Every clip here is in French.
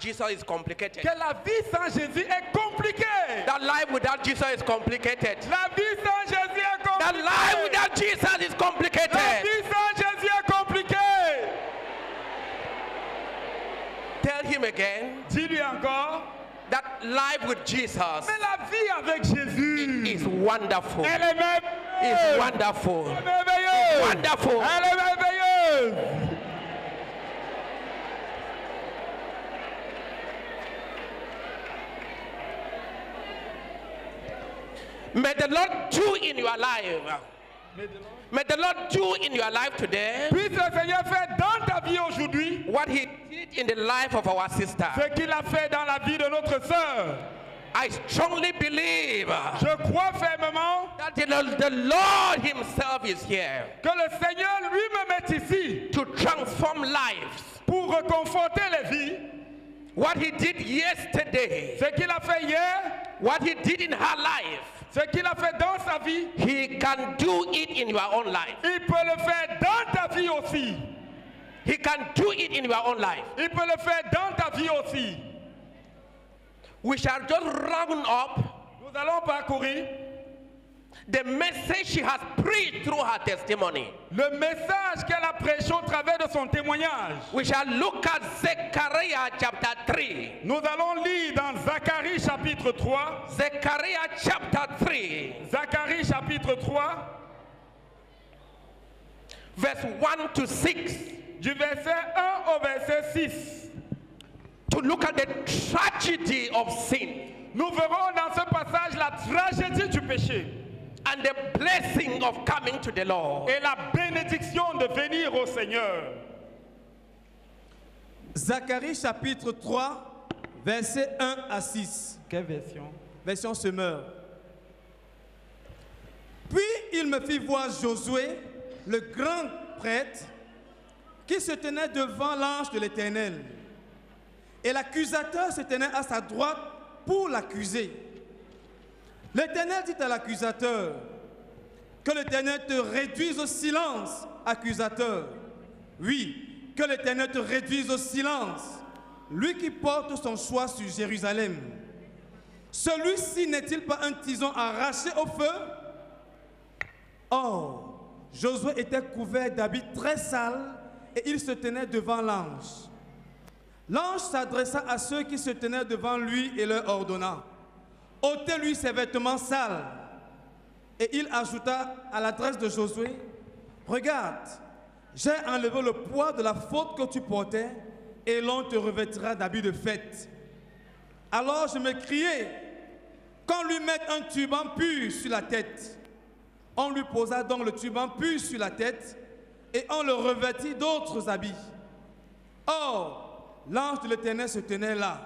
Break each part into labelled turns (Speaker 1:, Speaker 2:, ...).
Speaker 1: without Jesus is complicated.
Speaker 2: que la vie sans Jésus est compliquée.
Speaker 1: That life without Jesus is complicated.
Speaker 2: La vie sans Jésus est
Speaker 1: That life without Jesus is
Speaker 2: La
Speaker 1: complicated.
Speaker 2: vie sans Jésus est compliquée.
Speaker 1: Tell him again
Speaker 2: Dis-lui encore.
Speaker 1: that life with Jesus
Speaker 2: Mais la vie avec Jésus,
Speaker 1: is wonderful.
Speaker 2: elle est
Speaker 1: Is wonderful.
Speaker 2: merveilleuse.
Speaker 1: Wonderful.
Speaker 2: Elle est merveilleuse.
Speaker 1: May the Lord do in your life. May the Lord do in your life today
Speaker 2: Puisse le Seigneur faire dans ta vie aujourd'hui
Speaker 1: what He did in the life of our sister.
Speaker 2: ce qu'il a fait dans la vie de notre sœur.
Speaker 1: I strongly believe
Speaker 2: Je crois fermement
Speaker 1: that the, the Lord Himself is here
Speaker 2: que le Seigneur lui-même est ici
Speaker 1: to transform lives.
Speaker 2: pour reconforter les vies.
Speaker 1: What He did yesterday,
Speaker 2: Ce qu'il a fait hier,
Speaker 1: what He did in her life,
Speaker 2: ce qu'il a fait dans sa vie,
Speaker 1: He can do it in your own life.
Speaker 2: il peut le faire dans ta vie aussi.
Speaker 1: He can do it in your own life.
Speaker 2: Il peut le faire dans ta vie aussi.
Speaker 1: We shall just round up
Speaker 2: Nous allons parcourir
Speaker 1: the message she has preached through her testimony.
Speaker 2: le message qu'elle a prêché au travers de son témoignage.
Speaker 1: We shall look at Zechariah chapter 3.
Speaker 2: Nous allons lire dans Zacharie chapitre 3.
Speaker 1: Zechariah chapter 3,
Speaker 2: Zacharie chapitre 3,
Speaker 1: verse 1 to 6,
Speaker 2: du verset 1 au verset 6.
Speaker 1: to look at the tragedy of sin
Speaker 2: Nous verrons dans ce passage la tragédie du péché
Speaker 1: and the blessing of coming to the Lord.
Speaker 2: et la bénédiction de venir au Seigneur.
Speaker 3: Zacharie chapitre 3, versets 1 à 6.
Speaker 2: Quelle version?
Speaker 3: Version semeur. Puis il me fit voir Josué, le grand prêtre, qui se tenait devant l'ange de l'Éternel. Et l'accusateur se tenait à sa droite pour l'accuser. L'Éternel dit à l'accusateur, que l'Éternel te réduise au silence, accusateur. Oui, que l'Éternel te réduise au silence, lui qui porte son choix sur Jérusalem. Celui-ci n'est-il pas un tison arraché au feu? Or, Josué était couvert d'habits très sales et il se tenait devant l'ange. L'ange s'adressa à ceux qui se tenaient devant lui et leur ordonna ôtez-lui ses vêtements sales. Et il ajouta à l'adresse de Josué Regarde, j'ai enlevé le poids de la faute que tu portais et l'on te revêtira d'habits de fête. Alors je me criai qu'on lui mette un turban pur sur la tête. On lui posa donc le turban pur sur la tête et on le revêtit d'autres habits. Or, l'ange de l'Éternel se tenait là.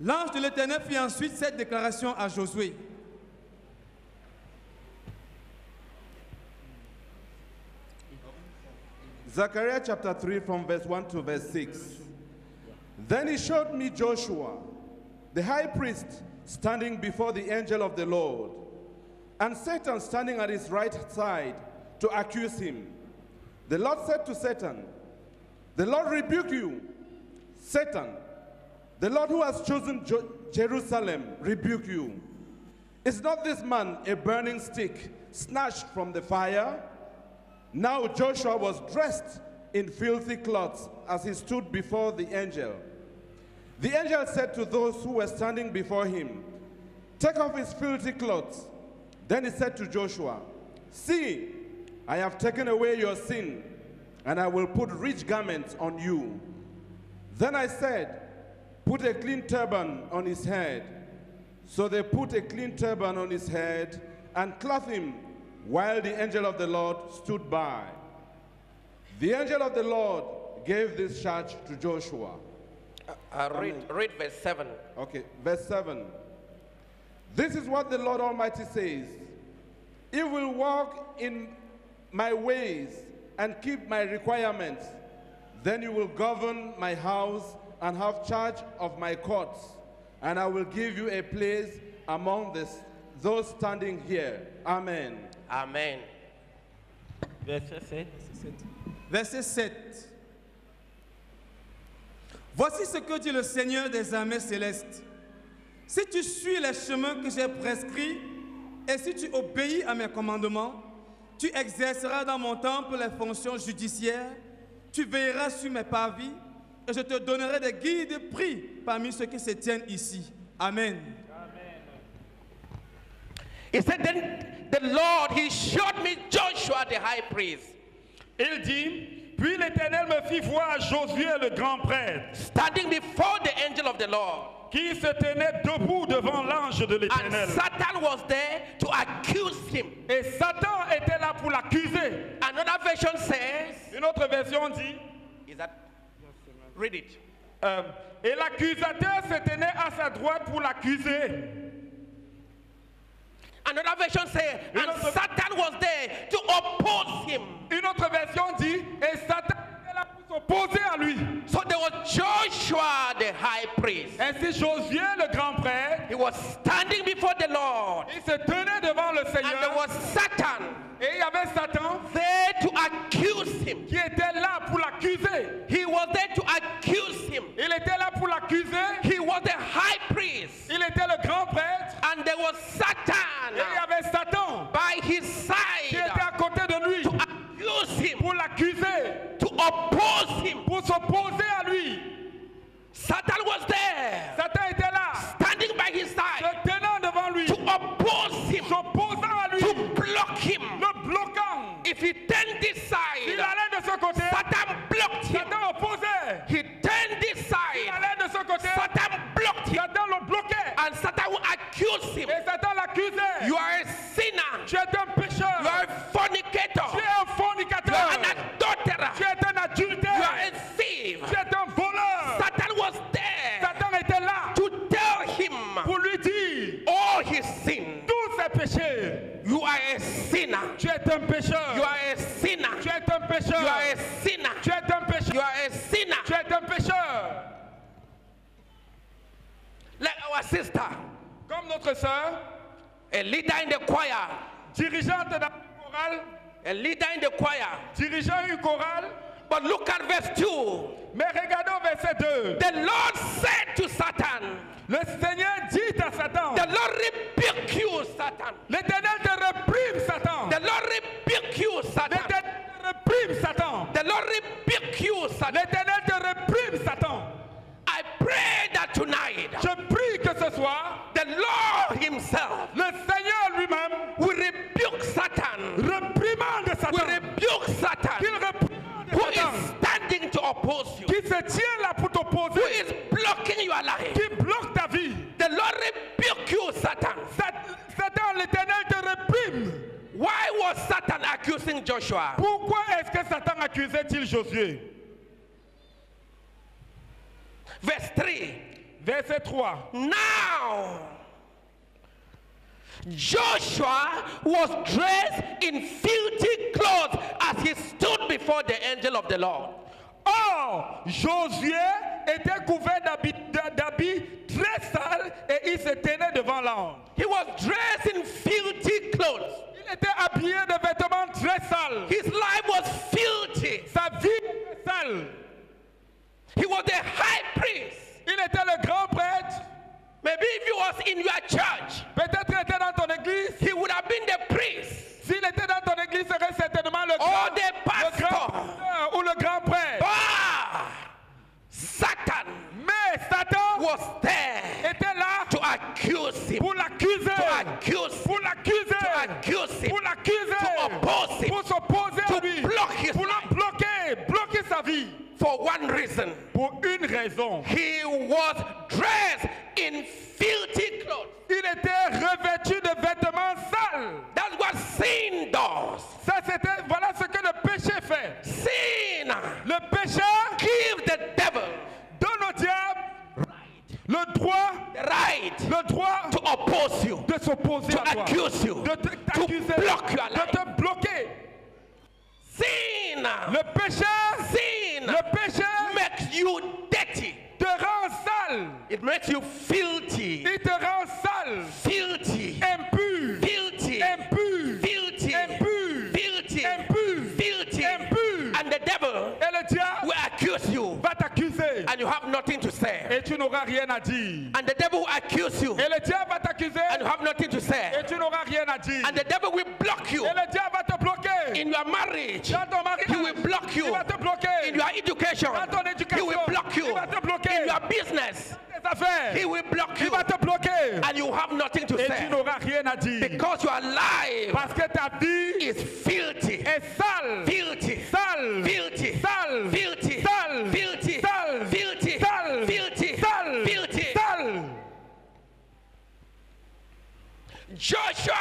Speaker 3: L'ange de l'Éternel fit ensuite cette déclaration à Josué.
Speaker 4: Zechariah chapter 3 from verse 1 to verse 6. Then he showed me Joshua, the high priest, standing before the angel of the Lord, and Satan standing at his right side to accuse him. The Lord said to Satan, The Lord rebuke you, Satan. The Lord who has chosen Jo- Jerusalem rebuke you. Is not this man a burning stick snatched from the fire? Now Joshua was dressed in filthy clothes as he stood before the angel. The angel said to those who were standing before him, Take off his filthy clothes. Then he said to Joshua, See, I have taken away your sin, and I will put rich garments on you. Then I said, Put a clean turban on his head. So they put a clean turban on his head and clothed him while the angel of the Lord stood by. The angel of the Lord gave this charge to Joshua.
Speaker 1: Uh, read, read verse 7.
Speaker 4: Okay, verse 7. This is what the Lord Almighty says If you will walk in my ways and keep my requirements, then you will govern my house and have charge of my courts, and I will give you a place among this, those standing here. Amen.
Speaker 1: Amen.
Speaker 2: Verset 7.
Speaker 3: Verset 7. Voici ce que dit le Seigneur des armées célestes. Si tu suis les chemins que j'ai prescrits et si tu obéis à mes commandements, tu exerceras dans mon temple les fonctions judiciaires, tu veilleras sur mes parvis et je te donnerai des guides pris parmi ceux qui se tiennent ici. Amen.
Speaker 1: He said, Then the Lord, He showed me Joshua the high priest
Speaker 2: Il dit, puis l'Éternel me fit voir Josué le grand prêtre,
Speaker 1: standing before the angel of the Lord.
Speaker 2: qui se tenait debout devant l'ange de
Speaker 1: And
Speaker 2: l'Éternel.
Speaker 1: Satan was there to accuse him.
Speaker 2: Et Satan était là pour l'accuser.
Speaker 1: Another version says,
Speaker 2: Une autre version dit?
Speaker 1: Read it.
Speaker 2: euh, et l'accusateur se tenait à sa droite pour l'accuser.
Speaker 1: Another version says, and
Speaker 2: the-
Speaker 1: Satan was there to oppose him.
Speaker 2: Une autre version dit, et Satan s'opposer à lui.
Speaker 1: So there was Joshua the high priest.
Speaker 2: Ainsi Josué le grand prêtre,
Speaker 1: He was standing before the Lord.
Speaker 2: il se tenait devant le Seigneur.
Speaker 1: And there was Satan
Speaker 2: Et il y avait Satan
Speaker 1: there to accuse him.
Speaker 2: qui était là pour l'accuser.
Speaker 1: He was there to accuse him.
Speaker 2: Il était là pour l'accuser.
Speaker 1: He was the high priest.
Speaker 2: Il était le grand prêtre.
Speaker 1: And there was
Speaker 2: Et il y
Speaker 1: Satan
Speaker 2: avait Satan
Speaker 1: by his side.
Speaker 2: qui était à côté de lui
Speaker 1: to accuse him,
Speaker 2: pour l'accuser,
Speaker 1: to oppose him.
Speaker 2: pour s'opposer à lui.
Speaker 1: Satan was there,
Speaker 2: Satan était là,
Speaker 1: standing by his
Speaker 2: se
Speaker 1: side
Speaker 2: tenant devant lui,
Speaker 1: to oppose him,
Speaker 2: s'opposant à lui,
Speaker 1: to block him.
Speaker 2: le bloquant.
Speaker 1: If he turned this
Speaker 2: Il
Speaker 1: side,
Speaker 2: allait de ce côté,
Speaker 1: Satan blocked him.
Speaker 2: Satan opposait.
Speaker 1: He turned this
Speaker 2: Il
Speaker 1: side,
Speaker 2: allait de ce côté,
Speaker 1: Satan blocked him.
Speaker 2: Satan le bloquait.
Speaker 1: And Satan will accuse him.
Speaker 2: Et Satan l'accusait.
Speaker 1: You are a sinner.
Speaker 2: Tu es un pécheur.
Speaker 1: You are a
Speaker 2: Tu
Speaker 1: fornicator.
Speaker 2: es un Tu es un
Speaker 1: You are
Speaker 2: adultère.
Speaker 1: a thief.
Speaker 2: Tu es un voleur.
Speaker 1: Satan was there
Speaker 2: Satan était là
Speaker 1: to tell him
Speaker 2: pour lui dire
Speaker 1: all his
Speaker 2: tous ses péchés.
Speaker 1: You are a sinner.
Speaker 2: Tu es un pécheur.
Speaker 1: You are a sinner.
Speaker 2: Tu es un pécheur.
Speaker 1: You are a sinner.
Speaker 2: Tu es un
Speaker 1: You
Speaker 2: pécheur.
Speaker 1: are a sinner.
Speaker 2: Tu es un pécheur.
Speaker 1: Like our sister,
Speaker 2: Comme notre sœur,
Speaker 1: a leader in the choir,
Speaker 2: dirigeante d'un chorale,
Speaker 1: a leader in the choir.
Speaker 2: dirigeant une chorale.
Speaker 1: But look at verse 2.
Speaker 2: Mais regardons verset 2.
Speaker 1: The Lord said to Satan,
Speaker 2: Le Seigneur dit à Satan,
Speaker 1: The Lord rebuke you, Satan.
Speaker 2: l'Éternel te réprime, Satan.
Speaker 1: The Lord rebuke you, Satan.
Speaker 2: L'Éternel te réprime, Satan.
Speaker 1: The Lord rebuke you, Satan.
Speaker 2: L'Éternel te réprime, Satan.
Speaker 1: I pray that tonight
Speaker 2: Je prie que ce soir,
Speaker 1: oppose you,
Speaker 2: Qui se tient là pour t'opposer.
Speaker 1: is blocking your life.
Speaker 2: Qui bloque ta vie.
Speaker 1: The Lord rebuke you, Satan.
Speaker 2: Sat- Satan, l'Éternel te réprime.
Speaker 1: Why was Satan accusing Joshua?
Speaker 2: Pourquoi est-ce que Satan accusait-il Josué
Speaker 1: Verse 3.
Speaker 2: Verset 3.
Speaker 1: Now, Joshua was dressed in filthy clothes as he stood before the angel of the Lord.
Speaker 2: Or, Josué était couvert d'habits très sales et il se tenait devant l'ange.
Speaker 1: He was dressed in filthy clothes.
Speaker 2: Il était habillé de vêtements très sales.
Speaker 1: His life was filthy.
Speaker 2: Sa vie était sale.
Speaker 1: He was the high priest.
Speaker 2: Il était le grand prêtre.
Speaker 1: Maybe if he was in your church,
Speaker 2: Peut-être était dans ton église.
Speaker 1: he would have been the priest.
Speaker 2: S'il était dans ton église, il serait certainement le grand, le grand pasteur ou le grand prêtre.
Speaker 1: Ah! Satan
Speaker 2: Mais Satan
Speaker 1: was there
Speaker 2: était là
Speaker 1: to accuse him.
Speaker 2: pour l'accuser.
Speaker 1: To accuse him.
Speaker 2: Pour l'accuser.
Speaker 1: To accuse him.
Speaker 2: Pour l'accuser.
Speaker 1: To oppose him.
Speaker 2: Pour s'opposer à lui.
Speaker 1: block his
Speaker 2: Pour
Speaker 1: life.
Speaker 2: le bloquer. Bloquer sa vie.
Speaker 1: For one reason.
Speaker 2: Pour une raison.
Speaker 1: He was dressed in filthy clothes.
Speaker 2: Il était revêtu de vêtements sales.
Speaker 1: That's what sin does. does.
Speaker 2: Ça, c'était, voilà ce que le péché fait.
Speaker 1: Sin
Speaker 2: Le péché
Speaker 1: give the devil
Speaker 2: donne au diable le droit,
Speaker 1: the right
Speaker 2: le droit
Speaker 1: to oppose you,
Speaker 2: de s'opposer
Speaker 1: to
Speaker 2: à toi,
Speaker 1: accuse you,
Speaker 2: de t'accuser, de te bloquer.
Speaker 1: Sin,
Speaker 2: Le péché,
Speaker 1: sin
Speaker 2: le péché
Speaker 1: makes you dirty.
Speaker 2: te rend sale.
Speaker 1: It makes you filthy,
Speaker 2: Il te rend sale,
Speaker 1: filthy,
Speaker 2: impur,
Speaker 1: filthy,
Speaker 2: impur,
Speaker 1: devil
Speaker 2: Et le diable
Speaker 1: will accuse you,
Speaker 2: va t'accuser
Speaker 1: and you have nothing to say.
Speaker 2: et tu n'auras rien à dire.
Speaker 1: And the devil will accuse you,
Speaker 2: Et le diable va t'accuser
Speaker 1: and you have nothing to say.
Speaker 2: et tu n'auras rien à dire.
Speaker 1: And the devil will block you
Speaker 2: Et le diable va te bloquer
Speaker 1: in your marriage.
Speaker 2: dans ton mariage.
Speaker 1: He will block you
Speaker 2: Il va te bloquer
Speaker 1: in your education.
Speaker 2: dans ton
Speaker 1: He will block you
Speaker 2: Il va te bloquer
Speaker 1: in your business. He will block
Speaker 2: Il
Speaker 1: you,
Speaker 2: va te bloquer.
Speaker 1: And you have nothing to
Speaker 2: et tu
Speaker 1: say.
Speaker 2: n'auras rien à dire.
Speaker 1: because your life
Speaker 2: Parce que ta vie
Speaker 1: is filthy,
Speaker 2: est sale,
Speaker 1: filthy,
Speaker 2: sale,
Speaker 1: filthy,
Speaker 2: sale,
Speaker 1: filthy,
Speaker 2: sale,
Speaker 1: filthy,
Speaker 2: sale,
Speaker 1: filthy,
Speaker 2: sale,
Speaker 1: filthy,
Speaker 2: sale,
Speaker 1: filthy.
Speaker 2: sale.
Speaker 1: Joshua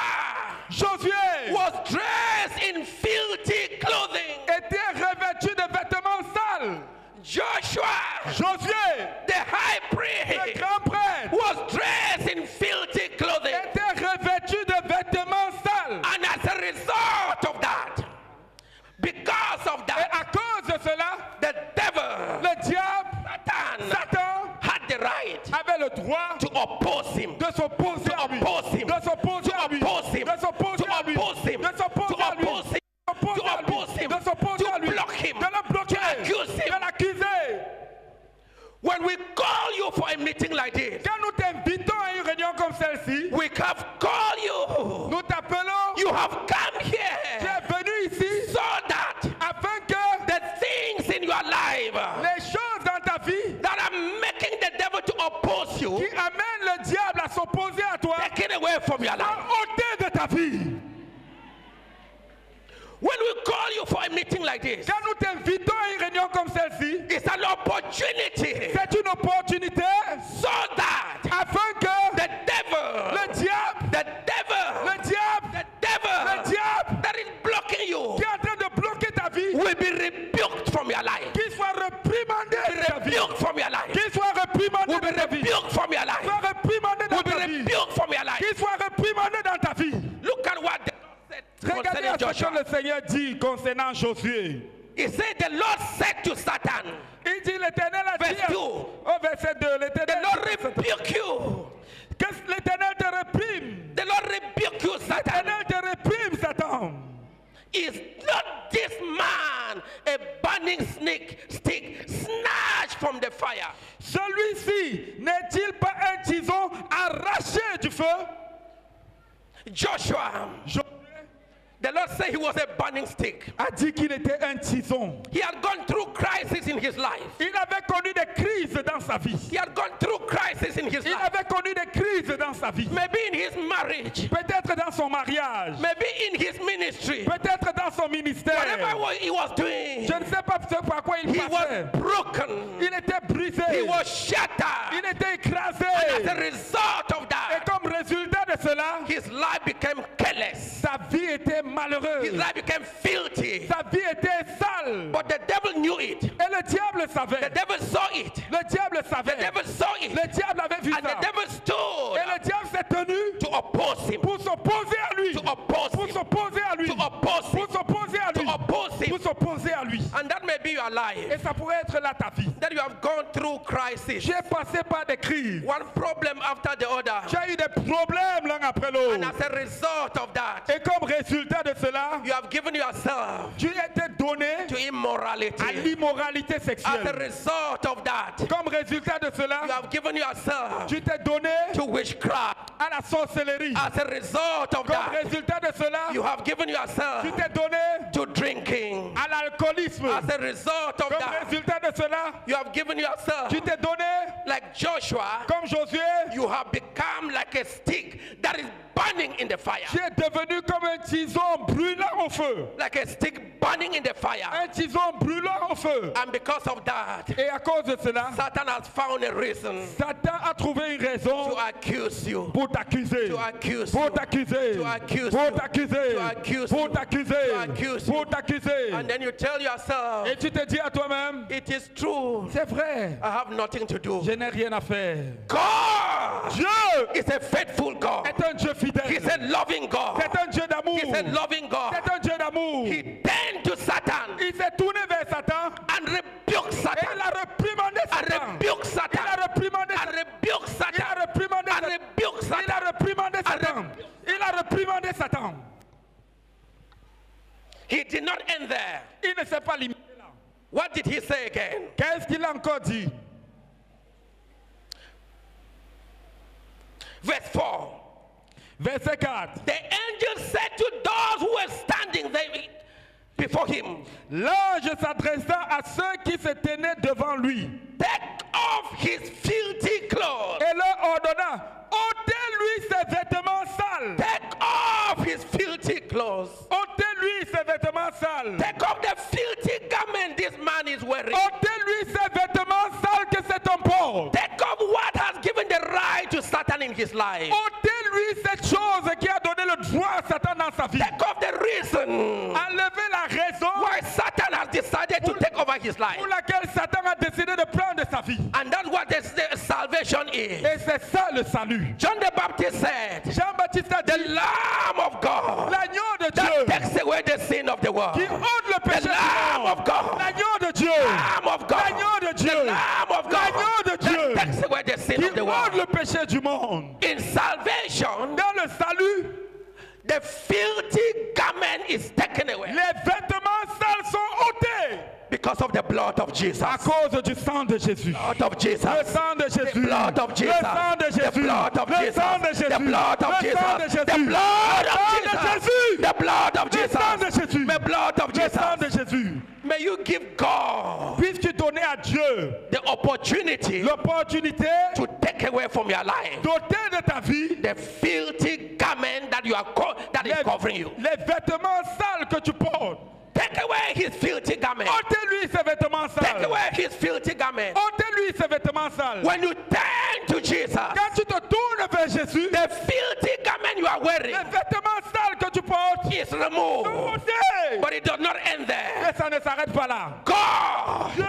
Speaker 2: Josué
Speaker 1: was dressed in filthy clothing.
Speaker 2: était revêtu de vêtements sales.
Speaker 1: Joshua,
Speaker 2: Josué,
Speaker 1: the high priest,
Speaker 2: prêtre,
Speaker 1: was dressed in filthy clothing.
Speaker 2: était revêtu de vêtements sales.
Speaker 1: And as a result of that, because of
Speaker 2: Et
Speaker 1: that,
Speaker 2: à cause de cela,
Speaker 1: the devil,
Speaker 2: le diable,
Speaker 1: Satan,
Speaker 2: Satan,
Speaker 1: had the right
Speaker 2: avait le droit
Speaker 1: to oppose him.
Speaker 2: de s'opposer
Speaker 1: To
Speaker 2: à lui.
Speaker 1: oppose him.
Speaker 2: De s'opposer
Speaker 1: To
Speaker 2: à lui.
Speaker 1: oppose him.
Speaker 2: De s'opposer
Speaker 1: To
Speaker 2: à lui.
Speaker 1: oppose him.
Speaker 2: De s'opposer
Speaker 1: To oppose him.
Speaker 2: S'opposer
Speaker 1: To
Speaker 2: à lui.
Speaker 1: oppose him.
Speaker 2: De s'opposer
Speaker 1: To
Speaker 2: à lui.
Speaker 1: block him.
Speaker 2: De le bloquer.
Speaker 1: To accuse him.
Speaker 2: De l'accuser.
Speaker 1: When we call you for a meeting like this,
Speaker 2: Quand nous t'invitons à une réunion comme celle-ci,
Speaker 1: we have called you.
Speaker 2: nous t'appelons,
Speaker 1: You have come
Speaker 2: tu
Speaker 1: here
Speaker 2: es venu ici
Speaker 1: so that
Speaker 2: afin que
Speaker 1: the things in your life
Speaker 2: les choses dans ta vie
Speaker 1: that are making the devil to oppose you
Speaker 2: qui le diable à s'opposer à toi
Speaker 1: taken away from your life.
Speaker 2: ôtées de ta vie.
Speaker 1: When we call you for a meeting like this,
Speaker 2: Quand nous t'invitons à une réunion comme celle-ci,
Speaker 1: it's an opportunity
Speaker 2: c'est une opportunité
Speaker 1: so that
Speaker 2: afin que
Speaker 1: the devil,
Speaker 2: le diable,
Speaker 1: the devil,
Speaker 2: le diable
Speaker 1: the devil
Speaker 2: Le diable
Speaker 1: that is blocking you
Speaker 2: qui est en train de bloquer ta vie,
Speaker 1: will be rebuked from your life.
Speaker 2: qu'il soit reprimandé de ta vie.
Speaker 1: Rebuked from your life.
Speaker 2: Qu'il soit reprimandé
Speaker 1: Will
Speaker 2: de
Speaker 1: be
Speaker 2: ta vie.
Speaker 1: rebuked from your life.
Speaker 2: soit reprimandé dans
Speaker 1: Will be
Speaker 2: vie.
Speaker 1: rebuked from your life.
Speaker 2: Qu'il soit reprimandé dans ta vie.
Speaker 1: Look at what the
Speaker 2: Regardez à ce que
Speaker 1: Joshua.
Speaker 2: le Seigneur dit concernant Josué.
Speaker 1: He said, The Lord said to Satan,
Speaker 2: Il dit l'éternel a dit au verset 2,
Speaker 1: The
Speaker 2: l'éternel
Speaker 1: Lord rebuke you.
Speaker 2: que l'éternel te réprime.
Speaker 1: The Lord rebuke you, Satan.
Speaker 2: L'éternel te réprime, Satan.
Speaker 1: Is not this man a burning snake stick snatched from the fire?
Speaker 2: Celui-ci n'est-il pas un tison arraché du feu?
Speaker 1: Joshua,
Speaker 2: Josué
Speaker 1: the Lord said he was a burning stick.
Speaker 2: a dit qu'il était un tison.
Speaker 1: He had gone through crisis in his life.
Speaker 2: Il avait connu des crises dans sa vie.
Speaker 1: He had gone through crisis in his
Speaker 2: Il
Speaker 1: life.
Speaker 2: avait connu des crises dans sa vie.
Speaker 1: Maybe in his marriage,
Speaker 2: Peut-être dans son mariage.
Speaker 1: maybe in his ministry,
Speaker 2: Peut-être dans son ministère.
Speaker 1: whatever he was doing,
Speaker 2: Je ne sais pas ce par quoi il
Speaker 1: he
Speaker 2: passait.
Speaker 1: was broken.
Speaker 2: Il était brisé.
Speaker 1: He was shattered.
Speaker 2: Il était écrasé.
Speaker 1: As a result of
Speaker 2: Et
Speaker 1: that,
Speaker 2: comme résultat de cela,
Speaker 1: his life became careless.
Speaker 2: sa vie était
Speaker 1: His
Speaker 2: malheureuse.
Speaker 1: life became filthy.
Speaker 2: Sa vie était sale.
Speaker 1: But the devil knew it.
Speaker 2: Et le diable
Speaker 1: The
Speaker 2: savait.
Speaker 1: devil saw it.
Speaker 2: Le diable
Speaker 1: The
Speaker 2: savait.
Speaker 1: devil saw it.
Speaker 2: Le diable avait vu
Speaker 1: And the
Speaker 2: ça.
Speaker 1: devil stood
Speaker 2: Et le diable s'est tenu
Speaker 1: to oppose him.
Speaker 2: pour s'opposer à lui.
Speaker 1: To oppose
Speaker 2: Pour s'opposer à lui.
Speaker 1: To oppose him.
Speaker 2: Pour s'opposer à
Speaker 1: To
Speaker 2: lui.
Speaker 1: oppose him.
Speaker 2: Pour s'opposer à lui.
Speaker 1: And that may be your
Speaker 2: Et
Speaker 1: life.
Speaker 2: ça pourrait être là ta vie.
Speaker 1: That you have gone through crisis.
Speaker 2: J'ai passé par des crises.
Speaker 1: One problem after the other.
Speaker 2: J'ai eu des problèmes l'un après
Speaker 1: And
Speaker 2: l'autre.
Speaker 1: as a result of that,
Speaker 2: Et comme résultat de cela,
Speaker 1: you have given yourself
Speaker 2: tu étais donné
Speaker 1: to
Speaker 2: à
Speaker 1: immorality.
Speaker 2: l'immoralité
Speaker 1: As a result of that,
Speaker 2: Comme résultat de
Speaker 1: you have given yourself
Speaker 2: tu t'es donné
Speaker 1: to witchcraft.
Speaker 2: à la sorcellerie.
Speaker 1: As a result of
Speaker 2: Comme
Speaker 1: that,
Speaker 2: résultat de cela,
Speaker 1: you have given yourself
Speaker 2: tu t'es donné
Speaker 1: to drinking.
Speaker 2: à l'alcoolisme.
Speaker 1: As a result of
Speaker 2: Comme
Speaker 1: that,
Speaker 2: résultat de cela,
Speaker 1: you have given yourself,
Speaker 2: tu t'es donné
Speaker 1: like Joshua,
Speaker 2: comme Josué,
Speaker 1: you have become like a stick that is burning in the fire.
Speaker 2: tu es devenu comme un tison brûlant au feu.
Speaker 1: Like a stick burning in the fire.
Speaker 2: un tison brûlant au feu.
Speaker 1: And because of that,
Speaker 2: Et à cause de cela,
Speaker 1: Satan has found a reason
Speaker 2: Satan a trouvé une raison
Speaker 1: to accuse you.
Speaker 2: pour t'accuser.
Speaker 1: To accuse
Speaker 2: Pour
Speaker 1: you.
Speaker 2: t'accuser.
Speaker 1: To accuse
Speaker 2: Pour t'accuser.
Speaker 1: To accuse
Speaker 2: Pour
Speaker 1: you.
Speaker 2: t'accuser.
Speaker 1: To accuse you.
Speaker 2: Pour t'accuser.
Speaker 1: And then you tell yourself,
Speaker 2: Et tu te dis à toi-même,
Speaker 1: it is true.
Speaker 2: c'est vrai,
Speaker 1: I have nothing to do.
Speaker 2: je n'ai rien à faire.
Speaker 1: God
Speaker 2: Dieu
Speaker 1: is a faithful God.
Speaker 2: est un Dieu fidèle.
Speaker 1: He's a loving God.
Speaker 2: C'est un Dieu d'amour.
Speaker 1: He's a loving God.
Speaker 2: C'est un Dieu d'amour.
Speaker 1: He turned to Satan
Speaker 2: Il s'est tourné vers Satan
Speaker 1: and rebuked
Speaker 2: et
Speaker 1: Satan.
Speaker 2: il a reprimandé
Speaker 1: And
Speaker 2: Satan. Il a
Speaker 1: Satan.
Speaker 2: reprimandé
Speaker 1: And
Speaker 2: Satan. Il a
Speaker 1: Satan.
Speaker 2: Il a reprimandé Satan. Il a reprimandé Satan.
Speaker 1: He did not end there.
Speaker 2: Il ne s'est pas limité là.
Speaker 1: What did he say again?
Speaker 2: Qu'est-ce qu'il a encore dit?
Speaker 1: Verse 4.
Speaker 2: Verset 4.
Speaker 1: The angel said to those who were standing there before him,
Speaker 2: L'ange s'adressa à ceux qui se tenaient devant lui
Speaker 1: Take off his filthy clothes.
Speaker 2: et leur ordonna ôtez-lui ses vêtements sales.
Speaker 1: Take off his filthy clothes.
Speaker 2: Ôtez-lui ses vêtements sales.
Speaker 1: Take off the filthy garment this man is wearing.
Speaker 2: Ôtez-lui ses vêtements sales que cet homme porte.
Speaker 1: Take off what has given the right to Satan in his life.
Speaker 2: ôtez-lui cette chose qui a donné le droit à Satan dans sa vie.
Speaker 1: Take off the reason
Speaker 2: Enlevez la raison
Speaker 1: why Satan has decided to take over his life.
Speaker 2: pour laquelle Satan a décidé de prendre sa vie.
Speaker 1: And that's what the, salvation is.
Speaker 2: Et c'est ça le salut.
Speaker 1: John the Baptist said,
Speaker 2: Jean-Baptiste a
Speaker 1: The Lamb of God
Speaker 2: l'agneau de
Speaker 1: that
Speaker 2: Dieu
Speaker 1: takes away the sin of the world.
Speaker 2: qui ôte le péché
Speaker 1: The Lamb of God.
Speaker 2: L'agneau de Dieu
Speaker 1: Lamb of God.
Speaker 2: L'agneau de Dieu.
Speaker 1: The Lamb of God.
Speaker 2: L'agneau de Dieu.
Speaker 1: The
Speaker 2: qui
Speaker 1: the
Speaker 2: ôte le péché du monde.
Speaker 1: In salvation,
Speaker 2: Dans le salut,
Speaker 1: the filthy garment is taken away
Speaker 2: les vêtements sales sont ôtés
Speaker 1: because of the blood of Jesus.
Speaker 2: à cause du sang de Jésus.
Speaker 1: Blood of Jesus.
Speaker 2: Le sang de Jésus.
Speaker 1: The blood of
Speaker 2: Le
Speaker 1: Jesus.
Speaker 2: sang de
Speaker 1: The
Speaker 2: Jésus.
Speaker 1: blood of
Speaker 2: Le
Speaker 1: Jesus.
Speaker 2: sang de Jésus.
Speaker 1: The blood of
Speaker 2: Le sang de
Speaker 1: Jesus. The blood of
Speaker 2: Le sang de
Speaker 1: Jesus. The blood of
Speaker 2: Le sang de
Speaker 1: Jesus.
Speaker 2: Jésus.
Speaker 1: The blood of
Speaker 2: Le sang de
Speaker 1: Jesus.
Speaker 2: Jésus.
Speaker 1: May you give God
Speaker 2: Puisque donner à Dieu
Speaker 1: the opportunity
Speaker 2: l'opportunité
Speaker 1: to take away from your life
Speaker 2: d'ôter de ta vie
Speaker 1: the filthy garment that you are co- that is
Speaker 2: les,
Speaker 1: covering you.
Speaker 2: les vêtements sales que tu portes.
Speaker 1: Take away his filthy garment.
Speaker 2: Ôtez-lui ses vêtements
Speaker 1: Take
Speaker 2: sales.
Speaker 1: away his filthy garment.
Speaker 2: Ôtez-lui ses vêtements sales.
Speaker 1: When you turn to Jesus,
Speaker 2: Quand tu te tournes vers Jésus,
Speaker 1: the filthy garment you are wearing
Speaker 2: les vêtements sales que tu portes,
Speaker 1: is removed. But it does not end there.
Speaker 2: Ça ne s'arrête pas là.
Speaker 1: God
Speaker 2: Dieu,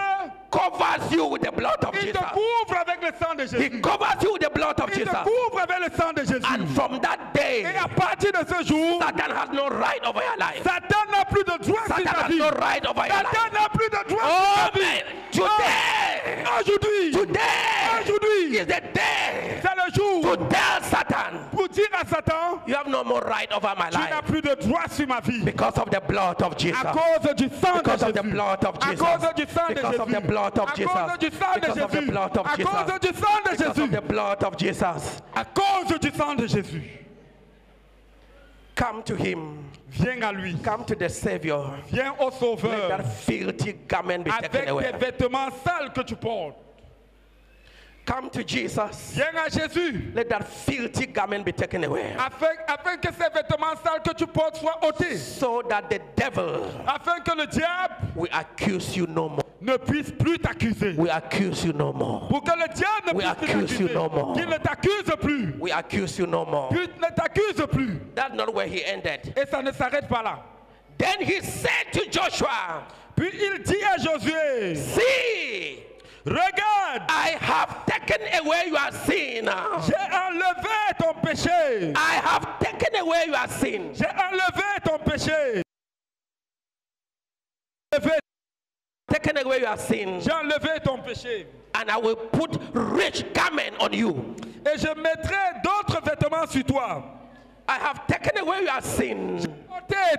Speaker 1: covers you with the blood of
Speaker 2: il
Speaker 1: Jesus.
Speaker 2: te couvre avec le sang de
Speaker 1: He
Speaker 2: Jésus.
Speaker 1: covers you with the blood of
Speaker 2: Il
Speaker 1: Jesus.
Speaker 2: te couvre avec le sang de
Speaker 1: And from that day,
Speaker 2: Et à partir de ce jour,
Speaker 1: Satan has no right over your life.
Speaker 2: Satan n'a plus de droit sur ta
Speaker 1: has
Speaker 2: vie.
Speaker 1: no right over your
Speaker 2: Satan
Speaker 1: life.
Speaker 2: n'a plus de droit
Speaker 1: Oh,
Speaker 2: sur ta vie.
Speaker 1: Today,
Speaker 2: Aujourd'hui,
Speaker 1: today
Speaker 2: aujourd'hui,
Speaker 1: is the day
Speaker 2: c'est le jour
Speaker 1: to tell Satan,
Speaker 2: pour dire à Satan,
Speaker 1: you have no more right over my
Speaker 2: tu n'as
Speaker 1: life
Speaker 2: plus de droit sur ma vie.
Speaker 1: because of the blood of Jesus.
Speaker 2: À cause du sang de
Speaker 1: Because of the
Speaker 2: Jésus.
Speaker 1: blood of
Speaker 2: À
Speaker 1: Jesus.
Speaker 2: cause du sang de
Speaker 1: Because of
Speaker 2: Jésus.
Speaker 1: the blood of
Speaker 2: À
Speaker 1: Jesus.
Speaker 2: cause du sang de
Speaker 1: Because of the
Speaker 2: Jésus.
Speaker 1: blood of
Speaker 2: À
Speaker 1: Jesus.
Speaker 2: cause du sang de
Speaker 1: Because of
Speaker 2: Jésus.
Speaker 1: the blood of Jesus.
Speaker 2: À cause du sang de Jésus.
Speaker 1: Come to him.
Speaker 2: Viens à lui.
Speaker 1: Come to the Savior.
Speaker 2: Viens au
Speaker 1: Let
Speaker 2: Sauveur.
Speaker 1: that filthy garment be
Speaker 2: Avec
Speaker 1: taken away.
Speaker 2: tes vêtements sales que tu portes.
Speaker 1: Come to Jesus.
Speaker 2: Viens à Jésus.
Speaker 1: Let that filthy garment be taken away.
Speaker 2: Afin, afin que ces vêtements sales que tu portes soient ôtés.
Speaker 1: So that the devil
Speaker 2: Afin que le diable
Speaker 1: will accuse you no more.
Speaker 2: ne puisse plus t'accuser.
Speaker 1: We accuse you no more.
Speaker 2: Pour que le diable ne
Speaker 1: We
Speaker 2: puisse plus
Speaker 1: accuse you
Speaker 2: t'accuser.
Speaker 1: no more.
Speaker 2: Qu'il ne t'accuse plus.
Speaker 1: We accuse you no more.
Speaker 2: Qu'il ne t'accuse plus.
Speaker 1: That's not where he ended.
Speaker 2: Et ça ne s'arrête pas là.
Speaker 1: Then he said to Joshua,
Speaker 2: Puis il dit à Josué,
Speaker 1: See,
Speaker 2: regarde,
Speaker 1: I have taken away your sin.
Speaker 2: j'ai enlevé ton péché.
Speaker 1: I have taken away your sin.
Speaker 2: J'ai enlevé ton péché.
Speaker 1: Taken away your sin.
Speaker 2: J'ai enlevé ton péché.
Speaker 1: And I will put rich garment on you.
Speaker 2: Et je mettrai d'autres vêtements sur toi.
Speaker 1: I have taken away your sin.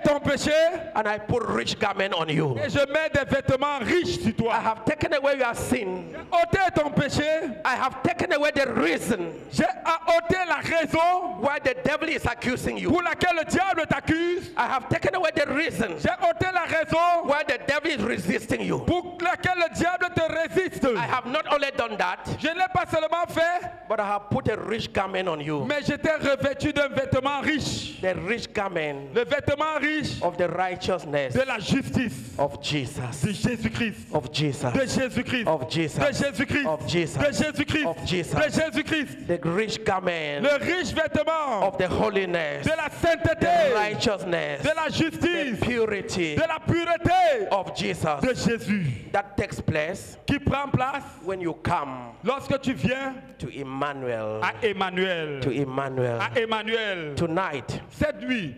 Speaker 2: ton péché
Speaker 1: And I put rich garment on you.
Speaker 2: et je mets des vêtements riches sur
Speaker 1: I
Speaker 2: toi.
Speaker 1: have taken away your sin.
Speaker 2: ôté ton péché,
Speaker 1: I have taken away the reason
Speaker 2: j'ai ôté la raison
Speaker 1: why the devil is accusing you.
Speaker 2: pour laquelle le diable t'accuse.
Speaker 1: I have taken away the reason
Speaker 2: J'ai ôté la raison
Speaker 1: why the devil is resisting you.
Speaker 2: pour laquelle le diable te résiste.
Speaker 1: I have not only done that,
Speaker 2: Je ne l'ai pas seulement fait,
Speaker 1: but I have put a rich garment on you.
Speaker 2: mais j'étais revêtu d'un vêtement riche.
Speaker 1: The rich garment
Speaker 2: Le vêtement riche
Speaker 1: of the righteousness
Speaker 2: de la justice
Speaker 1: of Jesus.
Speaker 2: de Jésus-Christ.
Speaker 1: Of Jesus.
Speaker 2: De Jésus-Christ.
Speaker 1: Of Jesus.
Speaker 2: De Jésus-Christ.
Speaker 1: Of Jesus.
Speaker 2: De Jésus-Christ.
Speaker 1: Of Jesus.
Speaker 2: De Jésus-Christ.
Speaker 1: The rich garment
Speaker 2: Le riche vêtement
Speaker 1: of the holiness,
Speaker 2: de la
Speaker 1: the
Speaker 2: sainteté,
Speaker 1: righteousness,
Speaker 2: de la
Speaker 1: the
Speaker 2: justice,
Speaker 1: purity
Speaker 2: de la pureté
Speaker 1: of Jesus.
Speaker 2: de Jésus
Speaker 1: That takes place
Speaker 2: qui prend place
Speaker 1: when you come
Speaker 2: lorsque tu viens
Speaker 1: to Emmanuel.
Speaker 2: à Emmanuel.
Speaker 1: To Emmanuel.
Speaker 2: À Emmanuel.
Speaker 1: Tonight,
Speaker 2: Cette nuit,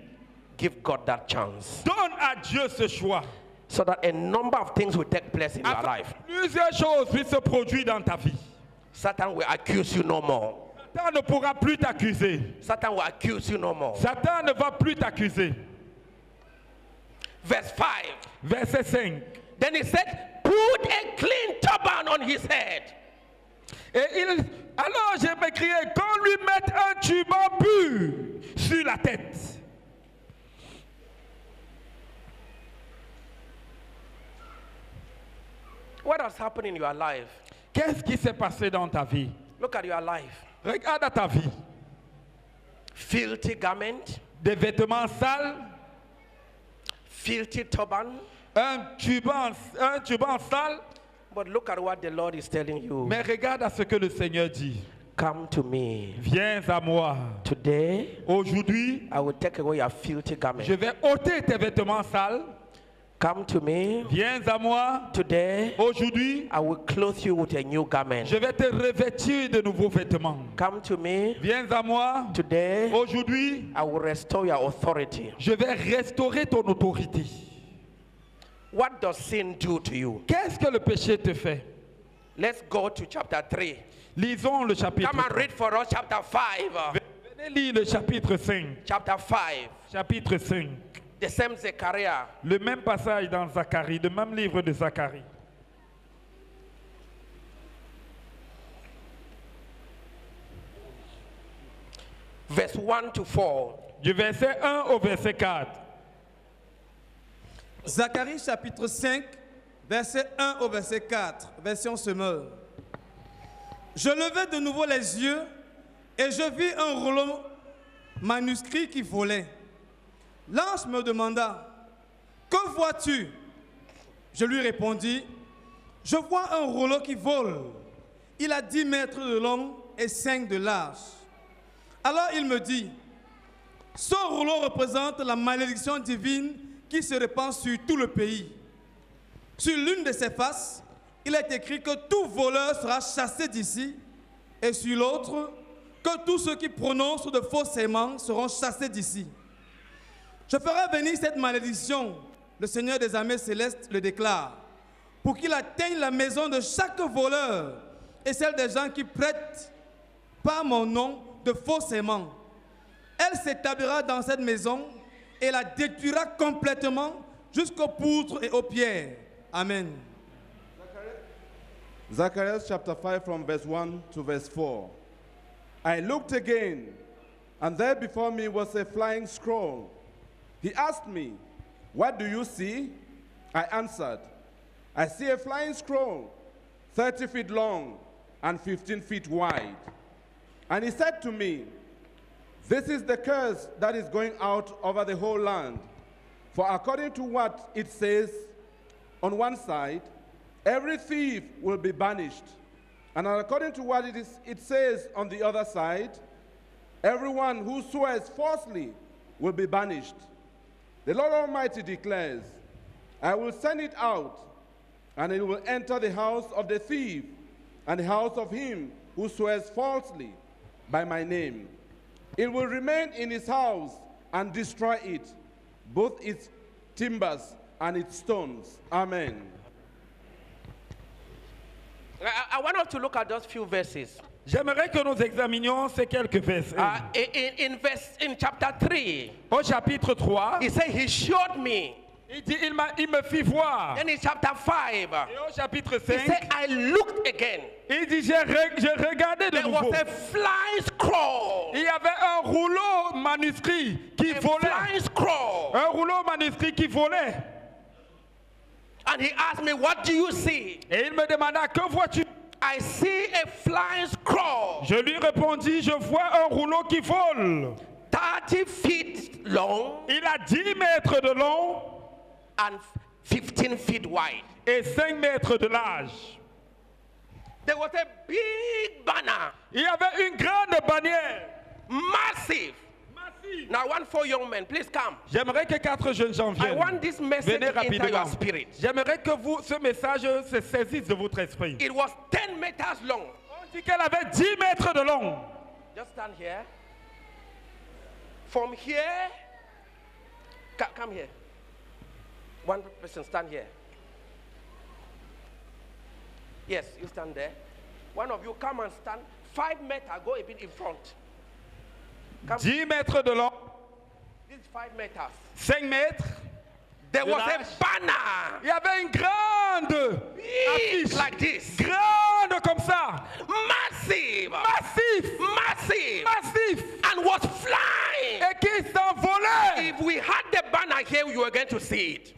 Speaker 1: give God that chance
Speaker 2: donne à Dieu ce choix.
Speaker 1: so that a number of things will take place in your life.
Speaker 2: plusieurs choses puissent se produire dans ta vie.
Speaker 1: Satan will accuse you no more.
Speaker 2: Satan ne pourra plus t'accuser.
Speaker 1: Satan will accuse you no more.
Speaker 2: Satan ne va plus t'accuser.
Speaker 1: Verse 5.
Speaker 2: Verset 5.
Speaker 1: Then he said, Put a clean turban on his head.
Speaker 2: Et il, alors j'ai m'écrié qu'on lui mette un turban pur sur la tête.
Speaker 1: What has happened in your life?
Speaker 2: Qu'est-ce qui s'est passé dans ta vie?
Speaker 1: Look at your life.
Speaker 2: Regarde à ta vie.
Speaker 1: Filthy garment,
Speaker 2: Des vêtements sales,
Speaker 1: filthy turban.
Speaker 2: un turban, un turban sale.
Speaker 1: But look at what the Lord is telling you.
Speaker 2: Mais regarde à ce que le Seigneur dit.
Speaker 1: Come to me.
Speaker 2: Viens à moi.
Speaker 1: Today,
Speaker 2: Aujourd'hui,
Speaker 1: I will take away your filthy garment.
Speaker 2: je vais ôter tes vêtements sales.
Speaker 1: Come to me.
Speaker 2: Viens à moi.
Speaker 1: Today,
Speaker 2: Aujourd'hui,
Speaker 1: I will clothe you with a new garment.
Speaker 2: je vais te revêtir de nouveaux vêtements.
Speaker 1: Come to me.
Speaker 2: Viens à moi.
Speaker 1: Today,
Speaker 2: Aujourd'hui,
Speaker 1: I will restore your authority.
Speaker 2: je vais restaurer ton autorité.
Speaker 1: What does sin do to you?
Speaker 2: Qu'est-ce que le péché te fait?
Speaker 1: Let's go to chapter 3.
Speaker 2: Lisons le chapitre.
Speaker 1: Come and read for us chapter 5.
Speaker 2: Venez lire le chapitre 5.
Speaker 1: Chapter 5.
Speaker 2: Chapitre 5.
Speaker 1: The same Zechariah.
Speaker 2: Le même passage dans Zacharie, le même livre de Zacharie.
Speaker 1: Verse 1 to 4.
Speaker 2: Du verset 1 au verset 4.
Speaker 3: Zacharie chapitre 5, verset 1 au verset 4, version Semeur. Je levai de nouveau les yeux et je vis un rouleau manuscrit qui volait. L'ange me demanda, Que vois-tu? Je lui répondis, Je vois un rouleau qui vole. Il a 10 mètres de long et 5 de large. Alors il me dit, ce rouleau représente la malédiction divine qui se répand sur tout le pays. Sur l'une de ses faces, il est écrit que tout voleur sera chassé d'ici, et sur l'autre, que tous ceux qui prononcent de faux serments seront chassés d'ici. Je ferai venir cette malédiction, le Seigneur des armées célestes le déclare, pour qu'il atteigne la maison de chaque voleur et celle des gens qui prêtent par mon nom de faux serments. Elle s'établira dans cette maison et la détruira complètement jusqu'aux poutres et aux pierres. Amen.
Speaker 4: Zacharias chapter 5 from verse 1 to verse 4. I looked again, and there before me was a flying scroll. He asked me, What do you see? I answered, I see a flying scroll, 30 feet long and 15 feet wide. And he said to me, This is the curse that is going out over the whole land. For according to what it says on one side, every thief will be banished. And according to what it, is, it says on the other side, everyone who swears falsely will be banished. The Lord Almighty declares, I will send it out, and it will enter the house of the thief and the house of him who swears falsely by my name. It will remain in his house and destroy it, both its timbers and its stones. Amen.
Speaker 1: I, I want us to look at those few verses.
Speaker 2: J'aimerais que nous examinions ces quelques versets.
Speaker 1: Uh, in, in, in verse in chapter 3,
Speaker 2: Au chapitre 3,
Speaker 1: he said he showed me.
Speaker 2: Il dit il, il me fit voir.
Speaker 1: Then in chapter 5,
Speaker 2: Et au chapitre
Speaker 1: he
Speaker 2: 5,
Speaker 1: said I looked again.
Speaker 2: il dit j'ai re- regardé de
Speaker 1: There was
Speaker 2: nouveau.
Speaker 1: a flying scroll.
Speaker 2: Il y avait un rouleau manuscrit qui
Speaker 1: A
Speaker 2: volait.
Speaker 1: flying scroll.
Speaker 2: Un rouleau manuscrit qui volait.
Speaker 1: And he asked me, What do you see?
Speaker 2: Et il me demanda, que vois-tu?
Speaker 1: I see a flying scroll,
Speaker 2: Je lui répondis, je vois un rouleau qui vole.
Speaker 1: 30 feet long
Speaker 2: Il a 10 mètres de long
Speaker 1: and 15 feet wide.
Speaker 2: et 5 mètres de large.
Speaker 1: There was a big banner,
Speaker 2: Il y avait une grande bannière.
Speaker 1: massive. Now, one for young men, please come.
Speaker 2: J'aimerais que quatre jeunes gens
Speaker 1: I
Speaker 2: viennent.
Speaker 1: want this message
Speaker 2: Venez rapidement.
Speaker 1: spirit.
Speaker 2: J'aimerais que vous, ce message se saisisse de votre esprit.
Speaker 1: It was 10 meters long.
Speaker 2: On dit qu'elle avait 10 mètres de long.
Speaker 1: Just stand here. From here, co- come here. One person stand here. Yes, you stand there. One of you come and stand five meters, Go a bit in front. Come.
Speaker 2: 10 mètres de long,
Speaker 1: This is five meters.
Speaker 2: 5 mètres.
Speaker 1: There was
Speaker 2: large.
Speaker 1: a banner
Speaker 2: Il y avait une grande
Speaker 1: big
Speaker 2: affiche.
Speaker 1: like this,
Speaker 2: Grande comme ça.
Speaker 1: massive,
Speaker 2: Massif.
Speaker 1: massive,
Speaker 2: Massif.
Speaker 1: and was flying.
Speaker 2: Et qui s'envolait.
Speaker 1: If we had the banner here, you were going to see it.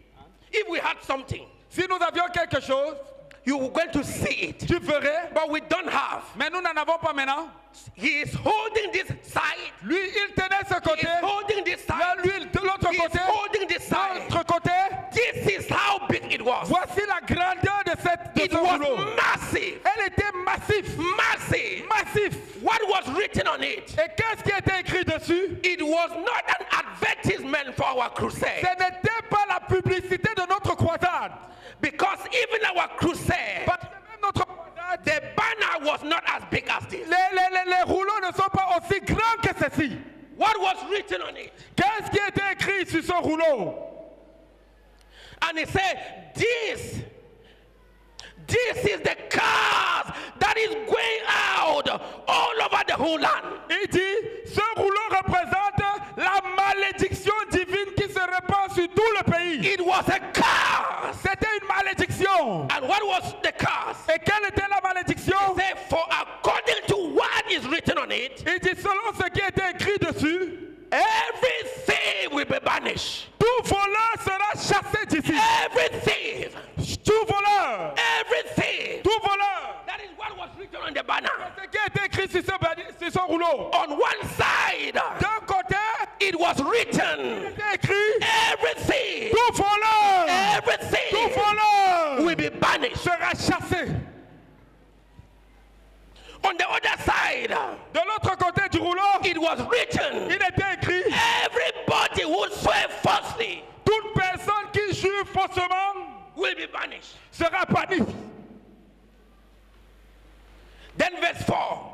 Speaker 1: If we had something,
Speaker 2: Si nous avions quelque chose,
Speaker 1: you were going to see it.
Speaker 2: tu ferais.
Speaker 1: But we don't have.
Speaker 2: Mais nous n'en avons pas maintenant.
Speaker 1: He is holding this side.
Speaker 2: Lui, il tenait ce
Speaker 1: He is holding this
Speaker 2: Là,
Speaker 1: side.
Speaker 2: lui, de l'autre
Speaker 1: He is holding this side.
Speaker 2: l'autre côté.
Speaker 1: This is how big it was.
Speaker 2: Voici la grandeur de, cette, de
Speaker 1: It
Speaker 2: ce
Speaker 1: was
Speaker 2: rouleau.
Speaker 1: massive.
Speaker 2: Elle était massif.
Speaker 1: Massive.
Speaker 2: Massif.
Speaker 1: What was written on it?
Speaker 2: Et qu'est-ce qui était écrit dessus
Speaker 1: It was not an advertisement for our crusade.
Speaker 2: Ce n'était pas la publicité de notre croisade.
Speaker 1: Because even our crusade,
Speaker 2: Parce que même notre croisade,
Speaker 1: the banner was not as big as this.
Speaker 2: les, les, les, les rouleaux ne sont pas aussi grands que ceci.
Speaker 1: What was written on it?
Speaker 2: Qu'est-ce qui était écrit sur ce rouleau
Speaker 1: And he said, This, this is the cars that is going out all over the whole land.
Speaker 2: Il dit, ce rouleau représente la malédiction divine qui se répand sur tout le pays.
Speaker 1: It was a curse.
Speaker 2: C'était une malédiction.
Speaker 1: And what was the curse?
Speaker 2: Et quelle était la malédiction
Speaker 1: Say, for according to what is written on it,
Speaker 2: Il dit, selon ce qui était était écrit sur ce, bani- sur ce rouleau.
Speaker 1: On one side,
Speaker 2: D'un côté,
Speaker 1: it was
Speaker 2: il
Speaker 1: written,
Speaker 2: était écrit,
Speaker 1: every thief,
Speaker 2: tout voleur,
Speaker 1: every
Speaker 2: tout
Speaker 1: thief
Speaker 2: voleur
Speaker 1: will be banished.
Speaker 2: sera chassé.
Speaker 1: On the other side,
Speaker 2: De l'autre côté du rouleau,
Speaker 1: it was written,
Speaker 2: il était écrit,
Speaker 1: everybody who swear falsely
Speaker 2: toute personne qui jure faussement
Speaker 1: will be banished.
Speaker 2: sera bannie.
Speaker 1: Then verse 4.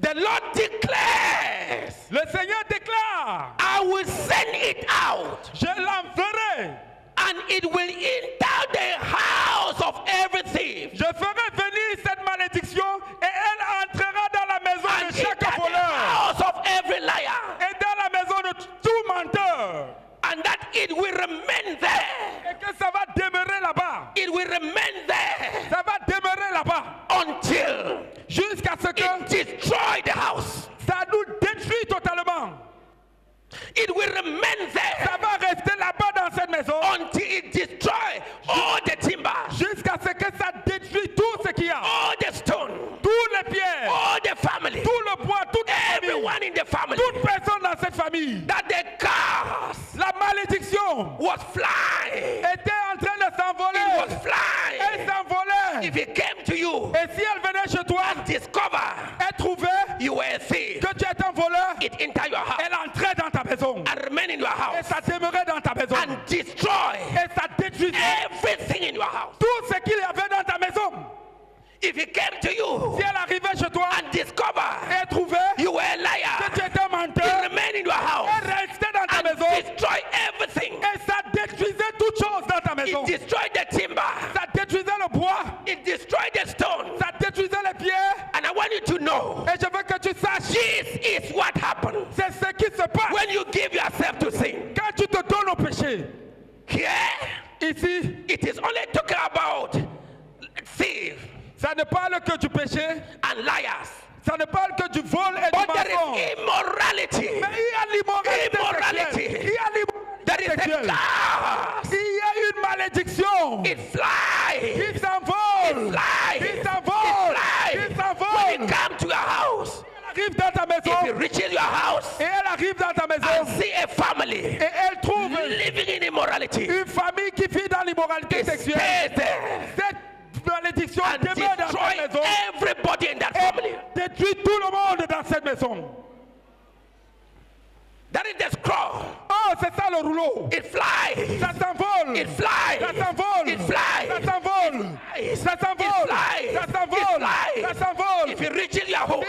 Speaker 1: The Lord declares,
Speaker 2: Le Seigneur déclare,
Speaker 1: I will send it out,
Speaker 2: je l'enverrai.
Speaker 1: and it will enter the house of every thief,
Speaker 2: Je ferai venir cette malédiction et elle entrera dans la maison
Speaker 1: and
Speaker 2: de chaque
Speaker 1: the
Speaker 2: voleur
Speaker 1: house of every liar,
Speaker 2: et dans la maison de tout menteur.
Speaker 1: And that it will remain there.
Speaker 2: Et que ça va demeurer là-bas.
Speaker 1: It will remain there
Speaker 2: Ça va demeurer là-bas
Speaker 1: until
Speaker 2: jusqu'à ce que
Speaker 1: it destroy the house.
Speaker 2: ça nous détruit totalement.
Speaker 1: It will remain there
Speaker 2: Ça va rester là-bas dans cette maison
Speaker 1: until it destroy all the timber,
Speaker 2: jusqu'à ce que ça détruit tout ce qu'il y a.
Speaker 1: all the stone,
Speaker 2: Tous les pierres,
Speaker 1: all the family,
Speaker 2: tout le bois,
Speaker 1: everyone in the family.
Speaker 2: toute personne dans cette famille.
Speaker 1: That the curse
Speaker 2: La malédiction
Speaker 1: was flying.
Speaker 2: était en train de
Speaker 1: It was
Speaker 2: s'envoler. Elle s'envolait.
Speaker 1: If it came to you,
Speaker 2: Et si elle venait chez toi,
Speaker 1: discover
Speaker 2: elle trouvait
Speaker 1: you were a thief,
Speaker 2: que tu étais un voleur,
Speaker 1: it enter your house
Speaker 2: elle entrait dans ta maison.
Speaker 1: and remain in your
Speaker 2: Et ça demeurait dans ta maison.
Speaker 1: and destroy
Speaker 2: Et ça détruisait
Speaker 1: everything in your house.
Speaker 2: tout ce qu'il y avait dans ta maison.
Speaker 1: If it came to you
Speaker 2: Si elle arrivait chez toi
Speaker 1: and discover
Speaker 2: et trouvait
Speaker 1: you were a
Speaker 2: que
Speaker 1: liar,
Speaker 2: tu étais menteur,
Speaker 1: remain in your house
Speaker 2: elle restait dans ta
Speaker 1: and
Speaker 2: maison
Speaker 1: destroy everything.
Speaker 2: et ça détruisait toute chose dans ta maison.
Speaker 1: It destroyed the timber.
Speaker 2: Ça détruisait le bois,
Speaker 1: It destroyed the stone.
Speaker 2: ça détruisait les pierres.
Speaker 1: And I want you to know
Speaker 2: Et je veux que tu saches,
Speaker 1: this is what happened
Speaker 2: c'est ce qui se passe
Speaker 1: when you give yourself to sin.
Speaker 2: quand tu te donnes au péché.
Speaker 1: Here,
Speaker 2: Ici,
Speaker 1: it is only talking about thieves
Speaker 2: ça ne parle que du péché,
Speaker 1: and liars.
Speaker 2: ça ne parle que du vol et du
Speaker 1: But there
Speaker 2: mensonge.
Speaker 1: is immorality.
Speaker 2: Mais il y a l'immoralité. Il y a l'immoralité. Il y a une malédiction.
Speaker 1: It flies.
Speaker 2: Il s'envole.
Speaker 1: flies.
Speaker 2: Il s'envole.
Speaker 1: It
Speaker 2: Il
Speaker 1: flies. When
Speaker 2: s'envole.
Speaker 1: it comes to your house,
Speaker 2: arrive dans ta
Speaker 1: if it
Speaker 2: maison.
Speaker 1: reaches your house
Speaker 2: Et elle arrive dans ta
Speaker 1: and
Speaker 2: maison.
Speaker 1: see a family
Speaker 2: Et elle trouve
Speaker 1: living in immorality,
Speaker 2: une famille qui vit dans l'immoralité
Speaker 1: it
Speaker 2: sexuelle. Cette malédiction
Speaker 1: and destroy
Speaker 2: maison.
Speaker 1: everybody in that family.
Speaker 2: Détruit tout le monde dans cette maison.
Speaker 1: That is the scroll.
Speaker 2: Oh, c'est ça le rouleau.
Speaker 1: It flies.
Speaker 2: Ça s'envole.
Speaker 1: It flies.
Speaker 2: Ça s'envole.
Speaker 1: It flies.
Speaker 2: Ça s'envole. Ça s'envole. Ça s'envole. Ça s'envole.
Speaker 1: If your home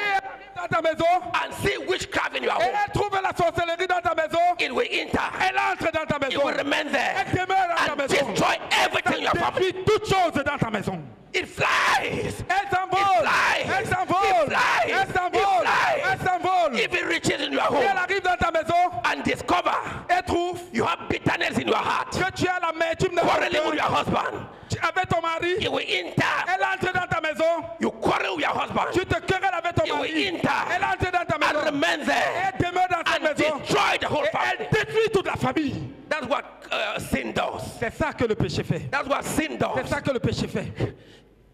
Speaker 2: dans ta maison.
Speaker 1: and see witchcraft in your
Speaker 2: Et
Speaker 1: home,
Speaker 2: elle trouve la sorcellerie dans ta maison.
Speaker 1: it will enter.
Speaker 2: Elle entre dans ta
Speaker 1: It
Speaker 2: maison.
Speaker 1: will remain there
Speaker 2: Elle demeure dans ta
Speaker 1: and
Speaker 2: maison.
Speaker 1: destroy everything in your family.
Speaker 2: Détruit toutes choses dans ta maison.
Speaker 1: It flies.
Speaker 2: Elle s'envole.
Speaker 1: It flies.
Speaker 2: Elle s'envole.
Speaker 1: It flies.
Speaker 2: Elle s'envole.
Speaker 1: It flies.
Speaker 2: Elle s'envole.
Speaker 1: If it reaches in your
Speaker 2: Et elle
Speaker 1: home
Speaker 2: arrive dans ta maison.
Speaker 1: and discover
Speaker 2: Elle trouve
Speaker 1: you have bitterness in your heart,
Speaker 2: que tu as la l'amertume dans ton
Speaker 1: quarreling with your husband,
Speaker 2: Tu- Avec ton mari.
Speaker 1: it will enter.
Speaker 2: Elle entre dans ta maison.
Speaker 1: You quarrel with your husband
Speaker 2: Tu te querelles avec ton
Speaker 1: will
Speaker 2: mari.
Speaker 1: enter.
Speaker 2: Elle entre dans ta
Speaker 1: and
Speaker 2: maison.
Speaker 1: remain there
Speaker 2: Elle demeure dans ta
Speaker 1: and
Speaker 2: maison.
Speaker 1: destroy the whole family.
Speaker 2: elle détruit toute la famille.
Speaker 1: That's what uh, sin does.
Speaker 2: C'est ça que le péché fait.
Speaker 1: That's what sin
Speaker 2: C'est
Speaker 1: does.
Speaker 2: ça que le péché fait.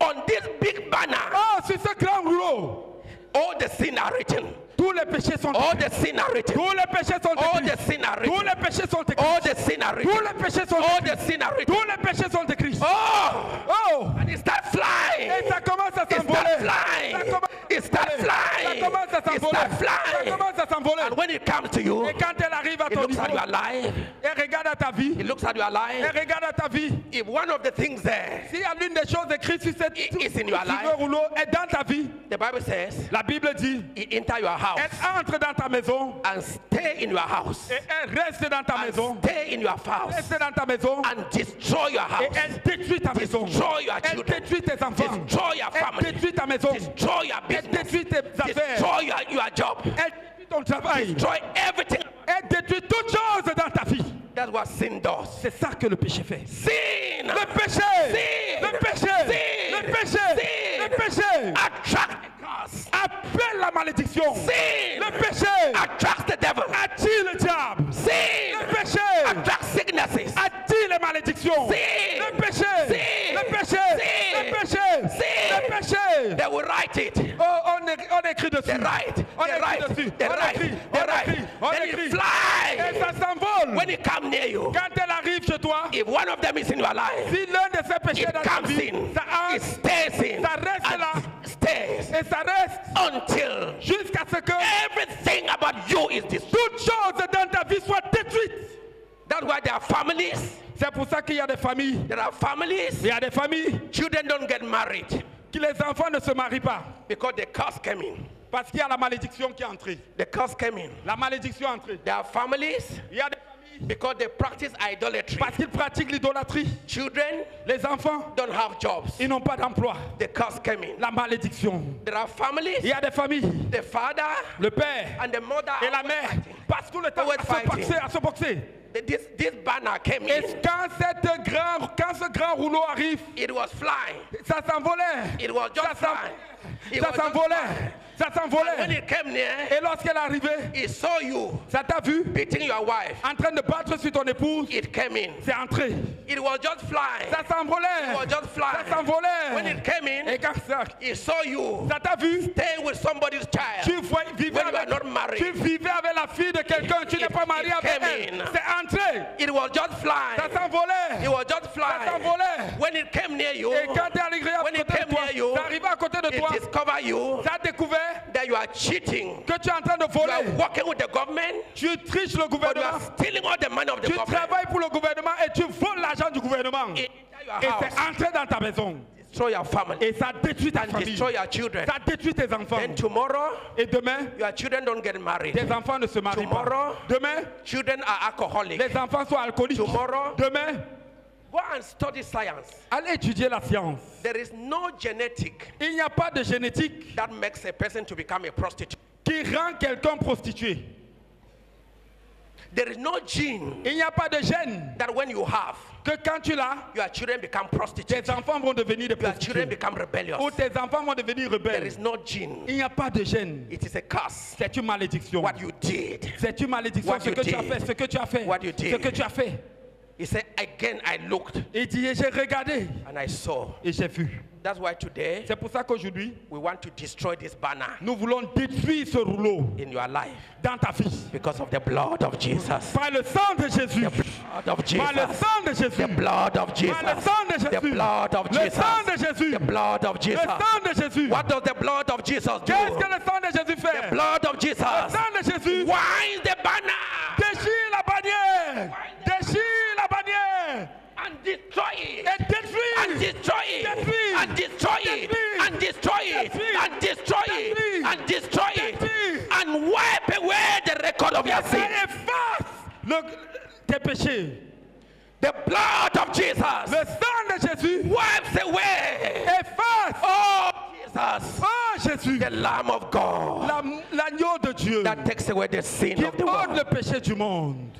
Speaker 1: On this big banner,
Speaker 2: Oh, sur ce grand rouleau,
Speaker 1: all the sin are written.
Speaker 2: Tous les péchés sont
Speaker 1: All the sin are written.
Speaker 2: Tous les péchés sont
Speaker 1: All the sin are
Speaker 2: Tous
Speaker 1: written.
Speaker 2: les péchés sont écrits.
Speaker 1: All the sin are
Speaker 2: Tous
Speaker 1: written.
Speaker 2: les péchés sont
Speaker 1: All the sin are written.
Speaker 2: Tous les péchés sont écrits.
Speaker 1: Oh,
Speaker 2: Oh!
Speaker 1: and it start flying.
Speaker 2: Et ça commence à
Speaker 1: It start
Speaker 2: s'envoler.
Speaker 1: flying.
Speaker 2: Ça
Speaker 1: It start
Speaker 2: Ça
Speaker 1: flying.
Speaker 2: commence à
Speaker 1: It
Speaker 2: s'envoler.
Speaker 1: start
Speaker 2: Ça
Speaker 1: flying.
Speaker 2: commence à s'envoler.
Speaker 1: And when it comes to you,
Speaker 2: Et quand elle arrive à
Speaker 1: it
Speaker 2: ton
Speaker 1: looks at
Speaker 2: niveau,
Speaker 1: your life.
Speaker 2: elle regarde à ta vie.
Speaker 1: It looks at your
Speaker 2: Elle
Speaker 1: life.
Speaker 2: regarde à ta vie.
Speaker 1: If one of the things there,
Speaker 2: y a l'une des choses écrites sur cette
Speaker 1: It is in your life.
Speaker 2: le rouleau est dans ta vie,
Speaker 1: the Bible says,
Speaker 2: la Bible dit,
Speaker 1: it enter your house
Speaker 2: elle entre dans ta maison
Speaker 1: and stay in your house.
Speaker 2: et elle reste dans ta maison.
Speaker 1: And stay in your house
Speaker 2: Reste dans ta maison
Speaker 1: and destroy your
Speaker 2: et
Speaker 1: house.
Speaker 2: elle détruit ta maison.
Speaker 1: Destroy your
Speaker 2: Elle
Speaker 1: children.
Speaker 2: détruit tes enfants.
Speaker 1: Destroy your
Speaker 2: Elle
Speaker 1: family.
Speaker 2: détruit ta maison.
Speaker 1: Destroy your
Speaker 2: Elle
Speaker 1: business.
Speaker 2: détruit tes affaires.
Speaker 1: Destroy your, your job.
Speaker 2: Elle détruit ton travail.
Speaker 1: Destroy everything.
Speaker 2: Elle détruit toutes choses dans ta vie.
Speaker 1: That's what sin does.
Speaker 2: C'est ça que le péché fait.
Speaker 1: Sin.
Speaker 2: Le péché.
Speaker 1: Sin.
Speaker 2: Le péché.
Speaker 1: Sin.
Speaker 2: Le péché.
Speaker 1: Sin.
Speaker 2: Le péché.
Speaker 1: Attract curse.
Speaker 2: Appelle la malédiction.
Speaker 1: Sin.
Speaker 2: Le péché.
Speaker 1: Attracts the devil.
Speaker 2: Attire le diable.
Speaker 1: Sin.
Speaker 2: Le péché.
Speaker 1: Attracts sicknesses.
Speaker 2: Attire les malédictions.
Speaker 1: Sin.
Speaker 2: Le péché.
Speaker 1: Sin.
Speaker 2: Le péché.
Speaker 1: Sin.
Speaker 2: Le péché.
Speaker 1: Sin.
Speaker 2: Le péché.
Speaker 1: They will write it.
Speaker 2: Oh, on, é- on écrit dessus.
Speaker 1: They write.
Speaker 2: On
Speaker 1: They write.
Speaker 2: dessus.
Speaker 1: They write. They write.
Speaker 2: On
Speaker 1: Then
Speaker 2: écrit.
Speaker 1: it flies.
Speaker 2: Et ça s'envole.
Speaker 1: When it comes near you,
Speaker 2: Quand elle arrive chez toi,
Speaker 1: if one of them is in your life,
Speaker 2: si l'un de ces péchés
Speaker 1: it
Speaker 2: dans ta
Speaker 1: comes
Speaker 2: vie,
Speaker 1: in,
Speaker 2: ça
Speaker 1: it
Speaker 2: entre
Speaker 1: stays in,
Speaker 2: ça reste là.
Speaker 1: Stays
Speaker 2: et ça reste
Speaker 1: until
Speaker 2: jusqu'à ce que
Speaker 1: everything about you is destroyed.
Speaker 2: toute chose dans ta vie soit détruite.
Speaker 1: That's why there are families.
Speaker 2: C'est pour ça qu'il y a des familles.
Speaker 1: There are families.
Speaker 2: Il y a des familles
Speaker 1: Children don't get married
Speaker 2: qui les enfants ne se marient pas
Speaker 1: because the curse came in.
Speaker 2: parce qu'il y a la malédiction qui est entrée.
Speaker 1: The curse came in.
Speaker 2: La malédiction est entrée.
Speaker 1: There are families
Speaker 2: Il y a des familles
Speaker 1: because they practice idolatry.
Speaker 2: parce qu'ils pratiquent l'idolâtrie.
Speaker 1: Children
Speaker 2: Les enfants,
Speaker 1: don't have jobs.
Speaker 2: ils n'ont pas d'emploi.
Speaker 1: The curse came in.
Speaker 2: La malédiction.
Speaker 1: There are families.
Speaker 2: Il y a des familles,
Speaker 1: The father
Speaker 2: le père
Speaker 1: and the mother
Speaker 2: et la mère passent tout le temps à se boxer, à se boxer.
Speaker 1: This, this banner came
Speaker 2: Et
Speaker 1: in.
Speaker 2: quand, cette grand, quand ce grand rouleau arrive,
Speaker 1: It was flying.
Speaker 2: ça s'envolait.
Speaker 1: It was just
Speaker 2: Ça s'envolait. Ça
Speaker 1: And when it came near,
Speaker 2: Et lorsqu'elle est arrivée,
Speaker 1: it saw you
Speaker 2: ça t'a vu
Speaker 1: beating your wife.
Speaker 2: en train de battre sur ton épouse.
Speaker 1: It came in.
Speaker 2: C'est entré.
Speaker 1: It was just flying.
Speaker 2: Ça
Speaker 1: It
Speaker 2: s'envolait.
Speaker 1: was just
Speaker 2: Ça
Speaker 1: flying.
Speaker 2: s'envolait.
Speaker 1: When it came in,
Speaker 2: Et quand ça,
Speaker 1: it saw you
Speaker 2: ça t'a vu?
Speaker 1: stay with somebody's child.
Speaker 2: tu vivais
Speaker 1: When you
Speaker 2: avec,
Speaker 1: are not married.
Speaker 2: tu vivais avec la fille de quelqu'un, tu n'es
Speaker 1: It-
Speaker 2: pas marié
Speaker 1: it
Speaker 2: avec elle. C'est entré.
Speaker 1: It was just
Speaker 2: Ça
Speaker 1: flying.
Speaker 2: s'envolait.
Speaker 1: It was just flying.
Speaker 2: s'envolait.
Speaker 1: When it came near you,
Speaker 2: Et quand t'es arrivé à
Speaker 1: When
Speaker 2: côté
Speaker 1: it
Speaker 2: de
Speaker 1: came
Speaker 2: toi,
Speaker 1: near you,
Speaker 2: c'est arrivé à côté de
Speaker 1: it
Speaker 2: toi, ça a découvert
Speaker 1: that you are cheating.
Speaker 2: que tu es en train de
Speaker 1: You are
Speaker 2: voler.
Speaker 1: working with the government,
Speaker 2: Tu triches le
Speaker 1: you
Speaker 2: gouvernement.
Speaker 1: are stealing all the money of the
Speaker 2: Tu
Speaker 1: government.
Speaker 2: travailles pour le gouvernement et tu voles l'argent du gouvernement.
Speaker 1: It
Speaker 2: Et c'est entré dans ta maison.
Speaker 1: destroy your family,
Speaker 2: Et ça détruit ta
Speaker 1: and
Speaker 2: famille.
Speaker 1: destroy your children.
Speaker 2: Ça détruit tes enfants.
Speaker 1: Then tomorrow,
Speaker 2: Et demain,
Speaker 1: your children don't get married.
Speaker 2: tes enfants ne se marient pas.
Speaker 1: Tomorrow,
Speaker 2: Demain,
Speaker 1: children are alcoholics.
Speaker 2: les enfants sont alcooliques.
Speaker 1: Tomorrow,
Speaker 2: Demain,
Speaker 1: go and study science.
Speaker 2: allez étudier la science.
Speaker 1: There is no genetic
Speaker 2: Il n'y a pas de génétique
Speaker 1: that makes a person to become a prostitute.
Speaker 2: qui rend quelqu'un prostitué.
Speaker 1: There is no gene
Speaker 2: Il n'y a pas de gène
Speaker 1: that when you have,
Speaker 2: que quand tu l'as,
Speaker 1: your children become
Speaker 2: tes
Speaker 1: prostitutes,
Speaker 2: enfants vont devenir des
Speaker 1: your children
Speaker 2: prostituées.
Speaker 1: become rebellious.
Speaker 2: Ou tes enfants vont devenir
Speaker 1: There
Speaker 2: rebelles.
Speaker 1: is no gene.
Speaker 2: Il n'y a pas de gêne.
Speaker 1: It is a curse.
Speaker 2: C'est une malédiction.
Speaker 1: What you did.
Speaker 2: C'est une malédiction
Speaker 1: What
Speaker 2: ce
Speaker 1: you
Speaker 2: que tu as
Speaker 1: did.
Speaker 2: fait, ce que tu as fait,
Speaker 1: What you did.
Speaker 2: ce que tu as fait.
Speaker 1: He said, again I looked
Speaker 2: Il dit, et j'ai regardé
Speaker 1: and I saw.
Speaker 2: et j'ai vu.
Speaker 1: That's why today
Speaker 2: C'est pour ça qu'aujourd'hui,
Speaker 1: we want to destroy this banner
Speaker 2: nous voulons détruire ce rouleau
Speaker 1: in your life
Speaker 2: dans ta vie.
Speaker 1: because of the blood of Jesus.
Speaker 2: Par le sang de Jésus.
Speaker 1: Blood of
Speaker 2: Par le
Speaker 1: Jesus.
Speaker 2: sang de Jésus.
Speaker 1: The blood of Jesus.
Speaker 2: Par le sang de
Speaker 1: The blood of
Speaker 2: Le
Speaker 1: Jesus.
Speaker 2: sang de Jésus.
Speaker 1: The blood of
Speaker 2: Le
Speaker 1: Jesus.
Speaker 2: sang de Jésus.
Speaker 1: What does the blood of Jesus do?
Speaker 2: Qu'est-ce que le sang de Jésus
Speaker 1: The blood of Jesus
Speaker 2: Le sang de Jésus
Speaker 1: winds the banner
Speaker 2: déchire la bannière. Déchire.
Speaker 1: And destroy it. And destroy it. And destroy it. And destroy it. And destroy it. And destroy it. And wipe away the record of your sin.
Speaker 2: le- tes péchés.
Speaker 1: The blood of Jesus
Speaker 2: Le sang de Jésus
Speaker 1: wipes away.
Speaker 2: efface.
Speaker 1: Oh, Jesus.
Speaker 2: Oh Jésus,
Speaker 1: The Lamb of God
Speaker 2: la- l'agneau de Dieu
Speaker 1: that takes away the sin
Speaker 2: qui
Speaker 1: of the world.
Speaker 2: le péché du monde.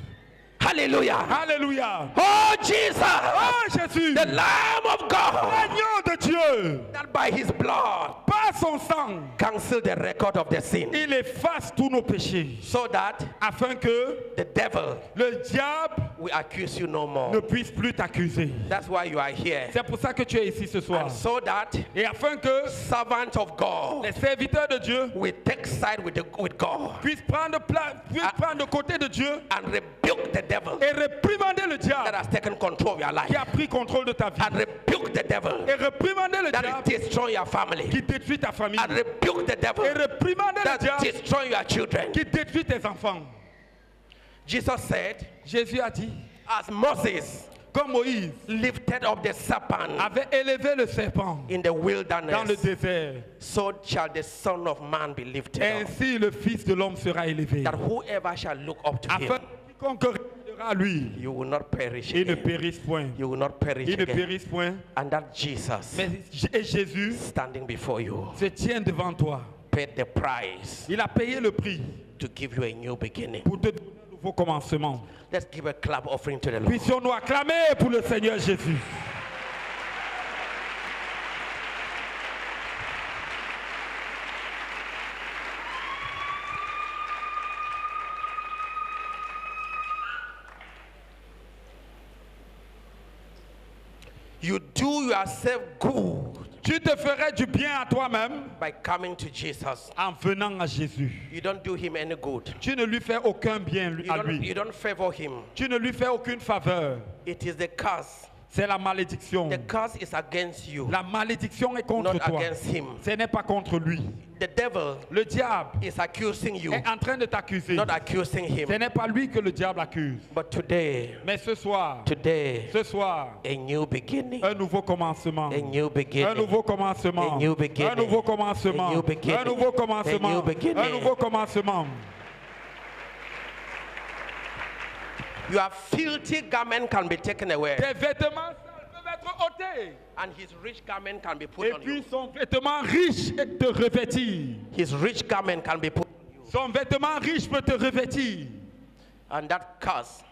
Speaker 1: Hallelujah.
Speaker 2: Alléluia.
Speaker 1: Oh, Jesus.
Speaker 2: Oh Jésus,
Speaker 1: The Lamb of God
Speaker 2: l'agneau de Dieu,
Speaker 1: that by his blood
Speaker 2: par son sang,
Speaker 1: cancel the record of the sin
Speaker 2: il efface tous nos péchés
Speaker 1: so that
Speaker 2: afin que
Speaker 1: the devil
Speaker 2: le diable
Speaker 1: will accuse you no more.
Speaker 2: ne puisse plus t'accuser.
Speaker 1: That's why you are here.
Speaker 2: C'est pour ça que tu es ici ce soir.
Speaker 1: And so that
Speaker 2: Et afin que
Speaker 1: servants of God
Speaker 2: les serviteurs de Dieu
Speaker 1: will take side with, the, with God
Speaker 2: puissent prendre, pla- puissent
Speaker 1: Ah.
Speaker 2: prendre le côté de Dieu
Speaker 1: and rebuke the devil
Speaker 2: et réprimander le
Speaker 1: that
Speaker 2: diable
Speaker 1: has taken control of your life.
Speaker 2: qui a pris contrôle de ta vie.
Speaker 1: And rebuke the devil
Speaker 2: Et réprimander le
Speaker 1: that
Speaker 2: diable
Speaker 1: is destroying your family.
Speaker 2: qui détruit ta famille.
Speaker 1: And rebuke the devil
Speaker 2: Et réprimander le
Speaker 1: that
Speaker 2: diable
Speaker 1: destroy your children.
Speaker 2: qui détruit tes enfants.
Speaker 1: Jesus said,
Speaker 2: Jésus a dit,
Speaker 1: as Moses
Speaker 2: comme Moïse
Speaker 1: lifted up the serpent
Speaker 2: avait élevé le serpent
Speaker 1: in the
Speaker 2: dans le
Speaker 1: wilderness,
Speaker 2: désert,
Speaker 1: so shall the Son of Man be lifted up.
Speaker 2: ainsi le Fils de l'homme sera élevé.
Speaker 1: That whoever shall look up to
Speaker 2: Afin
Speaker 1: him,
Speaker 2: lui,
Speaker 1: you will not perish.
Speaker 2: il ne
Speaker 1: again.
Speaker 2: périsse point.
Speaker 1: You will not perish
Speaker 2: Il ne
Speaker 1: again.
Speaker 2: périsse point.
Speaker 1: And that Jesus
Speaker 2: Mais et Jésus
Speaker 1: standing before you
Speaker 2: se tient devant toi.
Speaker 1: paid the price
Speaker 2: Il a payé le prix
Speaker 1: to give you a new beginning.
Speaker 2: pour te donner un nouveau commencement.
Speaker 1: Let's give a clap offering to the Lord.
Speaker 2: Puissions-nous acclamer pour le Seigneur Jésus.
Speaker 1: You do yourself good
Speaker 2: Tu te ferais du bien à toi-même
Speaker 1: by coming to Jesus.
Speaker 2: en venant à Jésus.
Speaker 1: You don't do him any good.
Speaker 2: Tu ne lui fais aucun bien lui-
Speaker 1: You
Speaker 2: à
Speaker 1: don't,
Speaker 2: lui.
Speaker 1: you don't favor him.
Speaker 2: Tu ne lui fais aucune faveur.
Speaker 1: It is the curse.
Speaker 2: C'est la malédiction.
Speaker 1: The curse is against you,
Speaker 2: La malédiction est contre
Speaker 1: not
Speaker 2: toi.
Speaker 1: against him.
Speaker 2: Ce n'est pas contre lui.
Speaker 1: The devil
Speaker 2: Le diable
Speaker 1: is accusing you,
Speaker 2: est en train de t'accuser.
Speaker 1: not accusing
Speaker 2: Ce n'est pas lui que le diable accuse.
Speaker 1: But today,
Speaker 2: Mais ce soir,
Speaker 1: today,
Speaker 2: ce soir,
Speaker 1: a new beginning.
Speaker 2: un nouveau commencement.
Speaker 1: A new
Speaker 2: Un nouveau commencement.
Speaker 1: A new beginning.
Speaker 2: Un nouveau commencement.
Speaker 1: A new beginning.
Speaker 2: Un nouveau
Speaker 1: A
Speaker 2: commencement.
Speaker 1: new beginning.
Speaker 2: Un nouveau commencement.
Speaker 1: Your filthy garment can be taken away,
Speaker 2: Tes vêtements sales peuvent être ôtés.
Speaker 1: and his rich garment can be put
Speaker 2: Et
Speaker 1: on
Speaker 2: puis
Speaker 1: you.
Speaker 2: son vêtement riche est te revêtir.
Speaker 1: His rich garment can be put on you.
Speaker 2: Son vêtement riche peut te revêtir.
Speaker 1: And that curse,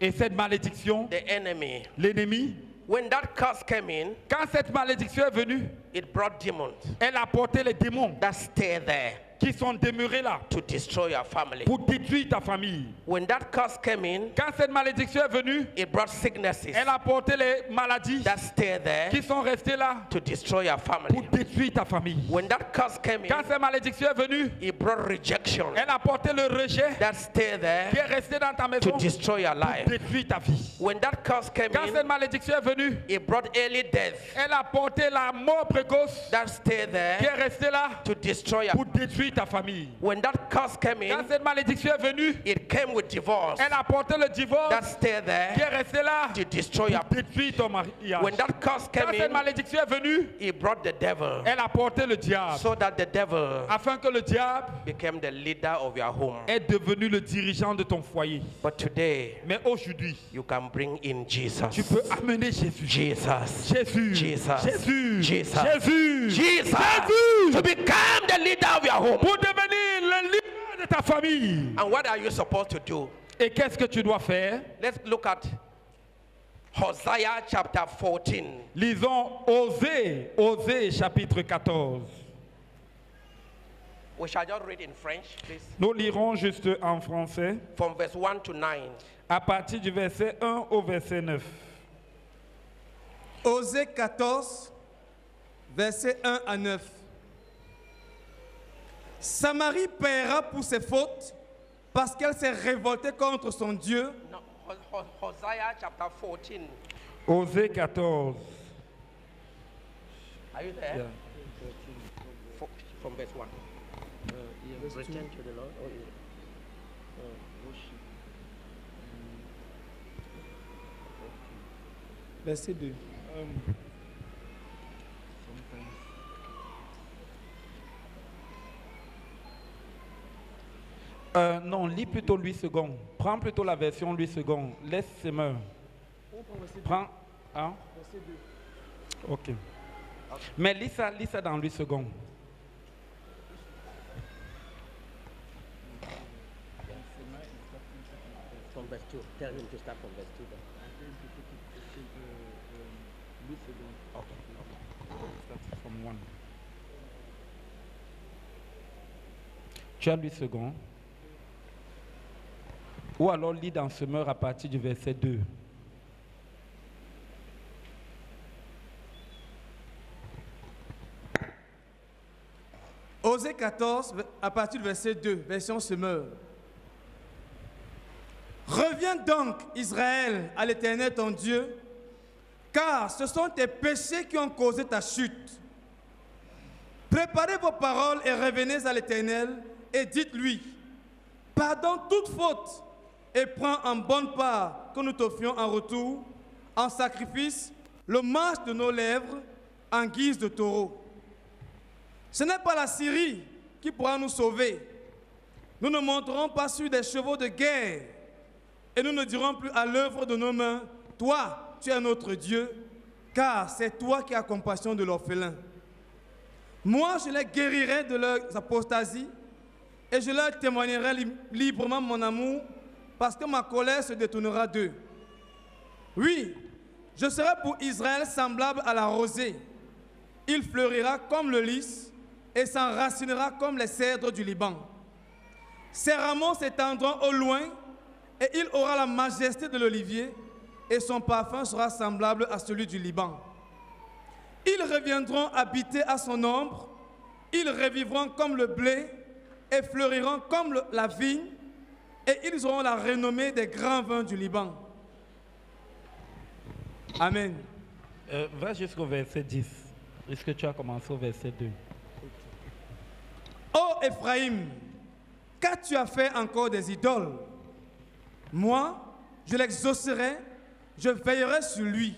Speaker 2: Et cette malédiction,
Speaker 1: the enemy,
Speaker 2: l'ennemi,
Speaker 1: when that curse came in,
Speaker 2: quand cette malédiction est venue,
Speaker 1: it brought demons
Speaker 2: elle a porté les démons
Speaker 1: that stay there
Speaker 2: qui sont demeurés là
Speaker 1: to destroy your family.
Speaker 2: pour détruire ta famille.
Speaker 1: When that curse came in,
Speaker 2: Quand cette malédiction est venue,
Speaker 1: it brought sicknesses
Speaker 2: elle a porté les maladies
Speaker 1: that stay there
Speaker 2: qui sont restées là
Speaker 1: to destroy your
Speaker 2: pour
Speaker 1: family.
Speaker 2: détruire ta famille.
Speaker 1: When that curse came
Speaker 2: Quand
Speaker 1: in,
Speaker 2: cette malédiction est venue,
Speaker 1: it brought rejection
Speaker 2: elle a porté le rejet
Speaker 1: that stay
Speaker 2: qui
Speaker 1: there
Speaker 2: est resté dans ta maison
Speaker 1: to destroy your
Speaker 2: pour
Speaker 1: life.
Speaker 2: détruire ta vie.
Speaker 1: When that curse came
Speaker 2: Quand cette
Speaker 1: in,
Speaker 2: malédiction est venue,
Speaker 1: it brought early death
Speaker 2: elle a porté la mort précoce
Speaker 1: that stay
Speaker 2: qui
Speaker 1: there
Speaker 2: est restée là
Speaker 1: to destroy
Speaker 2: pour
Speaker 1: your
Speaker 2: ta famille.
Speaker 1: When that curse came
Speaker 2: Quand
Speaker 1: in,
Speaker 2: cette malédiction est venue,
Speaker 1: it came with divorce
Speaker 2: elle a porté le divorce
Speaker 1: that stay
Speaker 2: qui
Speaker 1: there
Speaker 2: est resté là
Speaker 1: to destroy your
Speaker 2: pour détruire ton mariage.
Speaker 1: When that curse
Speaker 2: Quand
Speaker 1: came
Speaker 2: cette
Speaker 1: in,
Speaker 2: malédiction est venue,
Speaker 1: it brought the devil
Speaker 2: elle a porté le diable
Speaker 1: so that the devil
Speaker 2: afin que le diable
Speaker 1: became the leader of your home.
Speaker 2: est devenu le dirigeant de ton foyer.
Speaker 1: But today,
Speaker 2: Mais aujourd'hui,
Speaker 1: you can bring in
Speaker 2: tu
Speaker 1: Jesus.
Speaker 2: peux amener Jésus.
Speaker 1: Jesus.
Speaker 2: Jésus.
Speaker 1: Jesus.
Speaker 2: Jésus.
Speaker 1: Jesus.
Speaker 2: Jésus.
Speaker 1: Jesus.
Speaker 2: Jésus.
Speaker 1: To become the leader of your home.
Speaker 2: Pour devenir le leader de ta famille.
Speaker 1: And what are you supposed to do?
Speaker 2: Et qu'est-ce que tu dois faire?
Speaker 1: Let's look at Hosea chapter 14.
Speaker 2: Lisons Osée, Osée chapitre 14.
Speaker 1: We shall just read in French, please.
Speaker 2: Nous lirons juste en français
Speaker 1: From verse 1 to 9.
Speaker 2: à partir du verset 1 au verset 9.
Speaker 3: Osée 14, versets 1 à 9. Samarie paiera pour ses fautes parce qu'elle s'est révoltée contre son Dieu.
Speaker 1: No, Hosea chapter 14.
Speaker 2: Osée 14.
Speaker 1: Are you there? From verse 1. Return to the Lord. Oh, yeah.
Speaker 3: Verset 2.
Speaker 2: Euh, non, lis plutôt Louis II. Prends plutôt la version Louis II. Laisse Semeur. Prends. Hein? Ok. Mais lis ça, lis ça dans Louis II.
Speaker 1: From verse 2. Tell him to start from verse 2. then.
Speaker 2: From one. Tu as Louis II. Ou alors lis dans Semeur à partir du verset 2.
Speaker 3: Osée 14, à partir du verset 2, version semeur. Reviens donc, Israël, à l'Éternel ton Dieu, car ce sont tes péchés qui ont causé ta chute. Préparez vos paroles et revenez à l'Éternel et dites-lui, pardonne toute faute et prends en bonne part que nous t'offrions en retour, en sacrifice, le manche de nos lèvres en guise de taureau. Ce n'est pas la Syrie qui pourra nous sauver. Nous ne monterons pas sur des chevaux de guerre et nous ne dirons plus à l'œuvre de nos mains, toi, tu es notre Dieu, car c'est toi qui as compassion de l'orphelin. Moi, je les guérirai de leurs apostasies et je leur témoignerai li- librement mon amour parce que ma colère se détournera d'eux. Oui, je serai pour Israël semblable à la rosée. Il fleurira comme le lys et s'enracinera comme les cèdres du Liban. Ses rameaux s'étendront au loin et il aura la majesté de l'olivier et son parfum sera semblable à celui du Liban. Ils reviendront habiter à son ombre, ils revivront comme le blé et fleuriront comme la vigne et ils auront la renommée des grands vins du Liban. Amen.
Speaker 2: Euh, va jusqu'au verset 10. Est-ce que tu as commencé au verset 2
Speaker 3: Ô Ephraïm, qu'as-tu à fait encore des idoles? Moi, je l'exaucerai, je veillerai sur lui.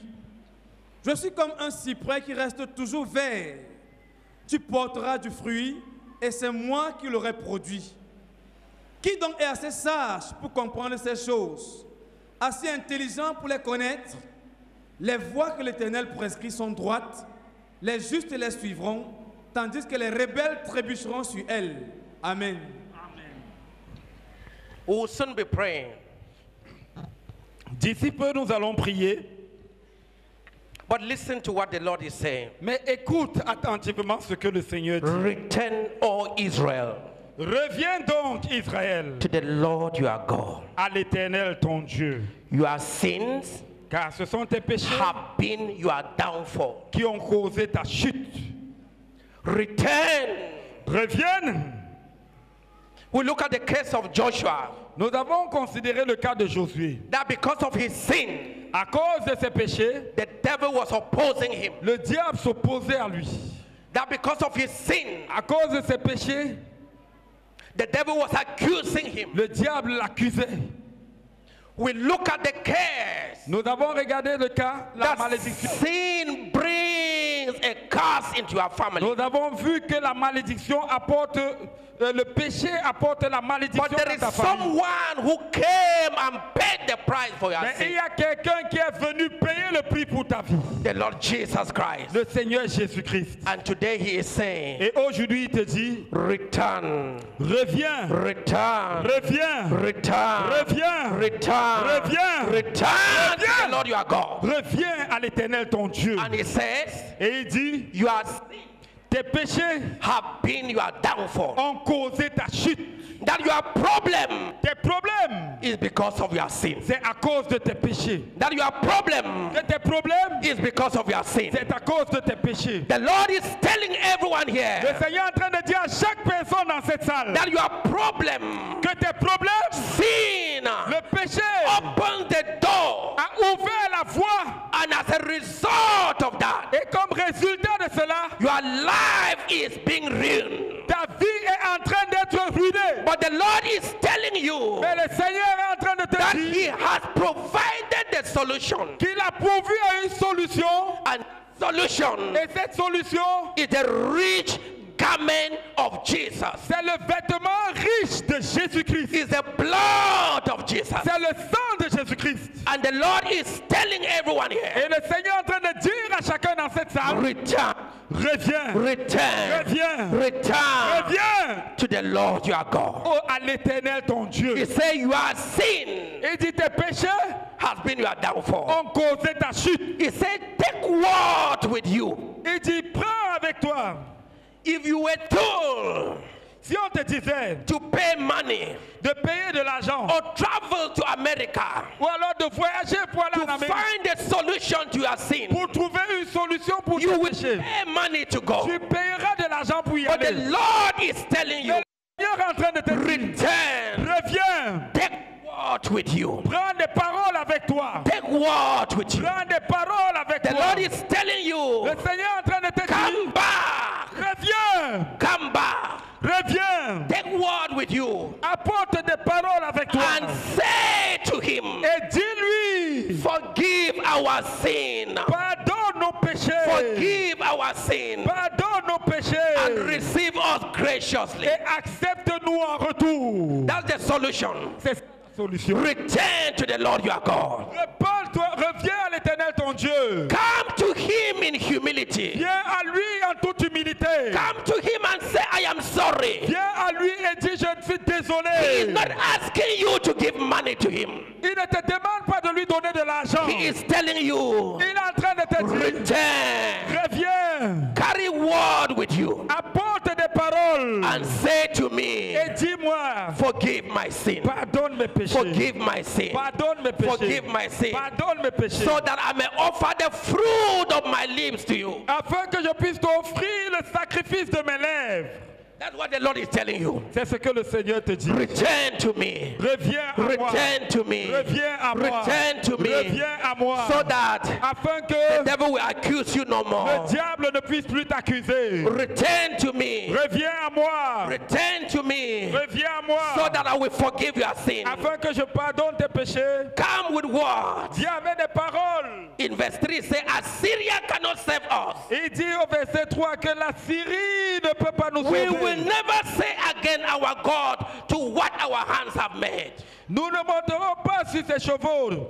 Speaker 3: Je suis comme un cyprès qui reste toujours vert. Tu porteras du fruit et c'est moi qui l'aurai produit. Qui donc est assez sage pour comprendre ces choses? Assez intelligent pour les connaître? Les voies que l'Éternel prescrit sont droites, les justes les suivront, tandis que les rebelles trébucheront sur elles. Amen.
Speaker 1: We will soon be praying.
Speaker 2: D'ici peu, nous allons prier.
Speaker 1: But listen to what the Lord is saying.
Speaker 2: Mais écoute attentivement ce que le Seigneur dit.
Speaker 1: Return, O Israel,
Speaker 2: Reviens donc, Israël,
Speaker 1: to the Lord your God.
Speaker 2: à l'Éternel ton Dieu,
Speaker 1: Your sins
Speaker 2: car ce sont tes péchés
Speaker 1: have been your downfall.
Speaker 2: qui ont causé ta chute.
Speaker 1: Return.
Speaker 2: Revienne.
Speaker 1: We look at the case of Joshua,
Speaker 2: Nous avons considéré le cas de Josué.
Speaker 1: that because of his sin,
Speaker 2: À cause de ses péchés,
Speaker 1: the devil was opposing him.
Speaker 2: le diable s'opposait à lui.
Speaker 1: That because of his sin,
Speaker 2: À cause de ses péchés,
Speaker 1: the devil was accusing him.
Speaker 2: le diable l'accusait.
Speaker 1: We look at the case
Speaker 2: Nous avons regardé le cas, la malédiction.
Speaker 1: sin brings a curse into your family.
Speaker 2: Nous avons vu que la malédiction apporte, euh, le péché apporte la malédiction
Speaker 1: But there
Speaker 2: dans
Speaker 1: is
Speaker 2: ta famille.
Speaker 1: someone who came and paid the price for your
Speaker 2: Mais il
Speaker 1: sin.
Speaker 2: y a quelqu'un qui est venu payer le prix pour ta vie.
Speaker 1: The Lord Jesus Christ.
Speaker 2: Le Seigneur Jésus-Christ.
Speaker 1: And today he is saying,
Speaker 2: Et aujourd'hui, il te dit,
Speaker 1: return,
Speaker 2: reviens,
Speaker 1: return,
Speaker 2: reviens,
Speaker 1: return,
Speaker 2: reviens,
Speaker 1: return,
Speaker 2: Reviens.
Speaker 1: return to the
Speaker 2: Reviens.
Speaker 1: Lord your God.
Speaker 2: reviens à l'éternel ton Dieu.
Speaker 1: And he says,
Speaker 2: Et You are
Speaker 1: sick
Speaker 2: tes péchés
Speaker 1: have been your downfall.
Speaker 2: ont causé ta chute.
Speaker 1: That your problem
Speaker 2: Tes problèmes,
Speaker 1: is because of your sin.
Speaker 2: c'est à cause de tes péchés.
Speaker 1: That your problem
Speaker 2: Que tes problèmes,
Speaker 1: is because of your sin.
Speaker 2: c'est à cause de tes péchés.
Speaker 1: The Lord is telling everyone here.
Speaker 2: Le Seigneur est en train de dire à chaque personne dans cette salle
Speaker 1: that your problem,
Speaker 2: que tes problèmes,
Speaker 1: sin,
Speaker 2: le péché
Speaker 1: opens the door.
Speaker 2: a ouvert la voie.
Speaker 1: And as a result of that,
Speaker 2: Et comme résultat de cela,
Speaker 1: your life is being ruined.
Speaker 2: ta vie est en train d'être ruinée.
Speaker 1: But the Lord is telling you
Speaker 2: Mais le Seigneur est en train de te
Speaker 1: that
Speaker 2: dire
Speaker 1: He has provided the solution.
Speaker 2: qu'il a pourvu à une solution.
Speaker 1: And solution
Speaker 2: Et cette solution,
Speaker 1: is the rich garment of Jesus.
Speaker 2: c'est le vêtement riche de Jésus-Christ.
Speaker 1: Is the blood of Jesus.
Speaker 2: C'est le sang de Jésus-Christ.
Speaker 1: And the Lord is telling everyone
Speaker 2: Et
Speaker 1: here,
Speaker 2: le Seigneur est en train de dire à chacun dans cette salle,
Speaker 1: return,
Speaker 2: reviens,
Speaker 1: return,
Speaker 2: reviens,
Speaker 1: return
Speaker 2: reviens
Speaker 1: to the Lord your God.
Speaker 2: oh, à l'éternel ton Dieu.
Speaker 1: He said, Your sin
Speaker 2: Il dit tes péchés
Speaker 1: has been your downfall.
Speaker 2: ont causé ta chute.
Speaker 1: He said, Take what with you?
Speaker 2: Il dit prends avec toi.
Speaker 1: If you were told
Speaker 2: Si on te disait
Speaker 1: to pay money
Speaker 2: de payer de l'argent
Speaker 1: or travel to America
Speaker 2: ou alors de voyager pour aller en Amérique
Speaker 1: find a solution to your sin,
Speaker 2: pour trouver une solution pour
Speaker 1: you
Speaker 2: tes
Speaker 1: will
Speaker 2: péchés,
Speaker 1: pay money to go.
Speaker 2: tu payeras de l'argent pour y
Speaker 1: But the
Speaker 2: aller.
Speaker 1: Lord is telling you,
Speaker 2: Le Seigneur est en train de te dire
Speaker 1: return,
Speaker 2: reviens,
Speaker 1: with you?
Speaker 2: prends des paroles avec toi.
Speaker 1: Take what with you?
Speaker 2: Prends des paroles avec
Speaker 1: The
Speaker 2: toi.
Speaker 1: Lord is telling you,
Speaker 2: Le Seigneur est en train de te dire
Speaker 1: come back,
Speaker 2: reviens,
Speaker 1: come back,
Speaker 2: reviens.
Speaker 1: take what with you?
Speaker 2: Apporte des paroles avec toi.
Speaker 1: And say to him,
Speaker 2: Et dis-lui,
Speaker 1: forgive our sin,
Speaker 2: pardonne nos péchés.
Speaker 1: forgive our sin,
Speaker 2: Pardonne nos
Speaker 1: and
Speaker 2: péchés.
Speaker 1: receive us graciously.
Speaker 2: Et accepte-nous en retour.
Speaker 1: That's the solution.
Speaker 2: C'est solution.
Speaker 1: Return to the Lord your God.
Speaker 2: Reviens à l'éternel ton Dieu.
Speaker 1: Come to him in humility.
Speaker 2: Viens à lui en toute humilité.
Speaker 1: Come to him and say, I am sorry.
Speaker 2: Viens à lui et dis, je suis
Speaker 1: He is not asking you to give money to him.
Speaker 2: Il ne te demande pas de lui donner de l'argent.
Speaker 1: He is telling you,
Speaker 2: Il est en train de te dire,
Speaker 1: return.
Speaker 2: reviens,
Speaker 1: Carry word with you
Speaker 2: apporte des paroles
Speaker 1: and say to me,
Speaker 2: et dis-moi,
Speaker 1: forgive my sin.
Speaker 2: pardonne mes péchés.
Speaker 1: Forgive my sin.
Speaker 2: Pardonne mes péchés.
Speaker 1: Forgive my sin.
Speaker 2: Pardonne mes péchés.
Speaker 1: So that I may offer the fruit of my lips to you.
Speaker 2: afin que je puisse t'offrir le sacrifice de mes lèvres.
Speaker 1: That's what the Lord is telling you.
Speaker 2: C'est ce que le Seigneur te dit.
Speaker 1: Return to me.
Speaker 2: Reviens à moi.
Speaker 1: Return to me.
Speaker 2: Reviens à moi.
Speaker 1: Return to me.
Speaker 2: Reviens à moi.
Speaker 1: So that
Speaker 2: afin
Speaker 1: the
Speaker 2: que
Speaker 1: devil will accuse you no
Speaker 2: le
Speaker 1: more.
Speaker 2: diable ne puisse plus t'accuser.
Speaker 1: Return to me.
Speaker 2: Reviens à moi.
Speaker 1: Return to me.
Speaker 2: Reviens à moi.
Speaker 1: So that I will forgive your sin.
Speaker 2: afin que je pardonne tes péchés.
Speaker 1: Come with what?
Speaker 2: Viens avec des paroles.
Speaker 1: In verse 3 say Assyria cannot save us.
Speaker 2: Il dit au verset 3 que la Syrie ne peut pas nous sauver.
Speaker 1: Will never say again our God to what our hands have made.
Speaker 2: Nous ne monterons pas sur ces chevaux.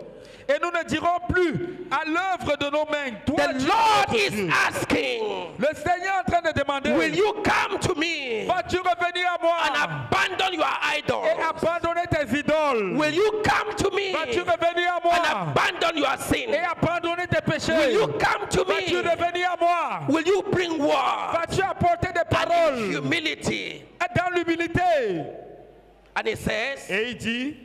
Speaker 2: Et nous ne dirons plus à l'œuvre de nos mains. Toi,
Speaker 1: The Lord is
Speaker 2: Dieu.
Speaker 1: asking,
Speaker 2: Le Seigneur est en train de demander.
Speaker 1: Will you come to me
Speaker 2: Vas-tu revenir à moi
Speaker 1: and abandon your
Speaker 2: et
Speaker 1: idol?
Speaker 2: abandonner tes idoles
Speaker 1: Will you come to me
Speaker 2: Vas-tu
Speaker 1: and
Speaker 2: revenir à moi
Speaker 1: abandon your sin?
Speaker 2: et abandonner tes péchés.
Speaker 1: Will you come to
Speaker 2: Vas-tu revenir à moi?
Speaker 1: Will you bring word
Speaker 2: Vas-tu apporter des
Speaker 1: and
Speaker 2: paroles?
Speaker 1: humility?
Speaker 2: dans l'humilité.
Speaker 1: And it says,
Speaker 2: Et il dit,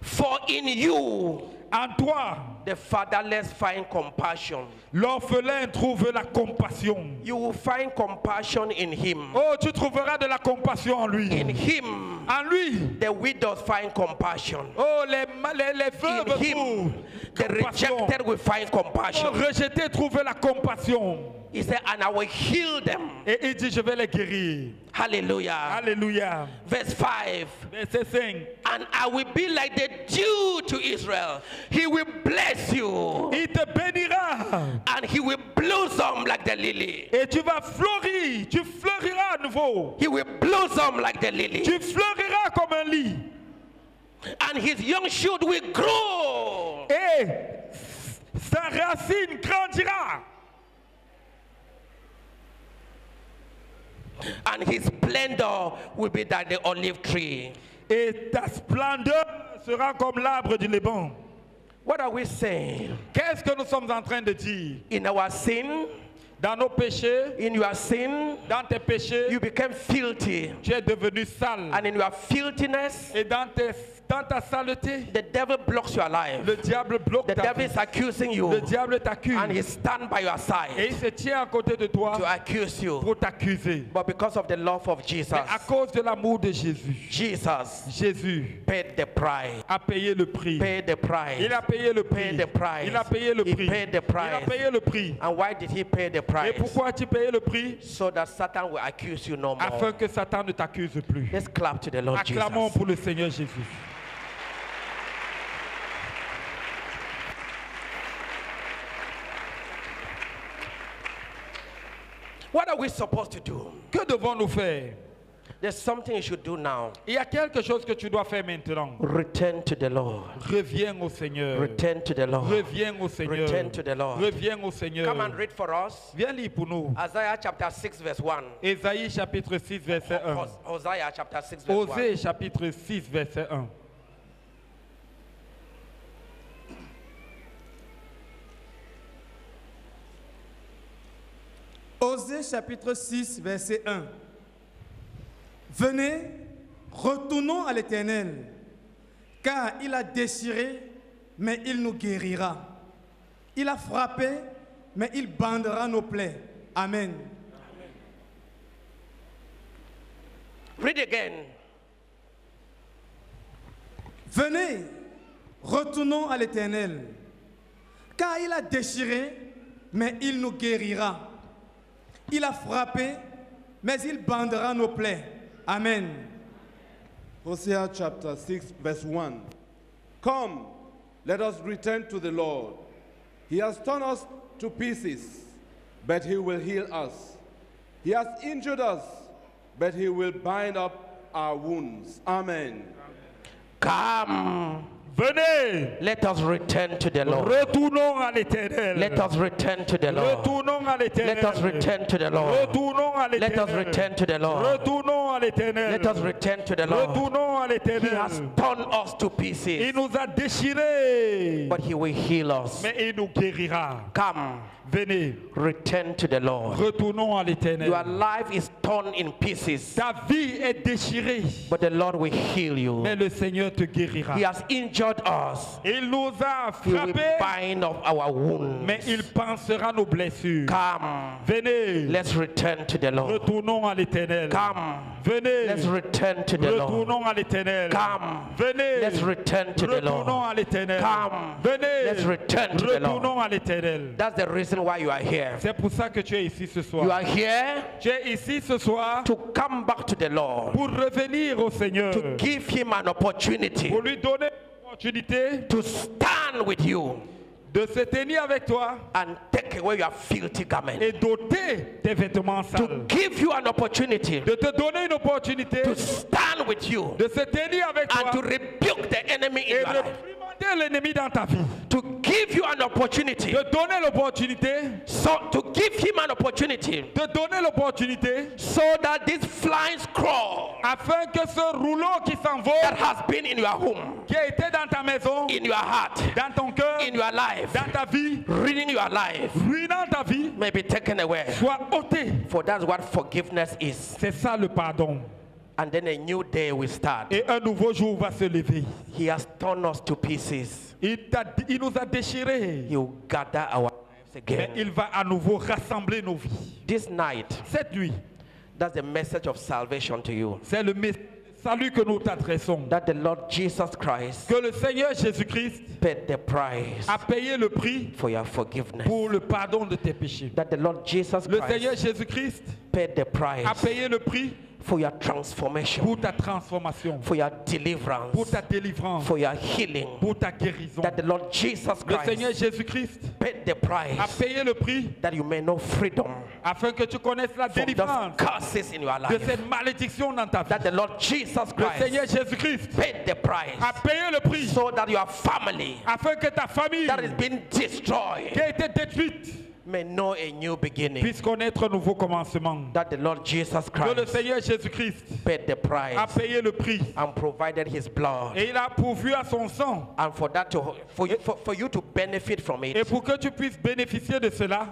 Speaker 1: For in you
Speaker 2: en toi,
Speaker 1: the fatherless find compassion.
Speaker 2: l'orphelin trouve la compassion.
Speaker 1: You will find compassion in him.
Speaker 2: Oh, tu trouveras de la compassion en lui.
Speaker 1: In him,
Speaker 2: En lui,
Speaker 1: the widows find compassion.
Speaker 2: oh, les, les, les
Speaker 1: In
Speaker 2: veuves
Speaker 1: him,
Speaker 2: trouvent
Speaker 1: the
Speaker 2: compassion.
Speaker 1: rejected will find
Speaker 2: Oh,
Speaker 1: compassion.
Speaker 2: rejetés trouvent la compassion.
Speaker 1: He said, And I will heal them.
Speaker 2: Et il dit, je vais les guérir.
Speaker 1: Hallelujah.
Speaker 2: Alléluia.
Speaker 1: Verse 5
Speaker 2: Verset 5.
Speaker 1: And I will be like the dew to Israel, He will bless you.
Speaker 2: Il te bénira.
Speaker 1: And he will blossom like the lily.
Speaker 2: Et tu vas fleurir. Tu fleuriras à nouveau.
Speaker 1: He will blossom like the lily.
Speaker 2: Tu fleuriras comme un lit.
Speaker 1: And his young shoot will grow.
Speaker 2: Et sa racine grandira.
Speaker 1: And his splendor will be like the olive tree.
Speaker 2: Et ta splendeur sera comme l'arbre du Liban.
Speaker 1: What are we saying?
Speaker 2: Qu'est-ce que nous sommes en train de dire?
Speaker 1: In our sin,
Speaker 2: Dans nos péchés,
Speaker 1: in your sin,
Speaker 2: dans tes péchés,
Speaker 1: you became filthy.
Speaker 2: tu es devenu sale.
Speaker 1: And in your filthiness,
Speaker 2: Et dans, tes- dans ta saleté,
Speaker 1: the devil blocks your life.
Speaker 2: le diable bloque
Speaker 1: The
Speaker 2: ta
Speaker 1: devil
Speaker 2: vie.
Speaker 1: is accusing you.
Speaker 2: Le diable t'accuse.
Speaker 1: And he stand by your
Speaker 2: Et
Speaker 1: side
Speaker 2: il se tient à côté de toi
Speaker 1: to accuse you.
Speaker 2: pour t'accuser.
Speaker 1: But because of the love of Jesus,
Speaker 2: Mais à cause de l'amour de Jésus,
Speaker 1: Jesus
Speaker 2: Jésus
Speaker 1: paid the price.
Speaker 2: a payé le prix.
Speaker 1: Paid the price.
Speaker 2: Il a payé le prix.
Speaker 1: Paid the price.
Speaker 2: Il a payé le
Speaker 1: He
Speaker 2: prix.
Speaker 1: paid the
Speaker 2: Il a
Speaker 1: price.
Speaker 2: payé le prix.
Speaker 1: And why did he pay the
Speaker 2: Et
Speaker 1: price?
Speaker 2: pourquoi as-tu payé le prix?
Speaker 1: So that Satan will accuse you no
Speaker 2: Afin
Speaker 1: more.
Speaker 2: que Satan ne t'accuse plus.
Speaker 1: Let's clap to the Lord
Speaker 2: Acclamons
Speaker 1: Jesus.
Speaker 2: pour le Seigneur Jésus.
Speaker 1: What are we supposed to do?
Speaker 2: Que devons-nous faire?
Speaker 1: There's something you should do now.
Speaker 2: Il y a quelque chose que tu dois faire maintenant.
Speaker 1: Return to the Lord.
Speaker 2: Reviens au Seigneur.
Speaker 1: Return to the Lord.
Speaker 2: Reviens au Seigneur.
Speaker 1: Return to the Lord.
Speaker 2: Reviens au Seigneur.
Speaker 1: Come and read for us.
Speaker 2: Viens lire pour nous.
Speaker 1: Isaiah chapter 6, verse 1.
Speaker 2: Ésaïe chapitre 6, verset 1.
Speaker 1: Hos- Hosea chapter 6, verse 1.
Speaker 2: Osée chapitre 6, verset 1.
Speaker 3: Osée chapitre 6, verset 1. Venez, retournons à l'Éternel, car il a déchiré, mais il nous guérira. Il a frappé, mais il bandera nos plaies. Amen.
Speaker 1: Read again.
Speaker 3: Venez, retournons à l'Éternel, car il a déchiré, mais il nous guérira. Il a frappé, mais il bandera nos plaies. Amen.
Speaker 4: Hosea chapter 6, verse 1. Come, let us return to the Lord. He has torn us to pieces, but he will heal us. He has injured us, but he will bind up our wounds. Amen.
Speaker 1: Come.
Speaker 2: Venez,
Speaker 1: Let us return to the Lord.
Speaker 2: retournons à l'Éternel.
Speaker 1: Let us return to the Lord.
Speaker 2: Retournons à l'Éternel.
Speaker 1: Let us return to the Lord.
Speaker 2: Retournons à l'éternel.
Speaker 1: Let us return to the Lord.
Speaker 2: Retournons à l'Éternel.
Speaker 1: Let us return to the Lord.
Speaker 2: Retournons à
Speaker 1: He has torn us to pieces.
Speaker 2: Il nous a déchirés,
Speaker 1: but he will heal us.
Speaker 2: mais il nous guérira.
Speaker 1: Come,
Speaker 2: Venez,
Speaker 1: return to the Lord.
Speaker 2: retournons à
Speaker 1: Your
Speaker 2: l'Éternel.
Speaker 1: life is torn in pieces,
Speaker 2: Ta vie est déchirée,
Speaker 1: but the Lord will heal you.
Speaker 2: mais le Seigneur te guérira.
Speaker 1: He has injured us.
Speaker 2: Il nous a
Speaker 1: He will
Speaker 2: frappés,
Speaker 1: bind up our wounds.
Speaker 2: mais il pansera nos blessures.
Speaker 1: Come,
Speaker 2: Venez,
Speaker 1: let's return to the Lord.
Speaker 2: retournons à l'Éternel.
Speaker 1: Come,
Speaker 2: Venez,
Speaker 1: let's return to the Lord.
Speaker 2: à l'Éternel.
Speaker 1: Come,
Speaker 2: Venez,
Speaker 1: let's return to the
Speaker 2: retournons
Speaker 1: Lord.
Speaker 2: à l'Éternel.
Speaker 1: Come,
Speaker 2: Venez,
Speaker 1: let's return to the Lord.
Speaker 2: retournons à l'Éternel.
Speaker 1: That's the reason why you are here.
Speaker 2: C'est pour ça que tu es ici ce
Speaker 1: You are here
Speaker 2: Tu es ici ce soir
Speaker 1: to come back to the Lord,
Speaker 2: pour revenir au Seigneur,
Speaker 1: to give Him an opportunity
Speaker 2: pour lui donner l'opportunité
Speaker 1: to stand with you
Speaker 2: de se tenir avec toi
Speaker 1: and take away your filthy garment.
Speaker 2: et d'ôter tes vêtements
Speaker 1: To give you an opportunity
Speaker 2: De te donner une opportunité
Speaker 1: to stand with you
Speaker 2: de se tenir avec
Speaker 1: and to rebuke the enemy in your life.
Speaker 2: Réprimander l'ennemi dans ta vie.
Speaker 1: To give you an opportunity.
Speaker 2: De donner l'opportunité,
Speaker 1: So to give him an opportunity.
Speaker 2: De donner l'opportunité.
Speaker 1: So that this flying scroll
Speaker 2: afin que ce rouleau qui
Speaker 1: that
Speaker 2: s'envole,
Speaker 1: has been in your home,
Speaker 2: qui a été dans ta maison,
Speaker 1: in your heart,
Speaker 2: dans ton cœur,
Speaker 1: in your life,
Speaker 2: dans ta vie,
Speaker 1: reading your life,
Speaker 2: ruinant ta vie,
Speaker 1: may be taken away.
Speaker 2: soit ôté.
Speaker 1: For that's what forgiveness is.
Speaker 2: C'est ça le pardon.
Speaker 1: And then a new day will start.
Speaker 2: Et un nouveau jour va se lever.
Speaker 1: He has torn us to pieces.
Speaker 2: Il, nous a déchirés.
Speaker 1: He will gather our lives
Speaker 2: Mais
Speaker 1: again.
Speaker 2: il va à nouveau rassembler nos vies.
Speaker 1: This night,
Speaker 2: Cette nuit,
Speaker 1: that's the message of salvation to you.
Speaker 2: c'est le message de salut que nous t'adressons.
Speaker 1: That the Lord Jesus Christ
Speaker 2: Que le Seigneur Jésus-Christ
Speaker 1: paid the price
Speaker 2: a payé le prix
Speaker 1: for your forgiveness.
Speaker 2: pour le pardon de tes péchés.
Speaker 1: That the Lord Jesus
Speaker 2: Le Seigneur
Speaker 1: Christ
Speaker 2: Jésus-Christ
Speaker 1: paid the price
Speaker 2: a payé le prix
Speaker 1: for your transformation,
Speaker 2: pour ta transformation,
Speaker 1: for your deliverance,
Speaker 2: pour ta délivrance,
Speaker 1: for your healing.
Speaker 2: pour ta guérison.
Speaker 1: That the Lord Jesus
Speaker 2: Le Seigneur
Speaker 1: Christ
Speaker 2: Jésus-Christ
Speaker 1: paid the
Speaker 2: a
Speaker 1: price
Speaker 2: payé le prix
Speaker 1: that you may know freedom
Speaker 2: afin que tu connaisses la délivrance
Speaker 1: curses in your
Speaker 2: de
Speaker 1: life.
Speaker 2: cette malédiction dans ta vie.
Speaker 1: That the Lord Jesus
Speaker 2: Le Seigneur
Speaker 1: Christ
Speaker 2: Jésus-Christ
Speaker 1: paid the price
Speaker 2: a payé le prix
Speaker 1: so that your family
Speaker 2: afin que ta famille
Speaker 1: that is being destroyed
Speaker 2: qui a été détruite
Speaker 1: may know a new beginning.
Speaker 2: puisse connaître un nouveau commencement.
Speaker 1: That the Lord Jesus
Speaker 2: Que le
Speaker 1: Christ
Speaker 2: Seigneur Jésus-Christ
Speaker 1: paid the
Speaker 2: a
Speaker 1: price
Speaker 2: payé le prix
Speaker 1: and provided his blood.
Speaker 2: et il a pourvu à son sang.
Speaker 1: And for that to for you, for, for you to benefit from
Speaker 2: Et
Speaker 1: it,
Speaker 2: pour que tu puisses bénéficier de cela,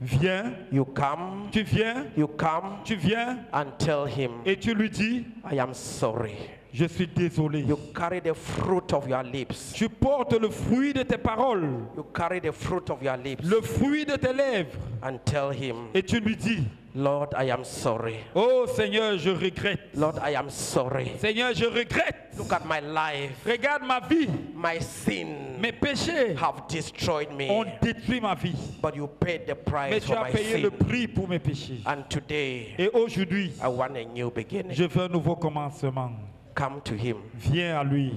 Speaker 2: viens,
Speaker 1: you come,
Speaker 2: tu viens,
Speaker 1: you come
Speaker 2: tu viens
Speaker 1: and tell him,
Speaker 2: et tu lui dis,
Speaker 1: I am sorry.
Speaker 2: Je suis désolé.
Speaker 1: You carry the fruit of your lips.
Speaker 2: Tu portes le fruit de tes paroles,
Speaker 1: You carry the fruit of your lips
Speaker 2: le fruit de tes lèvres,
Speaker 1: and tell him,
Speaker 2: et tu lui dis,
Speaker 1: Lord, I am sorry.
Speaker 2: oh Seigneur, je regrette.
Speaker 1: Lord, I am sorry.
Speaker 2: Seigneur, je regrette.
Speaker 1: Look at my life.
Speaker 2: Regarde ma vie.
Speaker 1: My sin
Speaker 2: Mes péchés
Speaker 1: have destroyed
Speaker 2: ont
Speaker 1: me,
Speaker 2: détruit ma vie.
Speaker 1: but you paid the
Speaker 2: Mais
Speaker 1: price
Speaker 2: tu
Speaker 1: for
Speaker 2: as
Speaker 1: my
Speaker 2: payé le
Speaker 1: sin.
Speaker 2: prix pour mes péchés.
Speaker 1: And today,
Speaker 2: Et aujourd'hui,
Speaker 1: I want a new beginning.
Speaker 2: je veux un nouveau commencement.
Speaker 1: Come to him.
Speaker 2: Viens à lui.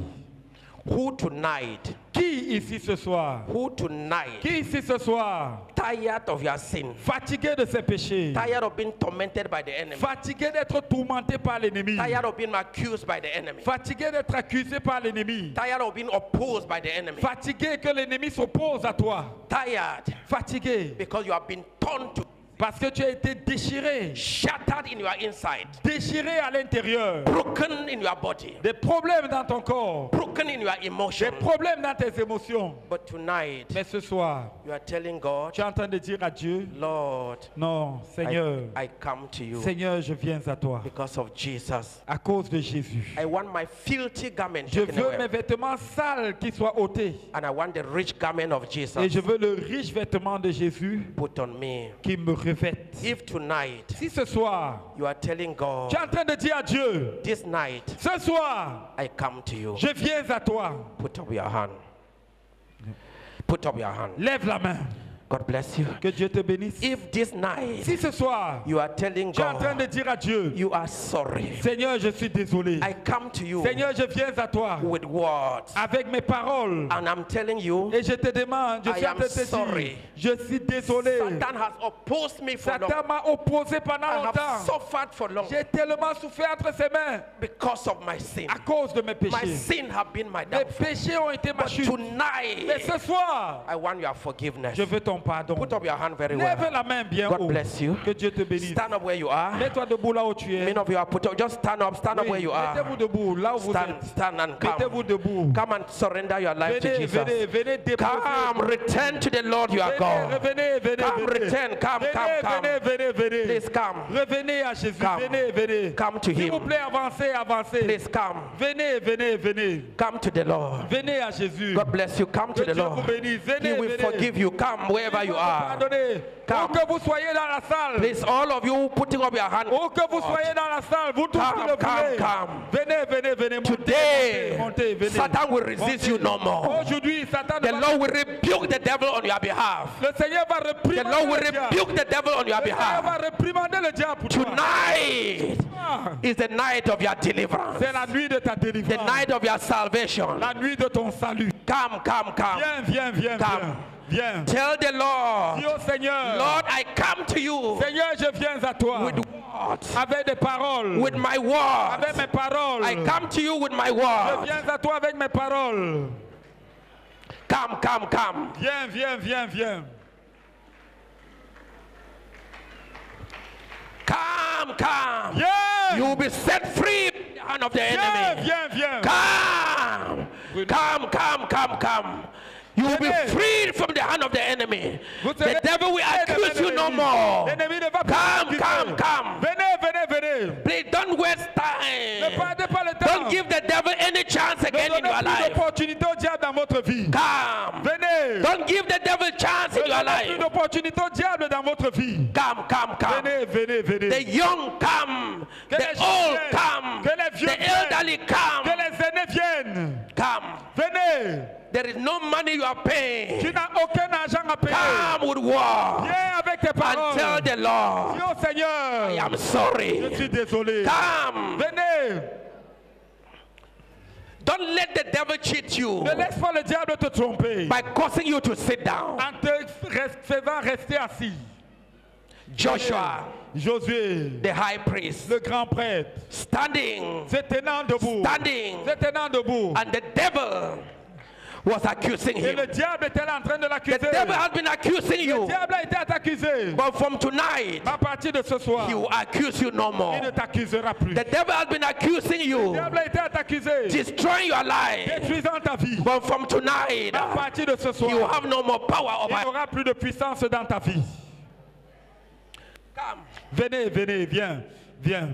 Speaker 1: Who tonight,
Speaker 2: Qui ici ce soir?
Speaker 1: who tonight,
Speaker 2: Qui ici ce soir?
Speaker 1: tired of your sin,
Speaker 2: Fatigué de ses péchés.
Speaker 1: tired of being tormented by the enemy,
Speaker 2: Fatigué d'être tourmenté par l'ennemi.
Speaker 1: tired of being accused by the enemy,
Speaker 2: Fatigué d'être accusé par l'ennemi.
Speaker 1: tired of being opposed by the enemy,
Speaker 2: Fatigué que l'ennemi s'oppose à toi.
Speaker 1: Tired
Speaker 2: Fatigué.
Speaker 1: because you have been torn to
Speaker 2: parce que tu as été déchiré.
Speaker 1: Shattered in your inside,
Speaker 2: Déchiré à l'intérieur.
Speaker 1: Broken in your body,
Speaker 2: Des problèmes dans ton corps.
Speaker 1: Broken in your
Speaker 2: Des
Speaker 1: emotions.
Speaker 2: problèmes dans tes émotions.
Speaker 1: But tonight,
Speaker 2: Mais ce soir
Speaker 1: you are telling God,
Speaker 2: Tu es en train de dire à Dieu
Speaker 1: Lord,
Speaker 2: Non Seigneur
Speaker 1: I, I come to you
Speaker 2: Seigneur je viens à toi.
Speaker 1: because of Jesus.
Speaker 2: À cause de Jésus.
Speaker 1: I want my filthy garment
Speaker 2: Je veux
Speaker 1: away,
Speaker 2: mes vêtements sales qui soient ôtés.
Speaker 1: And I want the rich garment of
Speaker 2: Et
Speaker 1: Jesus
Speaker 2: je veux le riche vêtement de Jésus
Speaker 1: put on me.
Speaker 2: qui me revête.
Speaker 1: If tonight
Speaker 2: Si ce soir,
Speaker 1: you are telling God,
Speaker 2: tu es en train de dire à Dieu,
Speaker 1: this night
Speaker 2: ce soir,
Speaker 1: I come to you,
Speaker 2: je viens à toi,
Speaker 1: put up your hand. Put up your hand.
Speaker 2: lève la main,
Speaker 1: God bless you.
Speaker 2: que Dieu te bénisse.
Speaker 1: If this night
Speaker 2: Si ce soir,
Speaker 1: you are telling
Speaker 2: tu es en train de dire à Dieu,
Speaker 1: you are sorry,
Speaker 2: Seigneur, je suis désolé.
Speaker 1: I come to you
Speaker 2: Seigneur, je viens à toi
Speaker 1: with words,
Speaker 2: avec mes paroles.
Speaker 1: and I'm telling you,
Speaker 2: Et je te demande, je
Speaker 1: I
Speaker 2: suis en
Speaker 1: am
Speaker 2: train de te
Speaker 1: sorry.
Speaker 2: dire, je suis désolé.
Speaker 1: Satan has opposed me for long.
Speaker 2: Satan m'a opposé pendant
Speaker 1: I have
Speaker 2: longtemps.
Speaker 1: suffered for long
Speaker 2: J'ai tellement souffert entre ses mains
Speaker 1: because of my sin.
Speaker 2: à cause de mes
Speaker 1: My
Speaker 2: péchés.
Speaker 1: sin have been my
Speaker 2: Mes péchés ont été ma
Speaker 1: But
Speaker 2: chute. Mais ce soir,
Speaker 1: I want your forgiveness.
Speaker 2: je veux ton pardon.
Speaker 1: Put up your hand very
Speaker 2: Lève
Speaker 1: well.
Speaker 2: la main bien
Speaker 1: God
Speaker 2: haut.
Speaker 1: bless you.
Speaker 2: Que Dieu te bénisse.
Speaker 1: Stand up where you are.
Speaker 2: Mets-toi debout là où tu es.
Speaker 1: Many of you are put up. Just stand up. Stand up where you
Speaker 2: Mettez-vous
Speaker 1: are.
Speaker 2: debout là où vous
Speaker 1: Stand,
Speaker 2: êtes.
Speaker 1: stand and
Speaker 2: Mettez-vous
Speaker 1: come.
Speaker 2: debout.
Speaker 1: Come and surrender your life to
Speaker 2: Venez,
Speaker 1: Jesus.
Speaker 2: venez, venez déposer.
Speaker 1: Come, return to the Lord your
Speaker 2: Venez,
Speaker 1: God.
Speaker 2: revenez, venez,
Speaker 1: Come,
Speaker 2: venez.
Speaker 1: return. Come,
Speaker 2: venez,
Speaker 1: come, come.
Speaker 2: venez, venez, venez.
Speaker 1: Please come.
Speaker 2: Revenez à Jésus.
Speaker 1: Come.
Speaker 2: Venez, venez.
Speaker 1: Come to
Speaker 2: S'il vous
Speaker 1: him.
Speaker 2: plaît, avancez, avancez.
Speaker 1: Please come.
Speaker 2: Venez, venez, venez.
Speaker 1: Come to the Lord.
Speaker 2: Venez à Jésus.
Speaker 1: God bless you. Come to the Lord. He will forgive you. Come wherever you are. Come. Please, all of you putting up your hand. Come, come, come,
Speaker 2: come.
Speaker 1: Today, Satan will resist you no more. The Lord will rebuke the devil on your behalf. The Lord will rebuke the devil on your behalf. Tonight is the night of your deliverance. The night of your salvation. Come, come, come. Come
Speaker 2: viens.
Speaker 1: Tell the Lord,
Speaker 2: Dis au Seigneur.
Speaker 1: Lord, I come to you
Speaker 2: Seigneur, je viens à toi.
Speaker 1: with words,
Speaker 2: Avec des paroles.
Speaker 1: with my
Speaker 2: Avec mes paroles.
Speaker 1: I come to you with my
Speaker 2: Je viens à toi avec mes paroles.
Speaker 1: Come, come, come.
Speaker 2: Viens, viens, viens, viens.
Speaker 1: Come, come.
Speaker 2: Viens.
Speaker 1: You will be set free from the hand of the
Speaker 2: Viens,
Speaker 1: enemy.
Speaker 2: viens, viens.
Speaker 1: Come, come, come, come, come. You will be freed from the hand of the enemy. The devil will accuse you no more. Come, come, come. Please don't waste time. Don't give the devil any chance again in your life. Come. Don't give the devil chance in your life. Come, come, come. The young come. The old come. The elderly come.
Speaker 2: Venez.
Speaker 1: There is no money you are
Speaker 2: Tu
Speaker 1: paying.
Speaker 2: n'as aucun argent à payer.
Speaker 1: Come with war.
Speaker 2: Viens avec tes
Speaker 1: and tell
Speaker 2: paroles.
Speaker 1: the Lord,
Speaker 2: Dis au Seigneur,
Speaker 1: I am
Speaker 2: je
Speaker 1: sorry.
Speaker 2: suis désolé.
Speaker 1: Come.
Speaker 2: Venez,
Speaker 1: Don't let the devil cheat you
Speaker 2: ne laisse pas le diable te tromper
Speaker 1: by causing you to sit down.
Speaker 2: en te faisant rester assis.
Speaker 1: Joshua,
Speaker 2: Josué,
Speaker 1: the high priest,
Speaker 2: le grand prêtre,
Speaker 1: standing,
Speaker 2: se tenant debout,
Speaker 1: standing,
Speaker 2: se tenant debout.
Speaker 1: and the devil was accusing
Speaker 2: Et le
Speaker 1: him.
Speaker 2: diable était en train de
Speaker 1: The
Speaker 2: l'accuser.
Speaker 1: devil has been accusing
Speaker 2: Le
Speaker 1: you,
Speaker 2: diable a été accusé.
Speaker 1: but from tonight,
Speaker 2: À partir de ce soir,
Speaker 1: he will accuse you no more.
Speaker 2: il ne t'accusera plus.
Speaker 1: The devil has been accusing
Speaker 2: Le
Speaker 1: you,
Speaker 2: diable a été accusé,
Speaker 1: destroying your life,
Speaker 2: détruisant ta vie.
Speaker 1: but from tonight,
Speaker 2: À partir de ce
Speaker 1: you
Speaker 2: soir,
Speaker 1: have no more power
Speaker 2: il
Speaker 1: over
Speaker 2: n'aura plus de puissance dans ta vie. Venez, venez, viens, viens.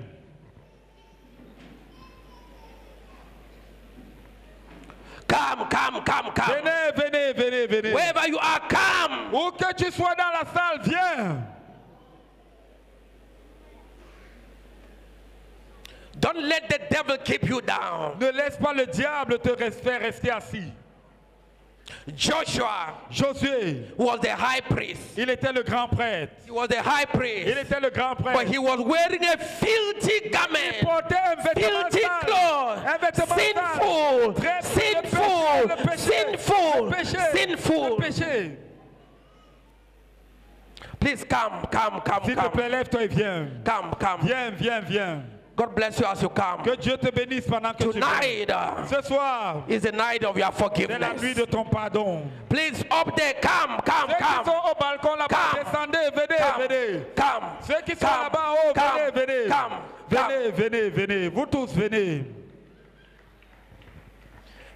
Speaker 1: Come, come, come, come.
Speaker 2: Venez, venez, venez, venez.
Speaker 1: Wherever you are, come.
Speaker 2: Où que tu sois dans la salle, viens.
Speaker 1: Don't let the devil keep you down.
Speaker 2: Ne laisse pas le diable te faire rester assis.
Speaker 1: Joshua
Speaker 2: Josué,
Speaker 1: was the high priest.
Speaker 2: il était le grand prêtre.
Speaker 1: He was the high priest.
Speaker 2: Il était le grand prêtre.
Speaker 1: But he was wearing a filthy
Speaker 2: Il
Speaker 1: garment.
Speaker 2: portait un vêtement
Speaker 1: Filthy
Speaker 2: sale.
Speaker 1: clothes.
Speaker 2: Un vêtement
Speaker 1: Sinful.
Speaker 2: sale.
Speaker 1: Sinful.
Speaker 2: Le péché,
Speaker 1: Sinful.
Speaker 2: le péché, le
Speaker 1: Sinful.
Speaker 2: péché.
Speaker 1: Please come, come, come,
Speaker 2: S'il te plaît, lève-toi et viens.
Speaker 1: Come, come.
Speaker 2: Viens, viens, viens.
Speaker 1: God bless you as you come.
Speaker 2: Que Dieu te bénisse pendant que tu viens.
Speaker 1: Tonight uh,
Speaker 2: Ce soir,
Speaker 1: is the night of your
Speaker 2: c'est la nuit
Speaker 1: forgiveness.
Speaker 2: de ton pardon.
Speaker 1: Please, up there, come, come,
Speaker 2: Ceux qui sont
Speaker 1: come.
Speaker 2: au balcon là-bas,
Speaker 1: Come.
Speaker 2: descendez, venez,
Speaker 1: Come,
Speaker 2: venez.
Speaker 1: come,
Speaker 2: Ceux qui sont là-bas venez,
Speaker 1: come,
Speaker 2: venez.
Speaker 1: come.
Speaker 2: Venez, venez, venez. Vous tous, venez.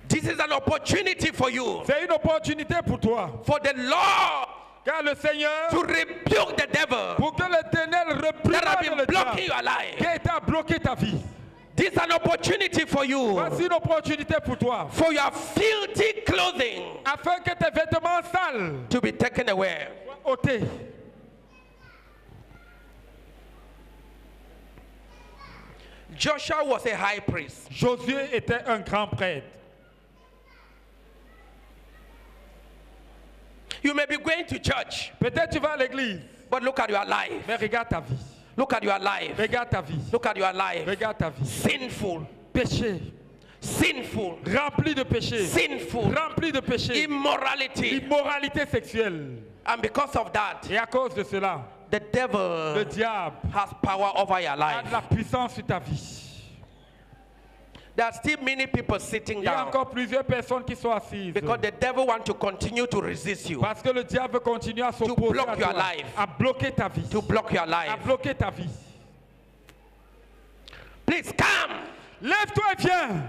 Speaker 1: This is an opportunity for you,
Speaker 2: C'est une opportunité pour toi.
Speaker 1: for the Lord
Speaker 2: Car le Seigneur,
Speaker 1: to rebuke the devil
Speaker 2: pour que l'éternel reprenne le diable qui
Speaker 1: life.
Speaker 2: a bloqué ta vie.
Speaker 1: This is an opportunity for you,
Speaker 2: Voici une opportunité pour toi.
Speaker 1: for your filthy clothing
Speaker 2: Afin que tes vêtements sales
Speaker 1: to be taken away.
Speaker 2: soient ôtés.
Speaker 1: Joshua was a high priest.
Speaker 2: Josué était un grand prêtre.
Speaker 1: You may be going to church,
Speaker 2: Peut-être tu vas à l'église,
Speaker 1: but look at your life.
Speaker 2: mais regarde ta vie.
Speaker 1: Look at your life.
Speaker 2: Regarde ta vie.
Speaker 1: Look at your life.
Speaker 2: Regarde ta vie.
Speaker 1: Sinful,
Speaker 2: Péché.
Speaker 1: sinful,
Speaker 2: Rempli de péché.
Speaker 1: sinful,
Speaker 2: Rempli de péché.
Speaker 1: immorality.
Speaker 2: Immoralité sexuelle.
Speaker 1: And because of that,
Speaker 2: Et à cause de cela,
Speaker 1: the devil.
Speaker 2: le diable
Speaker 1: has power over your
Speaker 2: a
Speaker 1: life.
Speaker 2: de la puissance sur ta vie.
Speaker 1: There are still many people sitting
Speaker 2: Il y a
Speaker 1: down
Speaker 2: encore plusieurs personnes qui sont assises.
Speaker 1: because the devil wants to continue to resist you,
Speaker 2: Parce que le diable continue à s'opposer
Speaker 1: block
Speaker 2: à
Speaker 1: your
Speaker 2: toi,
Speaker 1: life.
Speaker 2: à bloquer ta vie,
Speaker 1: to block your
Speaker 2: à
Speaker 1: life.
Speaker 2: bloquer ta vie.
Speaker 1: Please come.
Speaker 2: Lève-toi et viens.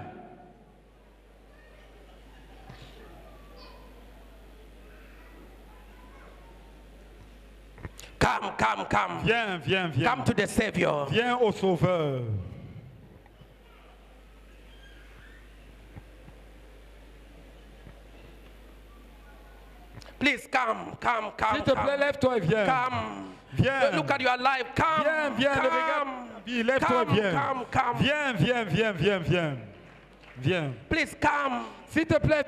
Speaker 1: Come, come, come.
Speaker 2: Viens, viens, viens.
Speaker 1: Come to the Savior.
Speaker 2: Viens au Sauveur.
Speaker 1: Please come, come, come.
Speaker 2: S'il te plaît, lève-toi et viens.
Speaker 1: Come.
Speaker 2: Viens.
Speaker 1: Look at your life. Come.
Speaker 2: Viens, viens,
Speaker 1: come.
Speaker 2: regarde. Lève-toi viens.
Speaker 1: come, come.
Speaker 2: Viens, viens, viens, viens, viens. Viens.
Speaker 1: Please come.
Speaker 2: S'il te plaît,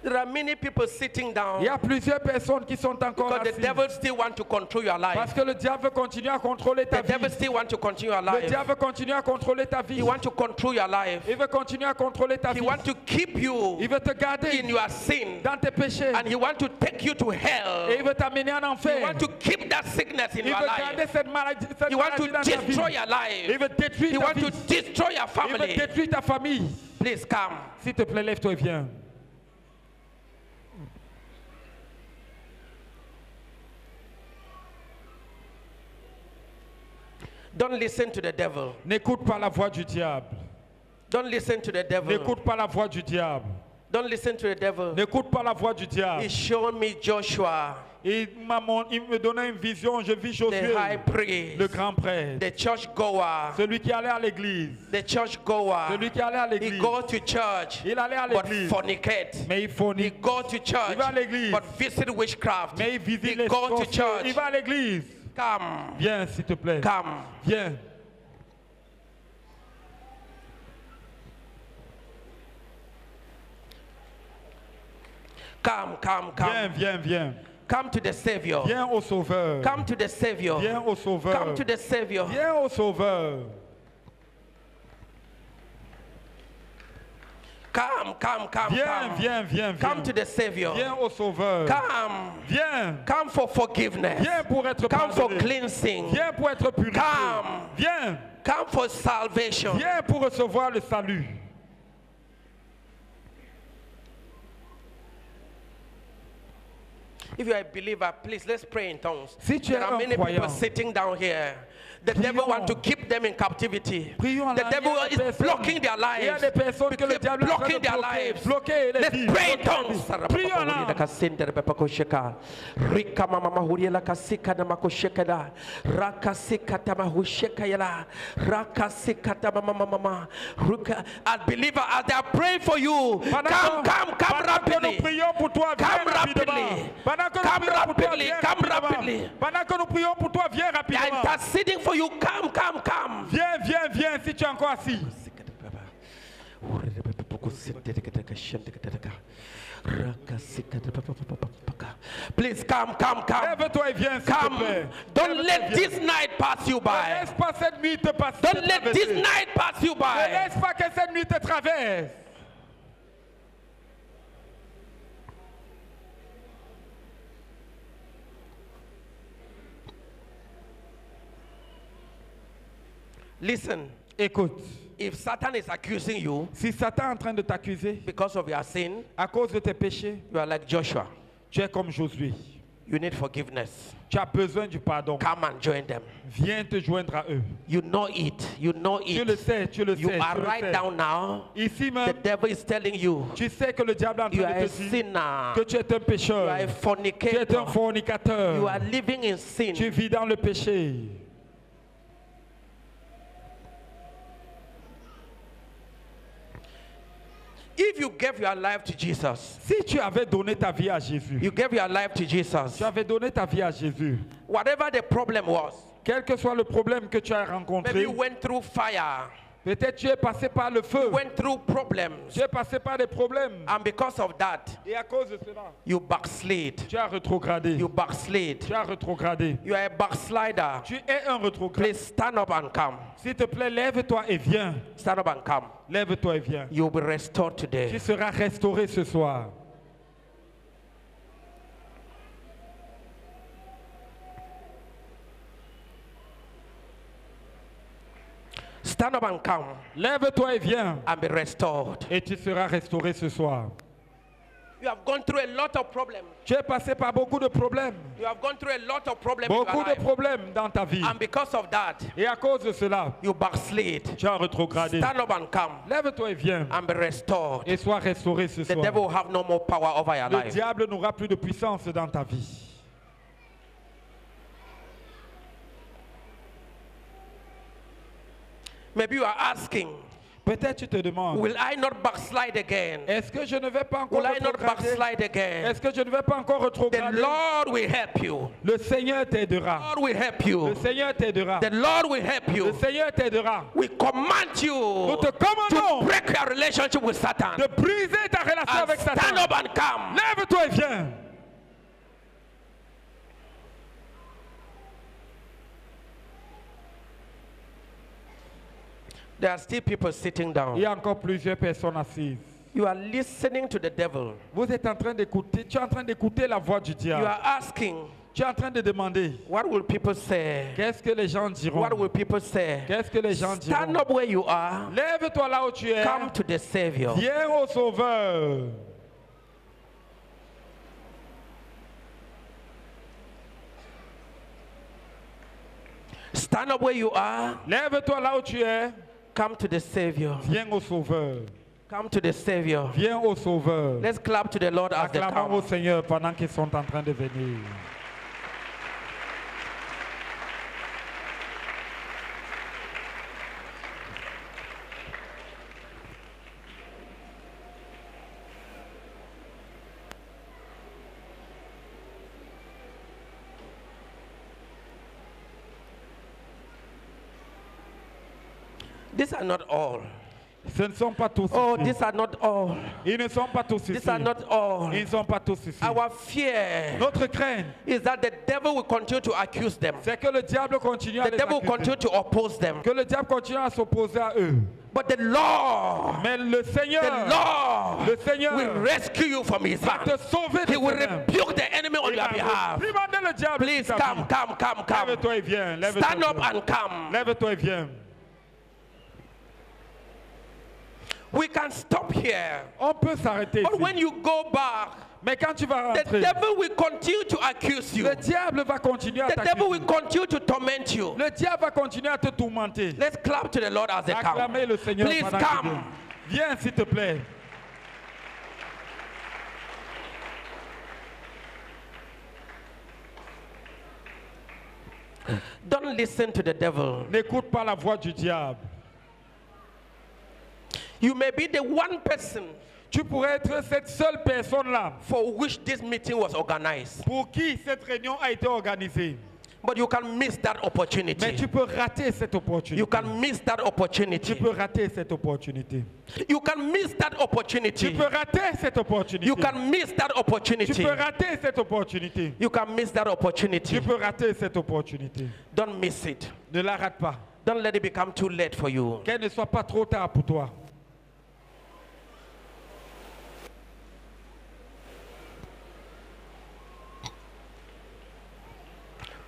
Speaker 1: There are many people sitting down
Speaker 2: Il y a plusieurs personnes qui sont encore
Speaker 1: because the devil still want to control your
Speaker 2: Parce
Speaker 1: life.
Speaker 2: que le diable continue à contrôler ta
Speaker 1: The devil
Speaker 2: vie.
Speaker 1: still want to continue your
Speaker 2: Le
Speaker 1: life.
Speaker 2: diable continue à contrôler ta vie.
Speaker 1: He want to control your life.
Speaker 2: Il veut continuer à contrôler ta
Speaker 1: He
Speaker 2: vie.
Speaker 1: want to keep you
Speaker 2: Il veut te garder
Speaker 1: in your sin
Speaker 2: dans tes péchés.
Speaker 1: and he want to take you to
Speaker 2: Et
Speaker 1: hell.
Speaker 2: il veut t'amener en
Speaker 1: He
Speaker 2: enfer.
Speaker 1: want to keep that sickness in
Speaker 2: Il
Speaker 1: your
Speaker 2: veut garder
Speaker 1: life.
Speaker 2: cette maladie, cette
Speaker 1: He want to
Speaker 2: maladie ta vie.
Speaker 1: destroy your
Speaker 2: Il
Speaker 1: life.
Speaker 2: veut détruire
Speaker 1: He
Speaker 2: ta
Speaker 1: want to
Speaker 2: vie.
Speaker 1: destroy your
Speaker 2: Il veut
Speaker 1: family.
Speaker 2: détruire ta famille.
Speaker 1: Please come.
Speaker 2: S'il te plaît, lève-toi et viens.
Speaker 1: Don't listen to the devil.
Speaker 2: N'écoute pas la voix du diable.
Speaker 1: Don't listen to the devil.
Speaker 2: N'écoute pas la voix du diable.
Speaker 1: Don't listen to the devil.
Speaker 2: N'écoute pas la voix du diable.
Speaker 1: He showed me Joshua,
Speaker 2: Il, m'a mon- il me donnait une vision. Je vis
Speaker 1: the
Speaker 2: Josué,
Speaker 1: high priest,
Speaker 2: le grand prêtre,
Speaker 1: the church goer,
Speaker 2: celui qui allait à l'église.
Speaker 1: the church goer.
Speaker 2: Celui qui allait à
Speaker 1: He
Speaker 2: l'église.
Speaker 1: go to church,
Speaker 2: Il allait à
Speaker 1: but
Speaker 2: l'église,
Speaker 1: fornicate.
Speaker 2: mais il
Speaker 1: He
Speaker 2: fornique.
Speaker 1: go to church,
Speaker 2: Il va à l'église.
Speaker 1: but visit witchcraft.
Speaker 2: Mais il visite
Speaker 1: He
Speaker 2: les
Speaker 1: go to
Speaker 2: sorciers. Il va à l'église.
Speaker 1: Come,
Speaker 2: Viens, s'il te plaît.
Speaker 1: come.
Speaker 2: Viens.
Speaker 1: Come, come, come.
Speaker 2: Viens, viens, viens.
Speaker 1: Come to the Savior.
Speaker 2: Viens au Sauveur.
Speaker 1: Come to the Savior.
Speaker 2: Viens au Sauveur.
Speaker 1: Come to the Savior.
Speaker 2: Viens au Sauveur.
Speaker 1: Come, come, come,
Speaker 2: Viens,
Speaker 1: come.
Speaker 2: viens, viens,
Speaker 1: Come to the Savior.
Speaker 2: Viens au Sauveur.
Speaker 1: Come.
Speaker 2: Viens.
Speaker 1: Come for forgiveness.
Speaker 2: Viens pour être
Speaker 1: Come for cleansing.
Speaker 2: Viens pour être purifié.
Speaker 1: Come.
Speaker 2: Viens.
Speaker 1: Come for salvation.
Speaker 2: Viens pour recevoir le salut.
Speaker 1: If you are a believer, please let's pray in tongues.
Speaker 2: Si tu
Speaker 1: there
Speaker 2: es
Speaker 1: are
Speaker 2: un
Speaker 1: many people sitting down here. The
Speaker 2: Prions.
Speaker 1: devil wants to keep them in captivity.
Speaker 2: Prions
Speaker 1: the devil is blocking their lives. blocking their lives. Let's pray in tongues. Rika mama mahuri la kasika na makosheka da. Raka sikata mahusheka yala. Raka sikata mama mama. Ruka as believer as they are praying for you. Come come come rapidly. come rapidly. Come rapidly. come rapidly.
Speaker 2: Pendant que nous prions pour toi viens rapidement.
Speaker 1: Interceding for you. Come, come, come.
Speaker 2: Viens, viens, viens si tu es encore assis.
Speaker 1: Please come, come, come.
Speaker 2: Lève-toi et viens,
Speaker 1: Come. Don't let this night pass you
Speaker 2: Ne
Speaker 1: by.
Speaker 2: laisse pas cette nuit te passer.
Speaker 1: Don't let this night pass you
Speaker 2: Ne
Speaker 1: by.
Speaker 2: laisse pas que cette nuit te traverse.
Speaker 1: Listen,
Speaker 2: Écoute,
Speaker 1: if Satan is accusing you
Speaker 2: si Satan est en train de t'accuser
Speaker 1: because of your sin,
Speaker 2: à cause de tes péchés,
Speaker 1: you are like Joshua.
Speaker 2: tu es comme Josué.
Speaker 1: You need forgiveness.
Speaker 2: Tu as besoin du pardon.
Speaker 1: Come and join them.
Speaker 2: Viens te joindre à eux.
Speaker 1: You know it. You know
Speaker 2: Tu le
Speaker 1: it.
Speaker 2: sais, tu le
Speaker 1: You
Speaker 2: sais.
Speaker 1: are right
Speaker 2: sais.
Speaker 1: down now.
Speaker 2: Ici
Speaker 1: The
Speaker 2: même,
Speaker 1: devil is telling you
Speaker 2: tu sais que le diable est en
Speaker 1: you
Speaker 2: train de te dire
Speaker 1: sinner.
Speaker 2: que tu es un
Speaker 1: You are
Speaker 2: pécheur.
Speaker 1: a
Speaker 2: Tu es un fornicateur.
Speaker 1: You are living in sin.
Speaker 2: Tu vis dans le péché.
Speaker 1: If you gave your life to Jesus,
Speaker 2: Si tu avais donné ta vie à Jésus,
Speaker 1: you gave your life to Jesus,
Speaker 2: tu avais donné ta vie à Jésus,
Speaker 1: whatever the problem was,
Speaker 2: quel que soit le problème que tu as
Speaker 1: maybe
Speaker 2: rencontré,
Speaker 1: you went through fire,
Speaker 2: peut-être tu es passé par le feu,
Speaker 1: went through problems,
Speaker 2: tu es passé par des problèmes.
Speaker 1: and because of that,
Speaker 2: Et à cause de cela,
Speaker 1: you backslid.
Speaker 2: tu as rétrogradé.
Speaker 1: You backslid.
Speaker 2: Tu as rétrogradé.
Speaker 1: You are a backslider.
Speaker 2: Tu es un rétrograde.
Speaker 1: Please stand up and come.
Speaker 2: S'il te plaît, lève-toi et viens.
Speaker 1: Stand up and come.
Speaker 2: Lève-toi et viens.
Speaker 1: You'll be restored
Speaker 2: Tu
Speaker 1: today.
Speaker 2: seras restauré ce soir.
Speaker 1: Stand up and come
Speaker 2: Lève-toi et viens.
Speaker 1: and be restored.
Speaker 2: Et tu seras restauré ce soir.
Speaker 1: You have gone through a lot of problems.
Speaker 2: Tu es passé par beaucoup de problèmes.
Speaker 1: You have gone through a lot of problems
Speaker 2: Beaucoup de problèmes dans ta vie.
Speaker 1: And because of that,
Speaker 2: Et à cause de cela,
Speaker 1: you backslid.
Speaker 2: tu as rétrogradé.
Speaker 1: Stand up and come
Speaker 2: Lève-toi et viens.
Speaker 1: and be restored.
Speaker 2: Et sois restauré ce
Speaker 1: The
Speaker 2: soir.
Speaker 1: devil will have no more power over your
Speaker 2: Le
Speaker 1: life.
Speaker 2: diable n'aura plus de puissance dans ta vie.
Speaker 1: Maybe you are asking,
Speaker 2: Peut-être tu te demandes,
Speaker 1: will I not backslide again?
Speaker 2: est-ce que je ne vais pas encore
Speaker 1: Will I not backslide again?
Speaker 2: Est-ce que je ne vais pas encore
Speaker 1: The
Speaker 2: rétrograder
Speaker 1: Lord will help you.
Speaker 2: Le Seigneur t'aidera.
Speaker 1: Lord will help you.
Speaker 2: Le Seigneur t'aidera.
Speaker 1: The Lord will help
Speaker 2: Le
Speaker 1: you.
Speaker 2: Seigneur t'aidera.
Speaker 1: We command
Speaker 2: Nous
Speaker 1: you
Speaker 2: te
Speaker 1: to
Speaker 2: commandons
Speaker 1: break your relationship with Satan.
Speaker 2: de briser ta relation
Speaker 1: And
Speaker 2: avec
Speaker 1: stand
Speaker 2: Satan.
Speaker 1: up and come.
Speaker 2: Lève-toi et viens.
Speaker 1: There are still people sitting
Speaker 2: Il
Speaker 1: down.
Speaker 2: y a encore plusieurs personnes assises.
Speaker 1: You are listening to the devil.
Speaker 2: Vous êtes en train d'écouter, tu es en train d'écouter la voix du
Speaker 1: You
Speaker 2: diable.
Speaker 1: are asking,
Speaker 2: Tu es en train de demander,
Speaker 1: what will people say?
Speaker 2: qu'est-ce que les gens diront?
Speaker 1: What will people say?
Speaker 2: Qu'est-ce que les gens
Speaker 1: Stand
Speaker 2: diront?
Speaker 1: up where you are.
Speaker 2: Lève-toi là où tu es.
Speaker 1: Come to the Savior.
Speaker 2: Viens au Sauveur.
Speaker 1: Stand up where you are.
Speaker 2: Lève-toi là où tu es.
Speaker 1: Come to the Savior.
Speaker 2: Viens au Sauveur.
Speaker 1: Come to the Savior.
Speaker 2: Viens au Sauveur.
Speaker 1: Let's clap to the Lord as they
Speaker 2: Acclamons au. Seigneur pendant qu'ils sont en train de venir.
Speaker 1: Are not all.
Speaker 2: Ce ne sont pas tous
Speaker 1: Oh,
Speaker 2: ici.
Speaker 1: these are not all.
Speaker 2: Ils ne sont pas tous ici.
Speaker 1: These are not all.
Speaker 2: Ils ne sont pas tous ici.
Speaker 1: Our fear
Speaker 2: Notre crainte,
Speaker 1: is that the devil will continue to accuse them.
Speaker 2: c'est que le diable continue à
Speaker 1: The
Speaker 2: les
Speaker 1: devil
Speaker 2: accuser.
Speaker 1: continue to oppose them.
Speaker 2: Que le diable continue à s'opposer à eux.
Speaker 1: But the Lord,
Speaker 2: Mais le Seigneur
Speaker 1: the Lord
Speaker 2: Le Seigneur
Speaker 1: will rescue you from his
Speaker 2: va te
Speaker 1: hand.
Speaker 2: sauver de
Speaker 1: He will rebuke the enemy on
Speaker 2: Il
Speaker 1: your behalf.
Speaker 2: le diable.
Speaker 1: Please come, come, come, come.
Speaker 2: Lève-toi et viens.
Speaker 1: Stand up and come.
Speaker 2: Lève-toi et viens.
Speaker 1: We can stop here.
Speaker 2: On peut s'arrêter
Speaker 1: But
Speaker 2: ici.
Speaker 1: when you go back,
Speaker 2: Mais quand tu vas
Speaker 1: the devil will continue to accuse you.
Speaker 2: le diable va continuer à
Speaker 1: The devil will
Speaker 2: t'accuser.
Speaker 1: continue to torment you.
Speaker 2: Le diable va continuer à te tourmenter.
Speaker 1: Let's clap to the Lord as they come.
Speaker 2: Acclamez le Seigneur
Speaker 1: Please
Speaker 2: pendant qu'il
Speaker 1: come.
Speaker 2: Viens, s'il te plaît.
Speaker 1: Don't listen to the devil.
Speaker 2: N'écoute pas la voix du diable.
Speaker 1: You may be the one person
Speaker 2: Tu pourrais être cette seule personne-là
Speaker 1: for which this meeting was organized.
Speaker 2: pour qui cette réunion a été organisée.
Speaker 1: But you can miss that opportunity.
Speaker 2: Mais tu peux rater cette opportunité.
Speaker 1: You can miss that opportunity.
Speaker 2: Tu peux rater cette opportunité.
Speaker 1: You can miss that opportunity.
Speaker 2: Tu peux rater cette opportunité.
Speaker 1: You can miss that opportunity.
Speaker 2: Tu peux rater cette opportunité.
Speaker 1: You can miss that opportunity.
Speaker 2: Tu peux rater cette opportunité.
Speaker 1: Don't miss it.
Speaker 2: Ne la rate pas.
Speaker 1: Don't let it become too late for you.
Speaker 2: Qu'elle ne soit pas trop tard pour toi.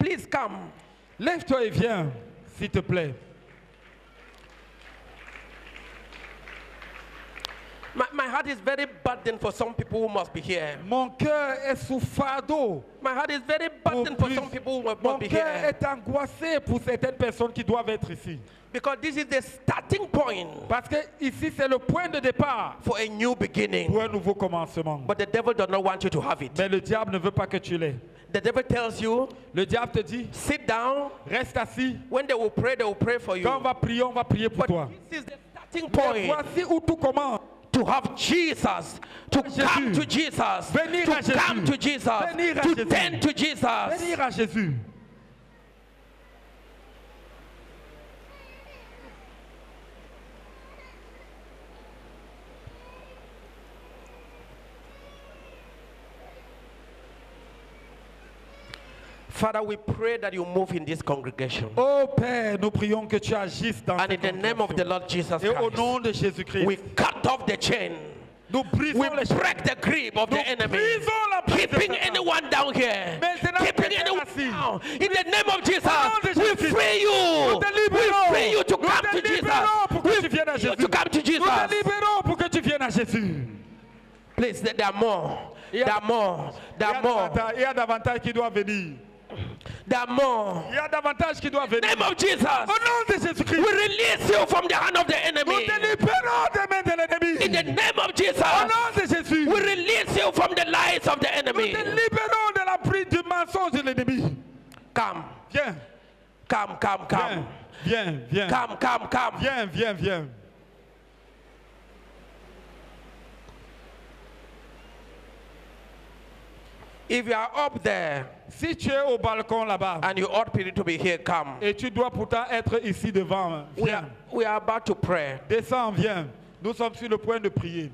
Speaker 1: Please come.
Speaker 2: Lève-toi et viens, s'il te plaît.
Speaker 1: My, my heart is very burdened for some people who must be here.
Speaker 2: Mon cœur est sous fardeau.
Speaker 1: My heart is very burdened for some people who must
Speaker 2: Mon
Speaker 1: be
Speaker 2: cœur
Speaker 1: here.
Speaker 2: est angoissé pour certaines personnes qui doivent être ici.
Speaker 1: Because this is the starting point
Speaker 2: Parce que ici, c'est le point de départ
Speaker 1: for a new beginning.
Speaker 2: pour un nouveau commencement.
Speaker 1: But the devil does not want you to have it.
Speaker 2: Mais le diable ne veut pas que tu l'aies.
Speaker 1: The devil tells you,
Speaker 2: Le diable te dit,
Speaker 1: sit down.
Speaker 2: reste assis.
Speaker 1: When they will pray, they will pray for you.
Speaker 2: Quand on va prier, on va prier pour
Speaker 1: But
Speaker 2: toi.
Speaker 1: this is the starting point
Speaker 2: voici où tout commence.
Speaker 1: to have Jesus, to
Speaker 2: Jésus.
Speaker 1: come to Jesus,
Speaker 2: Venir
Speaker 1: to come to Jesus,
Speaker 2: Venir
Speaker 1: to tend to Jesus.
Speaker 2: Venir à Jésus.
Speaker 1: Father, we pray that you move in this congregation.
Speaker 2: Ô Père, nous prions que tu agisses dans
Speaker 1: And in the name of the. Lord Jesus
Speaker 2: Et au nom de Jésus-Christ,
Speaker 1: we cut off the chain.
Speaker 2: nous brisons
Speaker 1: We
Speaker 2: les
Speaker 1: break the grip of the enemy.
Speaker 2: brisons la prise de
Speaker 1: Keeping anyone down here.
Speaker 2: Maintenant,
Speaker 1: Keeping anyone
Speaker 2: assis.
Speaker 1: down. In the name of Jesus, we free you.
Speaker 2: Nous
Speaker 1: We free you to come to Jesus.
Speaker 2: libérons pour que
Speaker 1: We
Speaker 2: tu viennes à
Speaker 1: free you to come to
Speaker 2: Nous te
Speaker 1: Jesus.
Speaker 2: libérons pour que tu viennes à Jésus.
Speaker 1: Please, there are more.
Speaker 2: Il y a-
Speaker 1: There are more. There are more.
Speaker 2: il y a davantage qui doit venir.
Speaker 1: More.
Speaker 2: Il y a davantage qui doit venir.
Speaker 1: Name of Jesus.
Speaker 2: Au nom de Jésus-Christ,
Speaker 1: We release you from the hand of the
Speaker 2: nous
Speaker 1: enemy.
Speaker 2: te libérons des mains de l'ennemi.
Speaker 1: In the name of Jesus.
Speaker 2: Au nom de Jésus,
Speaker 1: We release you from the lies of the
Speaker 2: nous
Speaker 1: enemy.
Speaker 2: te libérons de la prise du mensonge de l'ennemi.
Speaker 1: Come,
Speaker 2: Viens,
Speaker 1: come, come,
Speaker 2: viens,
Speaker 1: come.
Speaker 2: viens, viens.
Speaker 1: Come, come, come.
Speaker 2: Viens, viens, viens.
Speaker 1: If you are up there
Speaker 2: Si tu es au balcon là-bas
Speaker 1: and you ought people to be here, come.
Speaker 2: et tu dois pourtant être ici devant,
Speaker 1: We
Speaker 2: viens.
Speaker 1: are, we are about to pray.
Speaker 2: Descends, viens. Nous sommes sur le point de prier.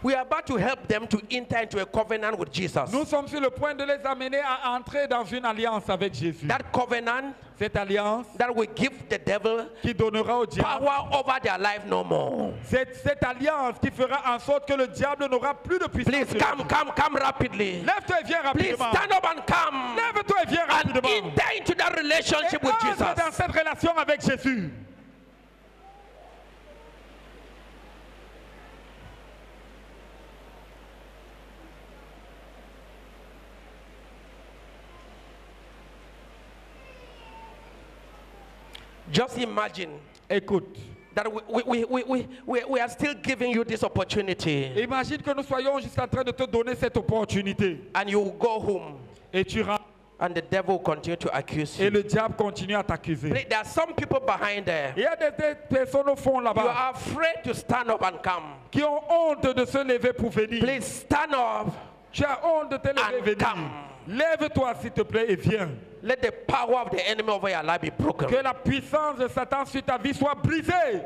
Speaker 1: We are about to help them to enter into a covenant with Jesus.
Speaker 2: Nous sommes sur le point de les amener à entrer dans une alliance avec Jésus.
Speaker 1: That covenant
Speaker 2: Cette alliance
Speaker 1: that will give the devil
Speaker 2: qui donnera au diable.
Speaker 1: power over their life no more.
Speaker 2: Cette, cette alliance qui fera en sorte que le diable n'aura plus de puissance.
Speaker 1: Please come, come, come rapidly.
Speaker 2: Lève-toi et viens
Speaker 1: Please
Speaker 2: rapidement.
Speaker 1: stand up and come
Speaker 2: Lève-toi et viens
Speaker 1: and
Speaker 2: rapidement.
Speaker 1: enter into that
Speaker 2: Et
Speaker 1: relationship with
Speaker 2: entre dans
Speaker 1: Jesus.
Speaker 2: cette relation avec Jésus.
Speaker 1: Just imagine
Speaker 2: Écoute,
Speaker 1: that we, we, we, we, we, we are still giving you this opportunity
Speaker 2: imagine que nous soyons juste en train de te donner cette opportunité.
Speaker 1: and you go home
Speaker 2: Et tu rentres
Speaker 1: and the devil continue to accuse you.
Speaker 2: et le diable continue à t'accuser.
Speaker 1: There are some people behind there.
Speaker 2: Il y a des, des personnes au fond là-bas You
Speaker 1: are afraid to stand up and come.
Speaker 2: qui ont honte de se lever pour venir.
Speaker 1: Please stand up
Speaker 2: Tu as honte de te lever. Lève-toi, s'il te plaît, et viens.
Speaker 1: Let the power of the enemy over your life be broken.
Speaker 2: Que la puissance de Satan sur ta vie soit brisée.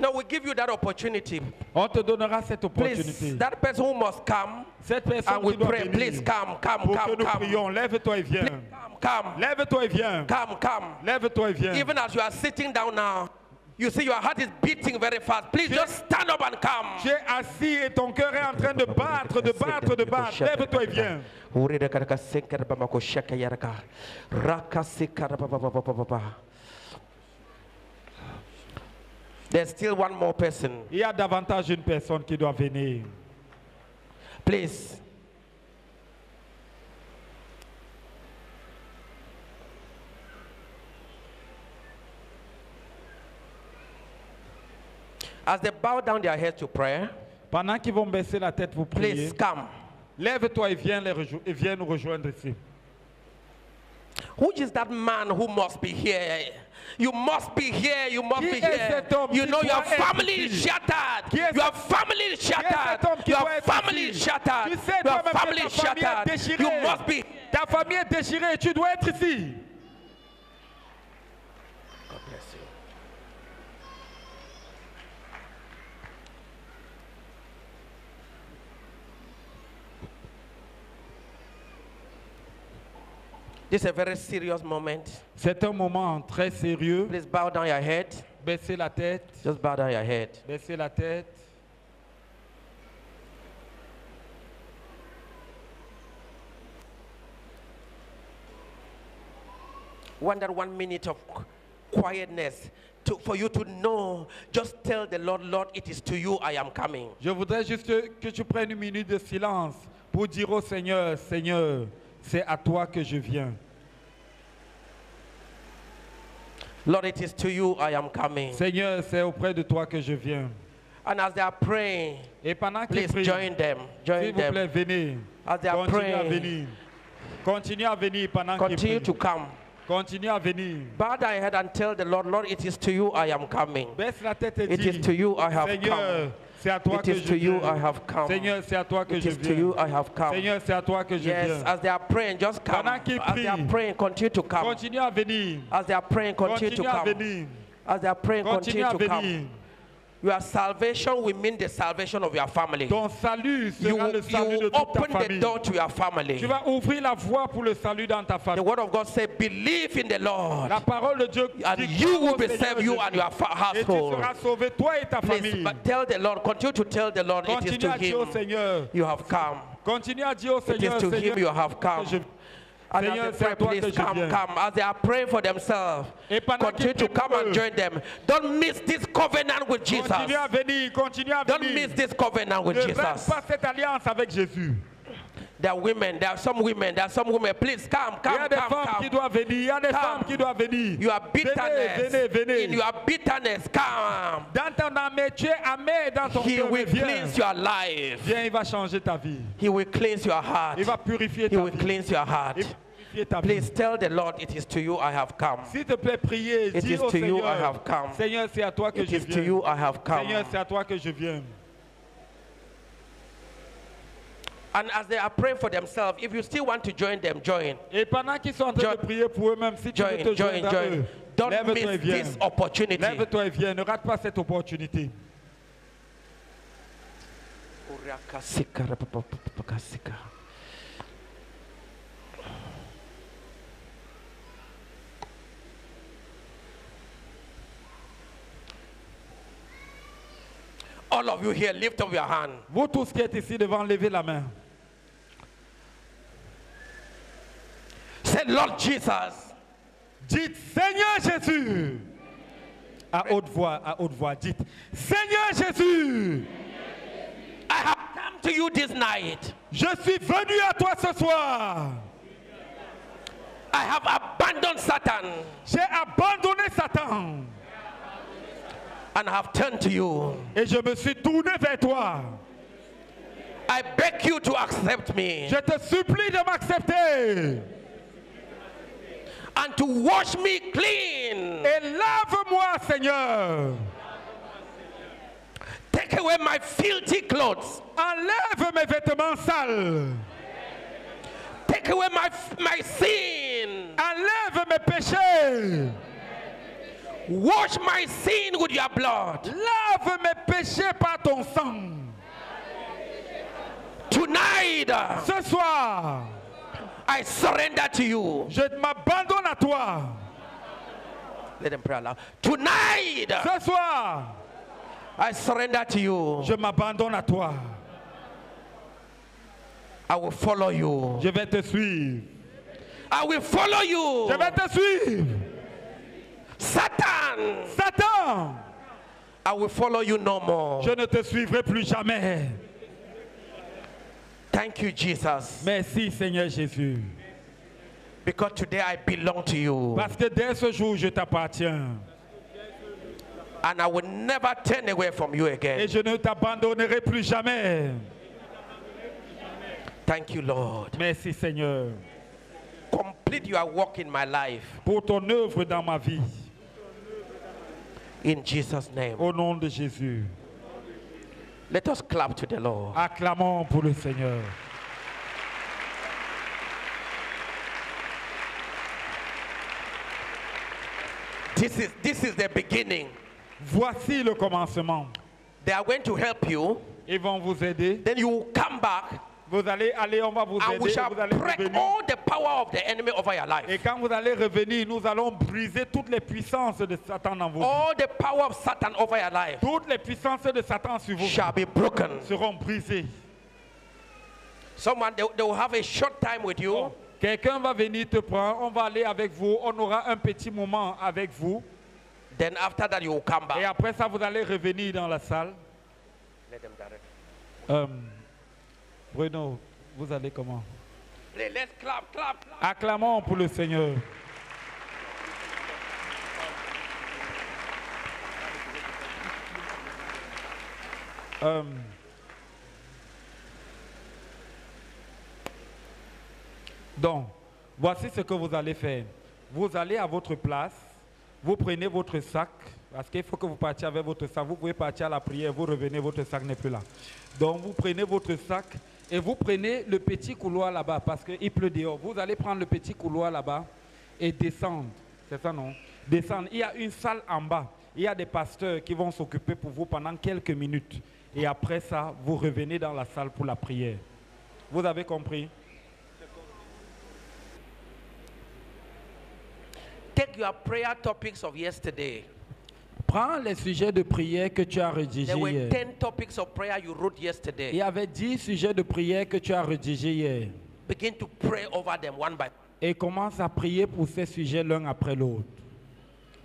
Speaker 1: Now we give you that opportunity.
Speaker 2: On te donnera cette
Speaker 1: Please,
Speaker 2: opportunité.
Speaker 1: that person who must come
Speaker 2: Cette personne
Speaker 1: and we
Speaker 2: qui doit
Speaker 1: pray,
Speaker 2: venir.
Speaker 1: please come, come,
Speaker 2: Pour que
Speaker 1: come,
Speaker 2: nous
Speaker 1: come.
Speaker 2: prions, lève-toi et viens.
Speaker 1: Come, come,
Speaker 2: Lève-toi et viens.
Speaker 1: come, come.
Speaker 2: Lève-toi et viens.
Speaker 1: Even as you are sitting down now, you see your heart is beating very fast. Please just stand up and come.
Speaker 2: Tu es assis et ton cœur est en train de battre, de battre, de battre. Lève-toi et viens.
Speaker 1: There's still one more person.
Speaker 2: Il y a davantage une personne qui doit venir.
Speaker 1: Please. As they bow down their heads to prayer,
Speaker 2: Pendant qu'ils vont baisser la tête pour prier,
Speaker 1: please come.
Speaker 2: lève-toi et viens, les rejo- et viens nous rejoindre ici.
Speaker 1: Who is that man who must be here? You must be here. You must
Speaker 2: Qui
Speaker 1: be
Speaker 2: est
Speaker 1: here.
Speaker 2: cet homme
Speaker 1: You
Speaker 2: qui
Speaker 1: know your
Speaker 2: doit être
Speaker 1: family
Speaker 2: ici?
Speaker 1: is shattered.
Speaker 2: Qui est
Speaker 1: Your
Speaker 2: cet-
Speaker 1: family is shattered. Your
Speaker 2: être
Speaker 1: family
Speaker 2: ici?
Speaker 1: is shattered.
Speaker 2: Tu sais
Speaker 1: Your
Speaker 2: toi-même que
Speaker 1: family
Speaker 2: ta
Speaker 1: is
Speaker 2: famille est
Speaker 1: shattered.
Speaker 2: déchirée.
Speaker 1: You must be.
Speaker 2: Ta famille est déchirée et tu dois être ici.
Speaker 1: This is a very serious moment.
Speaker 2: C'est un moment très sérieux.
Speaker 1: Please bow down your head.
Speaker 2: Baissez la tête.
Speaker 1: Just bow down your head.
Speaker 2: Baissez la tête.
Speaker 1: One that one minute of qu- quietness to, for you to know. Just tell the Lord, Lord, it is to you I am coming.
Speaker 2: Je voudrais juste que tu prennes une minute de silence pour dire au Seigneur, Seigneur, c'est à toi que je viens.
Speaker 1: Lord, it is to you I am coming.
Speaker 2: Seigneur, c'est auprès de toi que je viens.
Speaker 1: And as they are praying,
Speaker 2: Et pendant qu'ils
Speaker 1: please
Speaker 2: prient,
Speaker 1: join them.
Speaker 2: s'il
Speaker 1: Join
Speaker 2: vous plaît,
Speaker 1: them.
Speaker 2: venez.
Speaker 1: As they are
Speaker 2: Continuez à
Speaker 1: praying,
Speaker 2: venir. Continuez à venir pendant qu'ils
Speaker 1: continue
Speaker 2: prient.
Speaker 1: to come.
Speaker 2: Continuez à venir.
Speaker 1: Bow your head and tell the Lord, Lord, it is to you I am coming.
Speaker 2: Baisse la tête et
Speaker 1: It
Speaker 2: dis,
Speaker 1: is to you I have
Speaker 2: Seigneur,
Speaker 1: come.
Speaker 2: C'est à toi
Speaker 1: It is to you. I have come.
Speaker 2: Seigneur, c'est à toi que
Speaker 1: It
Speaker 2: je
Speaker 1: is to you. I have come.
Speaker 2: Seigneur, c'est à toi que je
Speaker 1: Yes,
Speaker 2: viens.
Speaker 1: as they are praying, just come.
Speaker 2: Pendant qu'ils
Speaker 1: As they are praying, continue to come.
Speaker 2: Continuez à venir.
Speaker 1: As they are praying, continue to
Speaker 2: Continuez à
Speaker 1: come.
Speaker 2: venir.
Speaker 1: As they are praying,
Speaker 2: Continue
Speaker 1: continue
Speaker 2: à
Speaker 1: to come. Your salvation will mean the salvation of your family.
Speaker 2: Ton salut
Speaker 1: You,
Speaker 2: sera le salut
Speaker 1: you
Speaker 2: de toute ta
Speaker 1: open the door to your family.
Speaker 2: Tu vas ouvrir la voie pour le salut dans ta famille.
Speaker 1: The word of God says, believe in the Lord,
Speaker 2: La parole de Dieu
Speaker 1: and
Speaker 2: dit,
Speaker 1: you will be saved, you and your fa-
Speaker 2: Et tu
Speaker 1: household.
Speaker 2: seras sauvé, toi et ta
Speaker 1: Please,
Speaker 2: famille.
Speaker 1: but tell the Lord, continue to tell the Lord, it is
Speaker 2: Continue
Speaker 1: to
Speaker 2: à dire au
Speaker 1: Him
Speaker 2: Seigneur.
Speaker 1: you have come.
Speaker 2: Continue à dire au
Speaker 1: It
Speaker 2: Seigneur,
Speaker 1: is to
Speaker 2: Seigneur,
Speaker 1: Him you have come. And
Speaker 2: Seigneur,
Speaker 1: as they pray, please come, come. As they are praying for themselves, continue to come and join them. Don't miss this covenant with Jesus.
Speaker 2: Venir, à
Speaker 1: Don't miss this covenant with Jesus. There are women, there are some women, there are some women. Please come,
Speaker 2: Il y
Speaker 1: come,
Speaker 2: a des
Speaker 1: come,
Speaker 2: femmes qui
Speaker 1: come.
Speaker 2: doivent venir, il y a des
Speaker 1: Come.
Speaker 2: femmes qui doivent venir.
Speaker 1: You are bitterness.
Speaker 2: venez, venez.
Speaker 1: In your bitterness, come.
Speaker 2: Dans ton es amer dans ton
Speaker 1: He will
Speaker 2: Viens,
Speaker 1: cleanse your life.
Speaker 2: viens, il va changer ta vie.
Speaker 1: He will cleanse your heart.
Speaker 2: Il va purifier
Speaker 1: He
Speaker 2: ta
Speaker 1: will
Speaker 2: vie.
Speaker 1: cleanse your heart.
Speaker 2: Il purifier ta vie.
Speaker 1: Please tell the Lord, it is to you I have come.
Speaker 2: S'il te plaît, priez.
Speaker 1: It
Speaker 2: Dis
Speaker 1: is
Speaker 2: au
Speaker 1: to you I have come.
Speaker 2: Seigneur, c'est à toi que
Speaker 1: It
Speaker 2: je
Speaker 1: is to you I have come.
Speaker 2: Seigneur, c'est à toi que je viens.
Speaker 1: And as they are praying for themselves, if you still want to join them, join.
Speaker 2: Et pendant qu'ils sont en train
Speaker 1: Join-
Speaker 2: de prier pour eux-mêmes, si tu veux te
Speaker 1: join,
Speaker 2: joindre à eux,
Speaker 1: Don't
Speaker 2: lève-toi et viens.
Speaker 1: this opportunity.
Speaker 2: Lève-toi et viens. Ne rate pas cette opportunité.
Speaker 1: All of you here, lift up your hand.
Speaker 2: Vous tous qui êtes ici devant, levez la main.
Speaker 1: Say, Lord Jesus,
Speaker 2: Dites Seigneur Jésus. À haute voix, à haute voix, dites Seigneur Jésus,
Speaker 1: I have come to you this night.
Speaker 2: je suis venu à toi ce soir.
Speaker 1: I have abandoned Satan
Speaker 2: J'ai abandonné Satan
Speaker 1: and have turned to you.
Speaker 2: et je me suis tourné vers toi.
Speaker 1: I beg you to accept me
Speaker 2: Je te supplie de m'accepter
Speaker 1: and to wash me clean
Speaker 2: et lave-moi, Seigneur.
Speaker 1: Take away my filthy clothes.
Speaker 2: Enlève mes vêtements sales.
Speaker 1: Take away my, my sin.
Speaker 2: Enlève mes péchés.
Speaker 1: Wash my sin with your blood.
Speaker 2: Lave mes péchés par ton sang.
Speaker 1: Tonight, uh,
Speaker 2: Ce soir,
Speaker 1: I surrender to you.
Speaker 2: je m'abandonne à toi.
Speaker 1: Let them pray aloud. Tonight, uh,
Speaker 2: Ce soir,
Speaker 1: I surrender to you.
Speaker 2: je m'abandonne à toi.
Speaker 1: I will follow you.
Speaker 2: Je vais te suivre.
Speaker 1: I will follow you.
Speaker 2: Je vais te suivre.
Speaker 1: Satan,
Speaker 2: Satan,
Speaker 1: I will follow you no more.
Speaker 2: je ne te suivrai plus jamais.
Speaker 1: Thank you, Jesus.
Speaker 2: Merci Seigneur Jésus.
Speaker 1: Because today I belong to you.
Speaker 2: Parce que dès ce jour, je t'appartiens.
Speaker 1: And I will never turn away from you
Speaker 2: Et
Speaker 1: again.
Speaker 2: je ne t'abandonnerai plus jamais.
Speaker 1: Thank you, Lord.
Speaker 2: Merci Seigneur.
Speaker 1: Complete your work in my life.
Speaker 2: Pour ton œuvre dans ma vie.
Speaker 1: In Jesus' name.
Speaker 2: Au nom de Jésus.
Speaker 1: Let us clap to the Lord.
Speaker 2: Acclamons pour le Seigneur.
Speaker 1: This is this is the beginning.
Speaker 2: Voici le commencement.
Speaker 1: They are going to help you.
Speaker 2: Ils vont vous aider.
Speaker 1: Then you will come back
Speaker 2: Vous allez aller, on va vous
Speaker 1: and we
Speaker 2: aider.
Speaker 1: shall
Speaker 2: Vous allez
Speaker 1: break
Speaker 2: revenir.
Speaker 1: all the power of the enemy over your
Speaker 2: Et
Speaker 1: life.
Speaker 2: quand vous allez revenir, nous allons briser toutes les puissances de Satan dans vos vies.
Speaker 1: All the power of Satan over your life
Speaker 2: Toutes les puissances de Satan sur vos vies
Speaker 1: shall be broken.
Speaker 2: seront brisées.
Speaker 1: Someone they, they will have a short time with you.
Speaker 2: Quelqu'un va venir te prendre, on va aller avec vous, on aura un petit moment avec vous.
Speaker 1: Then after that you will come
Speaker 2: Et
Speaker 1: back.
Speaker 2: après ça, vous allez revenir dans la salle.
Speaker 1: Let them direct.
Speaker 2: Euh, Bruno, vous allez comment?
Speaker 1: Play, Let's clap, clap, clap.
Speaker 2: Acclamons pour le Seigneur. Euh, donc, voici ce que vous allez faire. Vous allez à votre place, vous prenez votre sac, parce qu'il faut que vous partiez avec votre sac. Vous pouvez partir à la prière, vous revenez, votre sac n'est plus là. Donc, vous prenez votre sac et vous prenez le petit couloir là-bas, parce qu'il pleut dehors. Vous allez prendre le petit couloir là-bas et descendre. C'est ça, non? Descendre. Il y a une salle en bas. Il y a des pasteurs qui vont s'occuper pour vous pendant quelques minutes. Et après ça, vous revenez dans la salle pour la prière. Vous avez compris?
Speaker 1: Take your prayer topics of yesterday.
Speaker 2: Prends les sujets de prière que tu as rédigés
Speaker 1: There were
Speaker 2: hier.
Speaker 1: 10 topics of prayer you wrote
Speaker 2: Il y avait 10 sujets de prière que tu as rédigés hier.
Speaker 1: Begin to pray over them one by
Speaker 2: Et commence à prier pour ces sujets l'un après l'autre.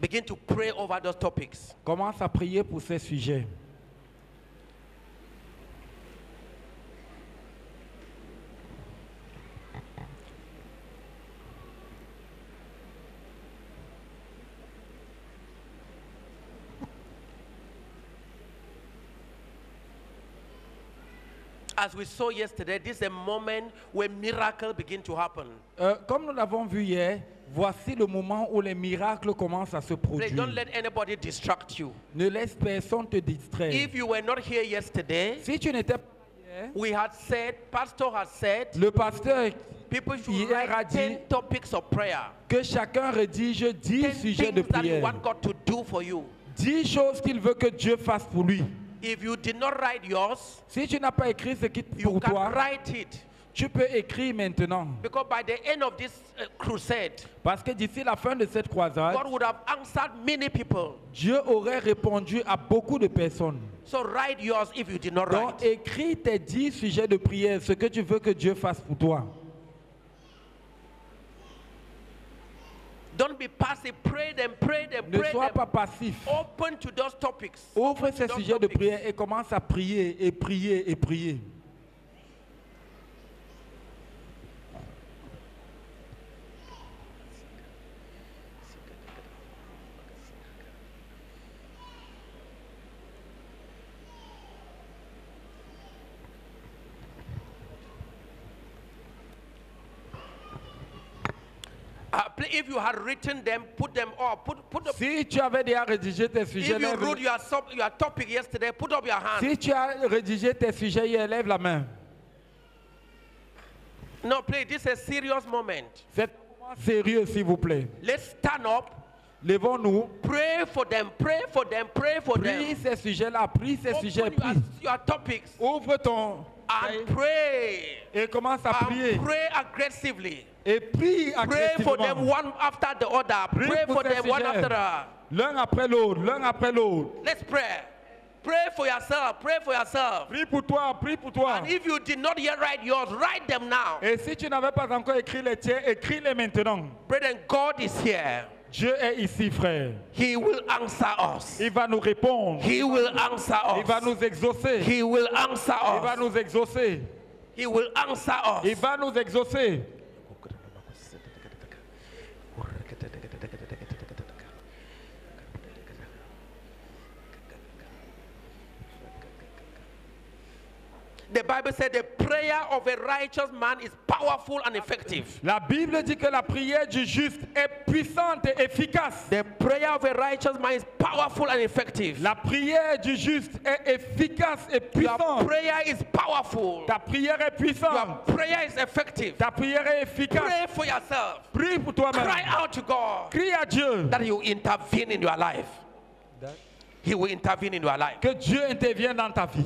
Speaker 1: Begin to pray over those topics.
Speaker 2: Commence à prier pour ces sujets.
Speaker 1: As we saw yesterday, this is a moment where miracle begin to happen.
Speaker 2: Euh, comme nous l'avons vu hier, voici le moment où les miracles commencent à se
Speaker 1: Please
Speaker 2: produire.
Speaker 1: don't let anybody distract you.
Speaker 2: Ne laisse personne te distraire.
Speaker 1: If you were not here yesterday,
Speaker 2: Si tu n'étais pas hier,
Speaker 1: we had said, Pastor had said,
Speaker 2: le pasteur
Speaker 1: people should
Speaker 2: Hier a
Speaker 1: write
Speaker 2: dit-
Speaker 1: 10 topics of prayer.
Speaker 2: que chacun rédige
Speaker 1: 10
Speaker 2: 10 sujets de
Speaker 1: things that you
Speaker 2: prière.
Speaker 1: want God to do for you.
Speaker 2: 10 choses qu'il veut que Dieu fasse pour lui.
Speaker 1: If you did not write yours,
Speaker 2: Si tu n'as pas écrit ce qui
Speaker 1: you
Speaker 2: pour
Speaker 1: can
Speaker 2: toi,
Speaker 1: write it.
Speaker 2: tu peux écrire maintenant.
Speaker 1: Because by the end of this uh, crusade,
Speaker 2: Parce que d'ici la fin de cette croisade,
Speaker 1: God would have answered many people.
Speaker 2: Dieu aurait répondu à beaucoup de personnes.
Speaker 1: So write yours if you did not
Speaker 2: Donc
Speaker 1: write.
Speaker 2: écris tes 10 sujets de prière, ce que tu veux que Dieu fasse pour toi.
Speaker 1: Don't be passive. Pray them, pray them,
Speaker 2: Ne
Speaker 1: pray
Speaker 2: sois
Speaker 1: them.
Speaker 2: pas passif.
Speaker 1: Open to those topics.
Speaker 2: Ouvre
Speaker 1: Open to
Speaker 2: ces
Speaker 1: those
Speaker 2: sujets de
Speaker 1: topics.
Speaker 2: prière et commence à prier et prier et prier.
Speaker 1: If you had written them, put them up. Put, put up.
Speaker 2: Si tu avais déjà rédigé tes sujets,
Speaker 1: If you
Speaker 2: lève-
Speaker 1: wrote your, sub, your topic yesterday, put up your hand.
Speaker 2: si tu as rédigé tes sujets hier, lève la main.
Speaker 1: No, please, this is a serious moment.
Speaker 2: C'est un moment sérieux, s'il vous plaît.
Speaker 1: Let's stand up,
Speaker 2: Levons-nous.
Speaker 1: pray for them, pray for them, pray for
Speaker 2: Prie
Speaker 1: them.
Speaker 2: ces sujets-là, prie ces sujets,
Speaker 1: Open your,
Speaker 2: prie.
Speaker 1: your topics
Speaker 2: Ouvre ton
Speaker 1: and pray.
Speaker 2: et commence à prier.
Speaker 1: And pray aggressively.
Speaker 2: Et prie
Speaker 1: Pray for them one after the other.
Speaker 2: Prie
Speaker 1: Pray
Speaker 2: pour
Speaker 1: for
Speaker 2: ces
Speaker 1: them one
Speaker 2: sujets.
Speaker 1: after the other.
Speaker 2: L'un après l'autre, l'un après l'autre.
Speaker 1: Let's pray. Pray for yourself. Pray for yourself.
Speaker 2: Prie pour toi, prie pour toi.
Speaker 1: And if you did not yet write yours, write them now.
Speaker 2: Et si tu n'avais pas encore écrit les tiens, écris-les maintenant.
Speaker 1: Brethren, God is here.
Speaker 2: Dieu est ici, frère.
Speaker 1: He will answer us.
Speaker 2: Il va nous répondre.
Speaker 1: He will answer us.
Speaker 2: Il va
Speaker 1: us.
Speaker 2: nous exaucer.
Speaker 1: He will answer us.
Speaker 2: Il va
Speaker 1: us.
Speaker 2: nous exaucer.
Speaker 1: He will answer us.
Speaker 2: Il va nous exaucer.
Speaker 1: The Bible said the prayer of a righteous man is powerful and effective.
Speaker 2: La Bible dit que la prière du juste est puissante et efficace.
Speaker 1: The prayer of a righteous man is powerful and effective.
Speaker 2: La prière du juste est efficace et
Speaker 1: Your
Speaker 2: puissante.
Speaker 1: prayer is powerful.
Speaker 2: Ta prière est
Speaker 1: Your
Speaker 2: puissante.
Speaker 1: prayer is effective.
Speaker 2: Ta prière est efficace.
Speaker 1: Pray for yourself.
Speaker 2: Prie pour toi-même.
Speaker 1: Cry out to God
Speaker 2: Crie à Dieu.
Speaker 1: that He will intervene in your life. He will intervene in your life.
Speaker 2: Que Dieu intervienne dans ta vie.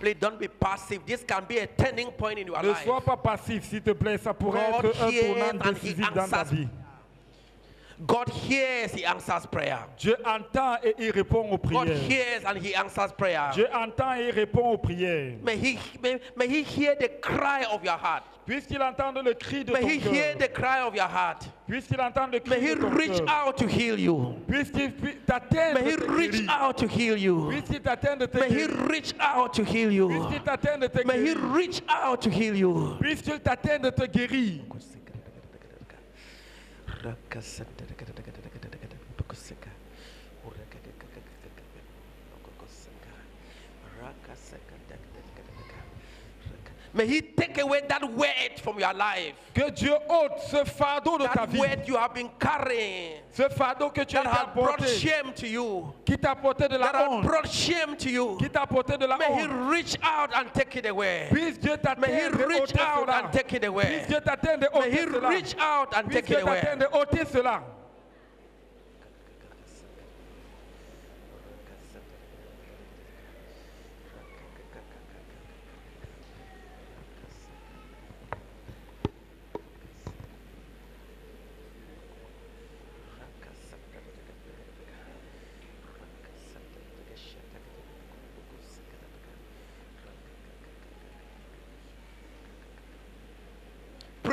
Speaker 1: Please don't be passive. This can be a turning point in your
Speaker 2: Ne
Speaker 1: life.
Speaker 2: sois pas passif, s'il te plaît. Ça pourrait
Speaker 1: God
Speaker 2: être un tournant décisif dans ta vie.
Speaker 1: God hears, He answers prayer.
Speaker 2: Dieu entend et il répond aux
Speaker 1: God
Speaker 2: prières.
Speaker 1: hears and He answers prayer.
Speaker 2: Dieu entend et il répond aux prières.
Speaker 1: May He may, may He hear the cry of your heart.
Speaker 2: Puisqu'il entend le cri de
Speaker 1: May
Speaker 2: ton
Speaker 1: He hear the cry of your heart.
Speaker 2: Puisqu'il entend le
Speaker 1: May
Speaker 2: cri
Speaker 1: He
Speaker 2: de ton
Speaker 1: reach
Speaker 2: cœur.
Speaker 1: out to heal you.
Speaker 2: Puisqu'il pu- t'atteint
Speaker 1: May
Speaker 2: de
Speaker 1: He
Speaker 2: te
Speaker 1: reach
Speaker 2: guérir.
Speaker 1: out to heal you.
Speaker 2: Puisqu'il t'atteint de te
Speaker 1: May He
Speaker 2: guérir.
Speaker 1: reach out to heal you.
Speaker 2: Puisqu'il t'atteint de te
Speaker 1: May He
Speaker 2: guérir.
Speaker 1: reach out to heal you.
Speaker 2: Puisqu'il t'atteint de te guérir.
Speaker 1: May He take away that weight from your life.
Speaker 2: Que Dieu ôte ce fardeau de ta
Speaker 1: That
Speaker 2: vie.
Speaker 1: weight you have been carrying.
Speaker 2: Ce fardeau que tu as
Speaker 1: That has brought shame to you.
Speaker 2: Qui t'a apporté de
Speaker 1: That
Speaker 2: la
Speaker 1: has
Speaker 2: honte.
Speaker 1: brought shame to you.
Speaker 2: Qui t'a apporté de la
Speaker 1: May He reach out and take it away.
Speaker 2: Puisse Dieu
Speaker 1: May He reach out
Speaker 2: cela.
Speaker 1: and take it away.
Speaker 2: Puisse Dieu t'atteindre
Speaker 1: May He reach out and take it away.
Speaker 2: t'atteindre ôter cela.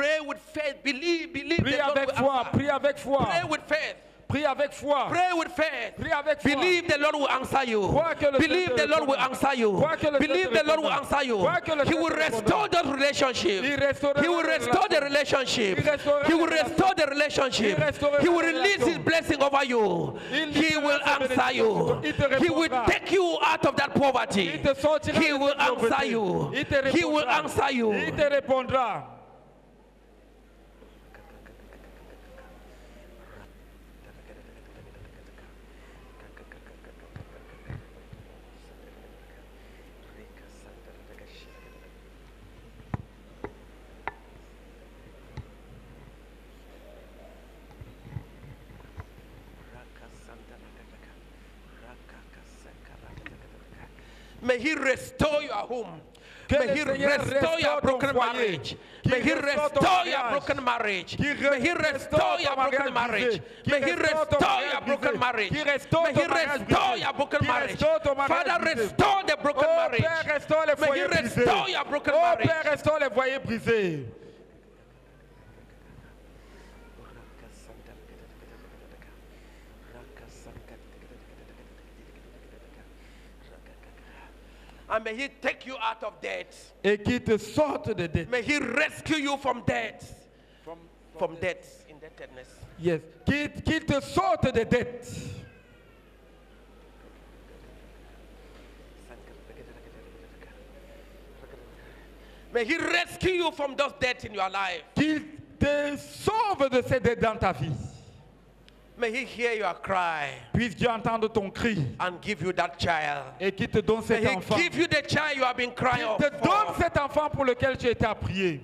Speaker 1: Pray with faith. Believe, believe
Speaker 2: Prie
Speaker 1: the
Speaker 2: avec
Speaker 1: will
Speaker 2: foi, prie avec foi.
Speaker 1: Pray with faith.
Speaker 2: Prie avec foi.
Speaker 1: Pray with faith.
Speaker 2: Prie avec foi.
Speaker 1: Believe the Lord will answer you.
Speaker 2: Crois que le
Speaker 1: Believe the Lord will answer you.
Speaker 2: Crois que le
Speaker 1: Believe the Lord will answer you.
Speaker 2: Crois que le
Speaker 1: He will restore.
Speaker 2: Il restaurera
Speaker 1: He will restore the relationship. He will restore the relationship. He will release His blessing over you. He will answer you. He will take you out of that poverty.
Speaker 2: Il te sortira
Speaker 1: He will answer you. He will answer you. Restore your home.
Speaker 2: May he restore your broken marriage. May he restore your broken marriage. May he restore your broken marriage. May he restore your broken marriage. May he restore your broken marriage. Father, restore the broken marriage. May he restore your broken marriage. And may He take you out of debt.
Speaker 1: Et qui te sorte de dette.
Speaker 2: May He rescue you from debt. From, from debt, indebtedness.
Speaker 1: Yes. Qu'il qu'il te sorte de dette.
Speaker 2: May He rescue you from those debts in your life.
Speaker 1: Qu'il te sauve de ces dettes dans ta vie.
Speaker 2: May He hear your cry
Speaker 1: Puisse Dieu entendre ton cri
Speaker 2: and give you that child.
Speaker 1: et qu'il te donne cet
Speaker 2: May He
Speaker 1: enfant.
Speaker 2: give you the child you have been crying
Speaker 1: Qu'il te donne cet enfant pour lequel tu étais à prier.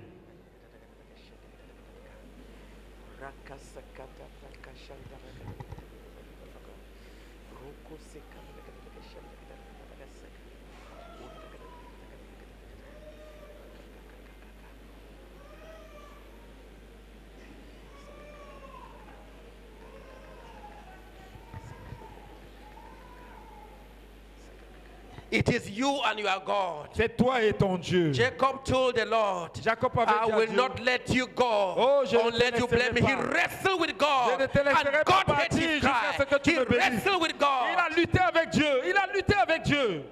Speaker 2: It is you and your God.
Speaker 1: C'est toi et ton Dieu.
Speaker 2: Jacob told the Lord,
Speaker 1: Jacob avait
Speaker 2: I will
Speaker 1: Dieu,
Speaker 2: not let you go
Speaker 1: Oh, je
Speaker 2: unless you me. He
Speaker 1: pas.
Speaker 2: wrestled with
Speaker 1: Je
Speaker 2: God
Speaker 1: ne te
Speaker 2: and
Speaker 1: pas
Speaker 2: God heard
Speaker 1: partir
Speaker 2: his
Speaker 1: jusqu'à ce que
Speaker 2: cry.
Speaker 1: tu
Speaker 2: He
Speaker 1: me bénisses.
Speaker 2: wrestled with
Speaker 1: Il
Speaker 2: God.
Speaker 1: a lutté avec Dieu. Il a lutté avec Dieu.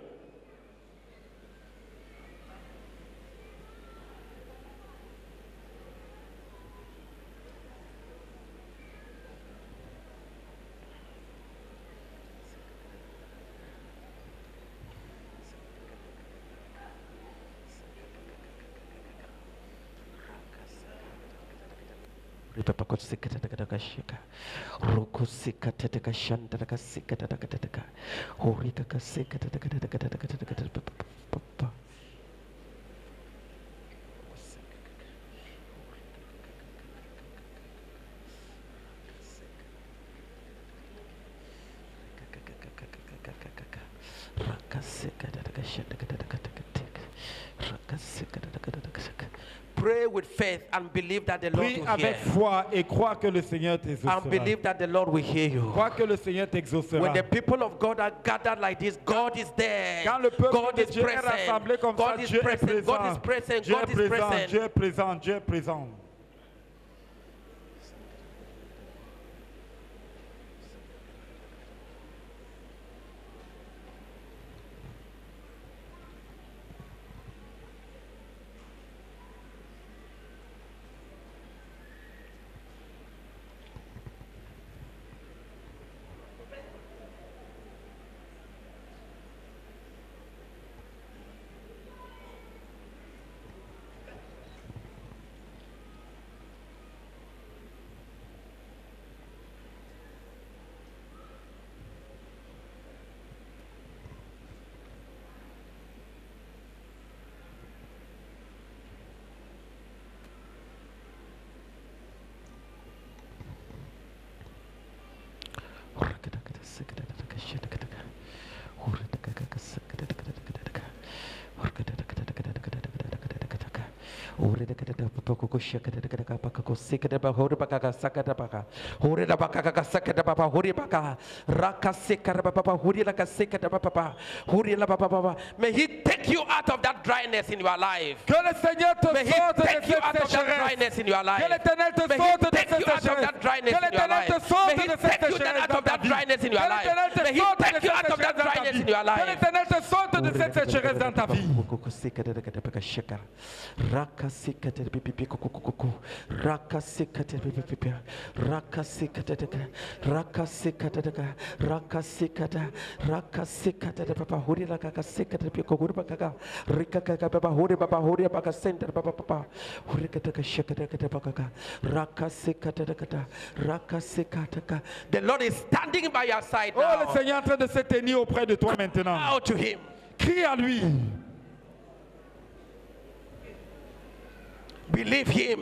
Speaker 1: ripapakotsika tatakadakashika rokosika tatakashantatakasika tatakataka horikakasika tatakatakatatakatatakatataka Rakasika tatakashantatakatakatataka Rakasika tatakatakatataka
Speaker 2: Pray with faith and believe that the Lord
Speaker 1: Prie
Speaker 2: will
Speaker 1: avec
Speaker 2: hear.
Speaker 1: foi et crois que le Seigneur t'exaucera.
Speaker 2: And believe that the Lord will hear you.
Speaker 1: Crois que le Seigneur t'exaucera.
Speaker 2: When the people of God are gathered like this, God is there.
Speaker 1: Quand le peuple
Speaker 2: God
Speaker 1: de Dieu est rassemblé comme
Speaker 2: God
Speaker 1: ça, Dieu est
Speaker 2: present. God
Speaker 1: présent.
Speaker 2: is present.
Speaker 1: Dieu est
Speaker 2: God is
Speaker 1: présent. Dieu est présent, Dieu est présent.
Speaker 2: May He take you out of that dryness in your life.
Speaker 1: Que le Seigneur te
Speaker 2: May He take you out of that dryness in your life.
Speaker 1: Que l'Éternel te
Speaker 2: May He take you out of that dryness in your life. May He take you out of that dryness in your life.
Speaker 1: Sorte de cette sécheresse dans ta vie.
Speaker 2: The Lord is standing by your side
Speaker 1: Oh, le. Seigneur est en train de se tenir auprès de toi maintenant.
Speaker 2: Out to Him.
Speaker 1: Crie à lui?
Speaker 2: Believe Him.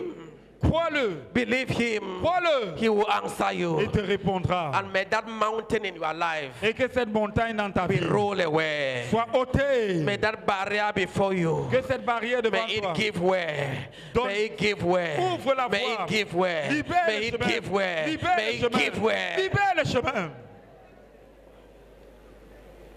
Speaker 1: Crois
Speaker 2: Crois-le.
Speaker 1: Believe him.
Speaker 2: Crois-le.
Speaker 1: He will answer you.
Speaker 2: Il te répondra.
Speaker 1: And may that mountain in your life
Speaker 2: Et que cette montagne dans ta
Speaker 1: be
Speaker 2: vie
Speaker 1: rolled away.
Speaker 2: soit ôtée.
Speaker 1: May that barrier before you.
Speaker 2: Que cette barrière devant
Speaker 1: May
Speaker 2: toi
Speaker 1: it give way.
Speaker 2: Donne-
Speaker 1: May it give way.
Speaker 2: Ouvre la
Speaker 1: May
Speaker 2: voie.
Speaker 1: it give way.
Speaker 2: libère
Speaker 1: May
Speaker 2: le
Speaker 1: it
Speaker 2: chemin.
Speaker 1: give way.
Speaker 2: Libère
Speaker 1: May
Speaker 2: le
Speaker 1: it
Speaker 2: chemin.
Speaker 1: give way.
Speaker 2: Libère le chemin.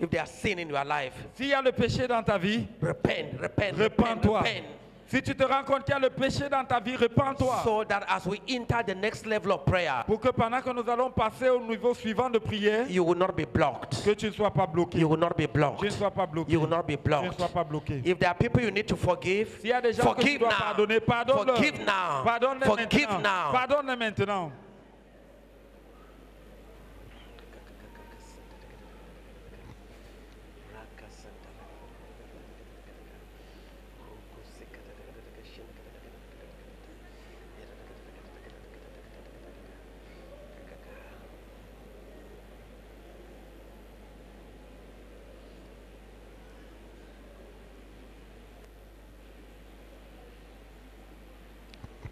Speaker 1: if there are sin in your life,
Speaker 2: s'il y a le péché dans ta vie,
Speaker 1: repent, repent, repent,
Speaker 2: repens-toi.
Speaker 1: repent.
Speaker 2: Si tu te rends compte qu'il y a le péché dans ta vie, repens-toi.
Speaker 1: So that as we enter the next level of prayer,
Speaker 2: Pour que pendant que nous allons passer au niveau suivant de prière,
Speaker 1: you will not be blocked.
Speaker 2: que tu ne sois pas bloqué.
Speaker 1: You will not be
Speaker 2: Tu ne
Speaker 1: blocked.
Speaker 2: sois pas bloqué.
Speaker 1: You will not be
Speaker 2: Tu ne
Speaker 1: blocked.
Speaker 2: sois pas bloqué.
Speaker 1: If there are people you need to forgive,
Speaker 2: S'il y a des gens que tu
Speaker 1: forgive
Speaker 2: dois
Speaker 1: now.
Speaker 2: pardonner, pardonne-leur.
Speaker 1: Forgive now.
Speaker 2: Pardonne-les
Speaker 1: Forgive
Speaker 2: maintenant.
Speaker 1: now.
Speaker 2: Pardonne-les maintenant.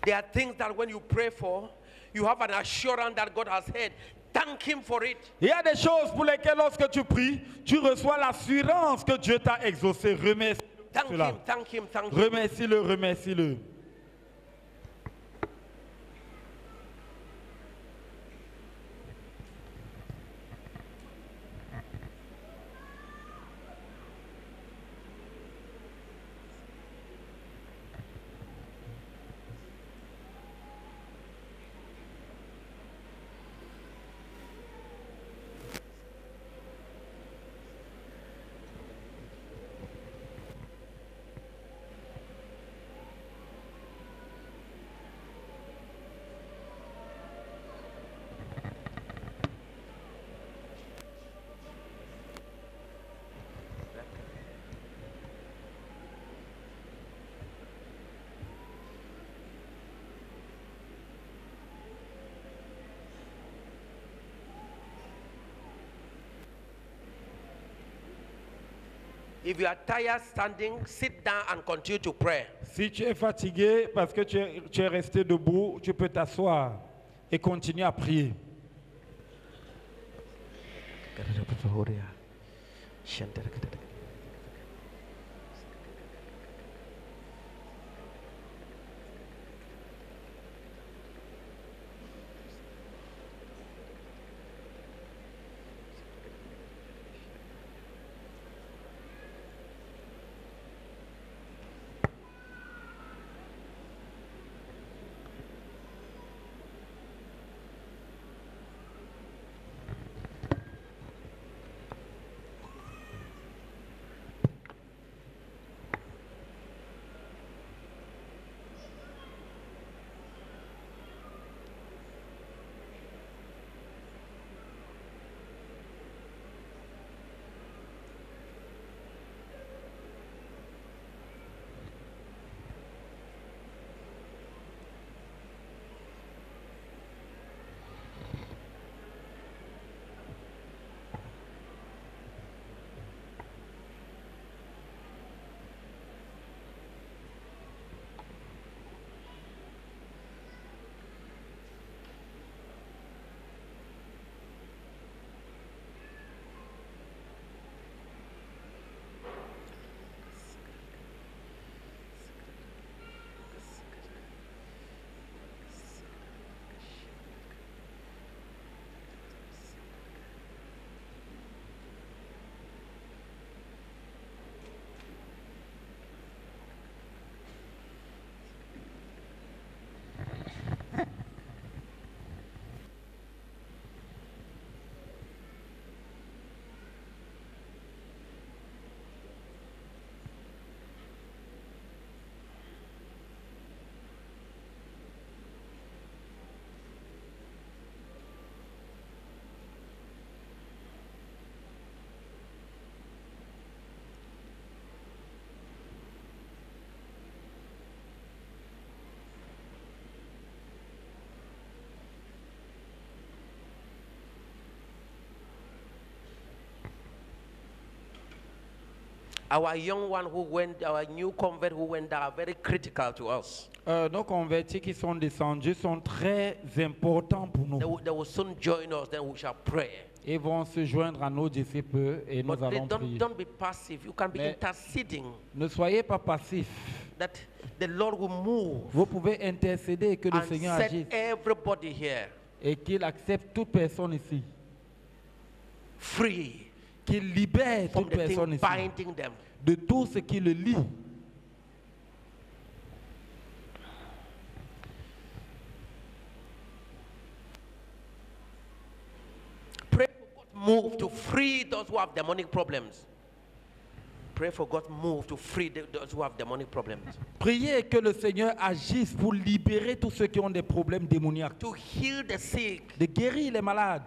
Speaker 1: There are things that when you pray for, you have an assurance that God has heard. Thank Him for it.
Speaker 2: Il y a des choses pour lesquelles lorsque tu pries, tu reçois l'assurance que Dieu t'a exaucé. Remercie
Speaker 1: Thank
Speaker 2: cela.
Speaker 1: Him, thank Him, thank Him.
Speaker 2: Remercie-le, remercie-le.
Speaker 1: If you are tired standing, sit down and continue to pray.
Speaker 2: Si tu es fatigué parce que tu es, tu es resté debout, tu peux t'asseoir et continuer à prier.
Speaker 1: Our young one who went, our new convert who went there are very critical to us.
Speaker 2: Euh, nos convertis qui sont descendus sont très importants pour nous.
Speaker 1: They will, they will soon join us, then we shall pray.
Speaker 2: Ils vont se joindre à nos disciples et nous
Speaker 1: please
Speaker 2: allons
Speaker 1: don't,
Speaker 2: prier.
Speaker 1: don't be passive. You can be
Speaker 2: Mais-
Speaker 1: interceding
Speaker 2: Ne soyez pas passifs.
Speaker 1: that the Lord will move
Speaker 2: Vous pouvez intercéder et que le
Speaker 1: and
Speaker 2: Seigneur
Speaker 1: set
Speaker 2: agisse
Speaker 1: everybody here
Speaker 2: et qu'il accepte toute personne ici.
Speaker 1: free
Speaker 2: Qu'il libère toute personne ici
Speaker 1: them.
Speaker 2: de tout ce qui le lie.
Speaker 1: Pray for God move to free those who have demonic problems. Pray for God move to free those who have demonic problems.
Speaker 2: Priez que le Seigneur agisse pour libérer tous ceux qui ont des problèmes démoniaques,
Speaker 1: To heal the sick.
Speaker 2: de guérir les malades.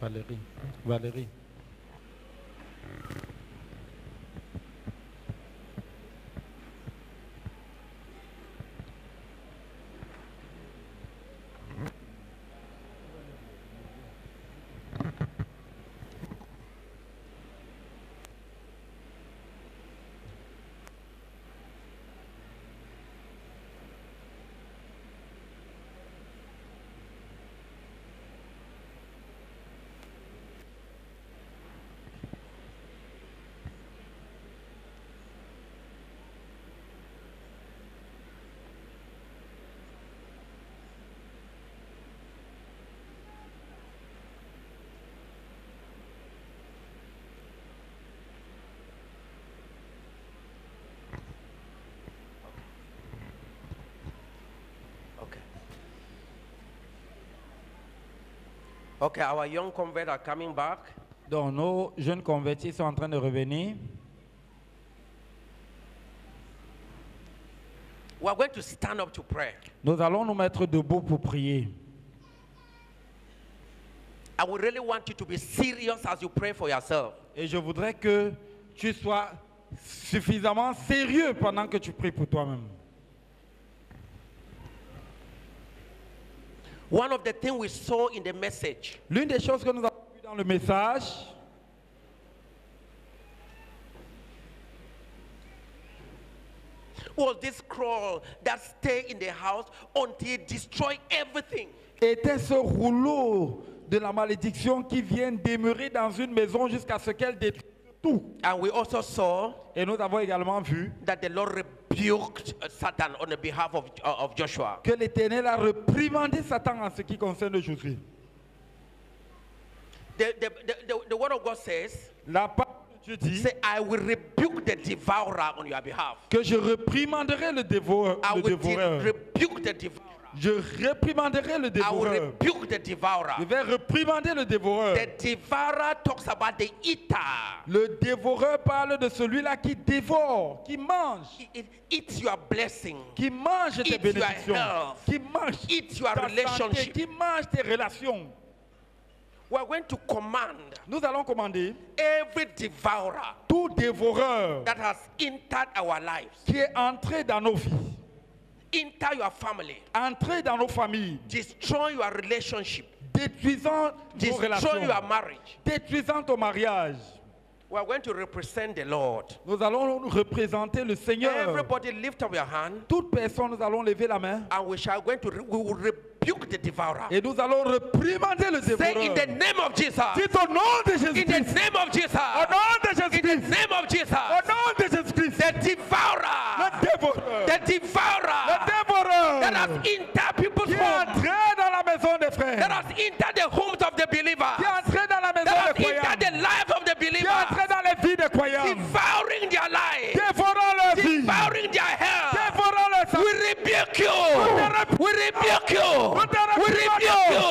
Speaker 2: Valérie, Valérie.
Speaker 1: Okay, our young converts are coming back.
Speaker 2: Donc nos jeunes convertis sont en train de revenir.
Speaker 1: We are going to stand up to pray.
Speaker 2: Nous allons nous mettre debout pour prier.
Speaker 1: I would really want you to be serious as you pray for yourself.
Speaker 2: Et je voudrais que tu sois suffisamment sérieux pendant que tu pries pour toi-même.
Speaker 1: One of the things we saw in the message
Speaker 2: L'une des choses que nous avons vues dans le message,
Speaker 1: was this scroll that stay in the house until it destroy everything.
Speaker 2: était ce rouleau de la malédiction qui vient demeurer dans une maison jusqu'à ce qu'elle détruise tout.
Speaker 1: And we also saw
Speaker 2: Et nous avons également vu
Speaker 1: that the Lord rebuked uh, Satan on the behalf of, uh, of Joshua.
Speaker 2: que l'Éternel a reprimandé Satan en ce qui concerne Josué.
Speaker 1: The, the, the, the, the word of God says,
Speaker 2: La parole de Dieu dit
Speaker 1: say, I will rebuke the devourer on your behalf.
Speaker 2: que je reprimanderai le dévoreur.
Speaker 1: I
Speaker 2: Le
Speaker 1: will de-
Speaker 2: dévoreur.
Speaker 1: rebuke the devourer.
Speaker 2: Je reprimanderai le
Speaker 1: I will
Speaker 2: dévoreur.
Speaker 1: rebuke the devourer.
Speaker 2: Je vais reprimander le dévoreur.
Speaker 1: The devourer talks about the eater.
Speaker 2: Le dévoreur parle de celui-là qui dévore, qui mange,
Speaker 1: It, it eats your blessing.
Speaker 2: qui mange tes
Speaker 1: Eat your
Speaker 2: bénédictions,
Speaker 1: health.
Speaker 2: qui mange
Speaker 1: Eat your
Speaker 2: ta santé,
Speaker 1: relationship.
Speaker 2: qui mange tes relations.
Speaker 1: We are going to command
Speaker 2: Nous allons commander
Speaker 1: every devourer
Speaker 2: tout dévoreur
Speaker 1: that has entered our lives,
Speaker 2: qui est entré dans nos vies,
Speaker 1: enter your family,
Speaker 2: entré dans nos familles,
Speaker 1: destroy your relationship,
Speaker 2: détruisant
Speaker 1: destroy
Speaker 2: relations,
Speaker 1: your marriage.
Speaker 2: détruisant ton mariage.
Speaker 1: We are going to represent the Lord.
Speaker 2: Nous allons représenter le Seigneur.
Speaker 1: Everybody lift up your hand
Speaker 2: Toute personne, nous allons lever la main
Speaker 1: and we shall going to re- we will rebuke the devourer.
Speaker 2: et nous allons reprimander le
Speaker 1: Say in the
Speaker 2: dévoreur.
Speaker 1: name of Jesus.
Speaker 2: Dites au nom de
Speaker 1: In the name of Jesus.
Speaker 2: Au nom de
Speaker 1: In the name of Jesus.
Speaker 2: Au nom de Jésus-Christ.
Speaker 1: The
Speaker 2: Le
Speaker 1: devourer. The
Speaker 2: Le
Speaker 1: devourer that
Speaker 2: dévoreur
Speaker 1: has entered people's
Speaker 2: qui
Speaker 1: homes.
Speaker 2: dans la maison des
Speaker 1: That has entered the homes of the
Speaker 2: Qui
Speaker 1: believers.
Speaker 2: est entré dans la
Speaker 1: That
Speaker 2: maison
Speaker 1: has
Speaker 2: des croyants.
Speaker 1: entered the life of the
Speaker 2: Qui est
Speaker 1: believers.
Speaker 2: entré dans les vies des croyants.
Speaker 1: Devouring their life.
Speaker 2: Dévorant leur vie.
Speaker 1: Devouring their health. We rebuke you. We rebuke you. We rebuke you.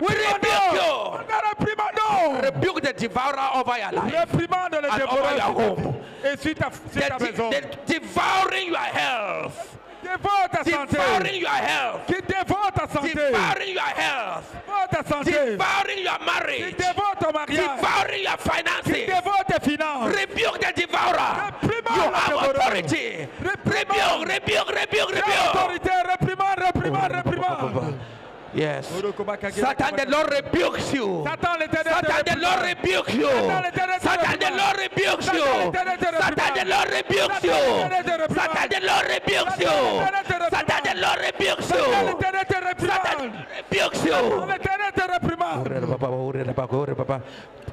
Speaker 1: We rebuke you.
Speaker 2: Nous te réprimandons.
Speaker 1: Rebuke the devourer over your life.
Speaker 2: Réprimande le
Speaker 1: And over your
Speaker 2: dévoreur.
Speaker 1: home.
Speaker 2: Et sur ta, sur ta
Speaker 1: The,
Speaker 2: maison.
Speaker 1: the devouring your health.
Speaker 2: Dévore ta santé.
Speaker 1: Devouring your health.
Speaker 2: Qui dévore ta santé.
Speaker 1: Devouring your health.
Speaker 2: Dévore ta santé.
Speaker 1: Devouring your
Speaker 2: Qui
Speaker 1: marriage.
Speaker 2: dévore ton mariage.
Speaker 1: Devouring your
Speaker 2: Qui
Speaker 1: finances.
Speaker 2: dévore tes finances.
Speaker 1: Rebuke the devourer. You have authority. Rebuke,
Speaker 2: Réprimande.
Speaker 1: rebuke, rebuke,
Speaker 2: Quelle
Speaker 1: rebuke.
Speaker 2: autorité, réprimande, réprimande, réprimande.
Speaker 1: Yes. Satan, the Lord rebukes you.
Speaker 2: Satan,
Speaker 1: the Lord rebukes you. Satan, the Lord rebukes you. Satan, the Lord rebukes you. Satan, the Lord rebukes you. Satan, the Lord rebukes you. Satan rebukes you.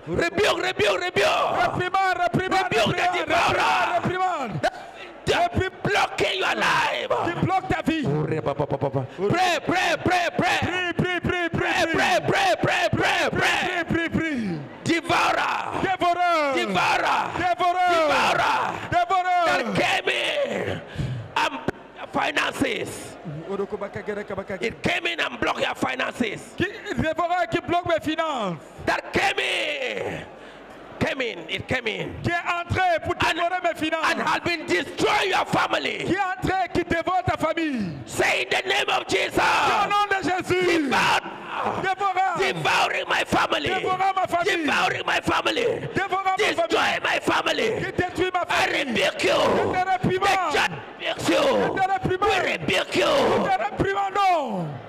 Speaker 1: Rebuke, rebuke, rebuke.
Speaker 2: Reprimand, reprimand,
Speaker 1: rebuke the devourer.
Speaker 2: Reprimand.
Speaker 1: Blocking your life.
Speaker 2: Block that Qui bloque ta vie.
Speaker 1: Pray, pray, pray, pray.
Speaker 2: Prie,
Speaker 1: Pray,
Speaker 2: prie.
Speaker 1: pray, pray, pray, pray, pray.
Speaker 2: Prie, prie, prie.
Speaker 1: Devourer. Devourer.
Speaker 2: Dévoreur.
Speaker 1: Devourer.
Speaker 2: Dévoreur.
Speaker 1: That came in and finances. It came in and blocked your finances.
Speaker 2: Dévoreur qui bloque mes finances.
Speaker 1: That came in. Came in. It came in.
Speaker 2: Qui est entré pour
Speaker 1: And,
Speaker 2: dévorer mes finances.
Speaker 1: and had been destroy your family.
Speaker 2: Qui est entré qui dévore ta famille.
Speaker 1: Say in the name of Jesus.
Speaker 2: Au nom de Jésus.
Speaker 1: Devour. Devouring my family.
Speaker 2: Dévorant ma famille.
Speaker 1: Devouring my family.
Speaker 2: Dévorant ma famille.
Speaker 1: Destroy my family.
Speaker 2: Qui détruit ma
Speaker 1: I rebuke you.
Speaker 2: Je te
Speaker 1: The judge rebukes you.
Speaker 2: Je te réprimande.
Speaker 1: We rebuke you.
Speaker 2: Je te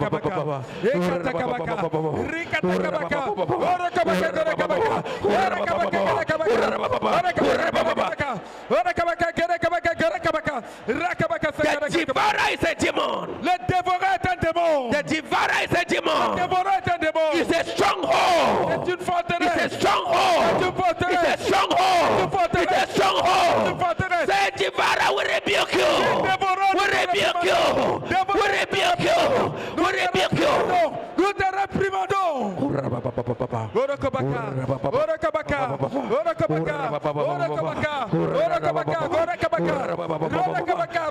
Speaker 1: The devourer is a demon.
Speaker 2: Le dévoreur est un démon.
Speaker 1: The devourer is a
Speaker 2: Le
Speaker 1: demon.
Speaker 2: dévoreur est un démon.
Speaker 1: It's a stronghold.
Speaker 2: C'est une
Speaker 1: It's a stronghold.
Speaker 2: C'est une forteresse.
Speaker 1: It's a stronghold. It's a
Speaker 2: Une
Speaker 1: stronghold.
Speaker 2: Forteresse.
Speaker 1: Say devourer rebuke you. We rebuke you. We rebuke you. We rebuke you.
Speaker 2: Nous te réprimandons. Orokabaka, Orokabaka, Orokabaka, Orokabaka, Orokabaka, Orokabaka,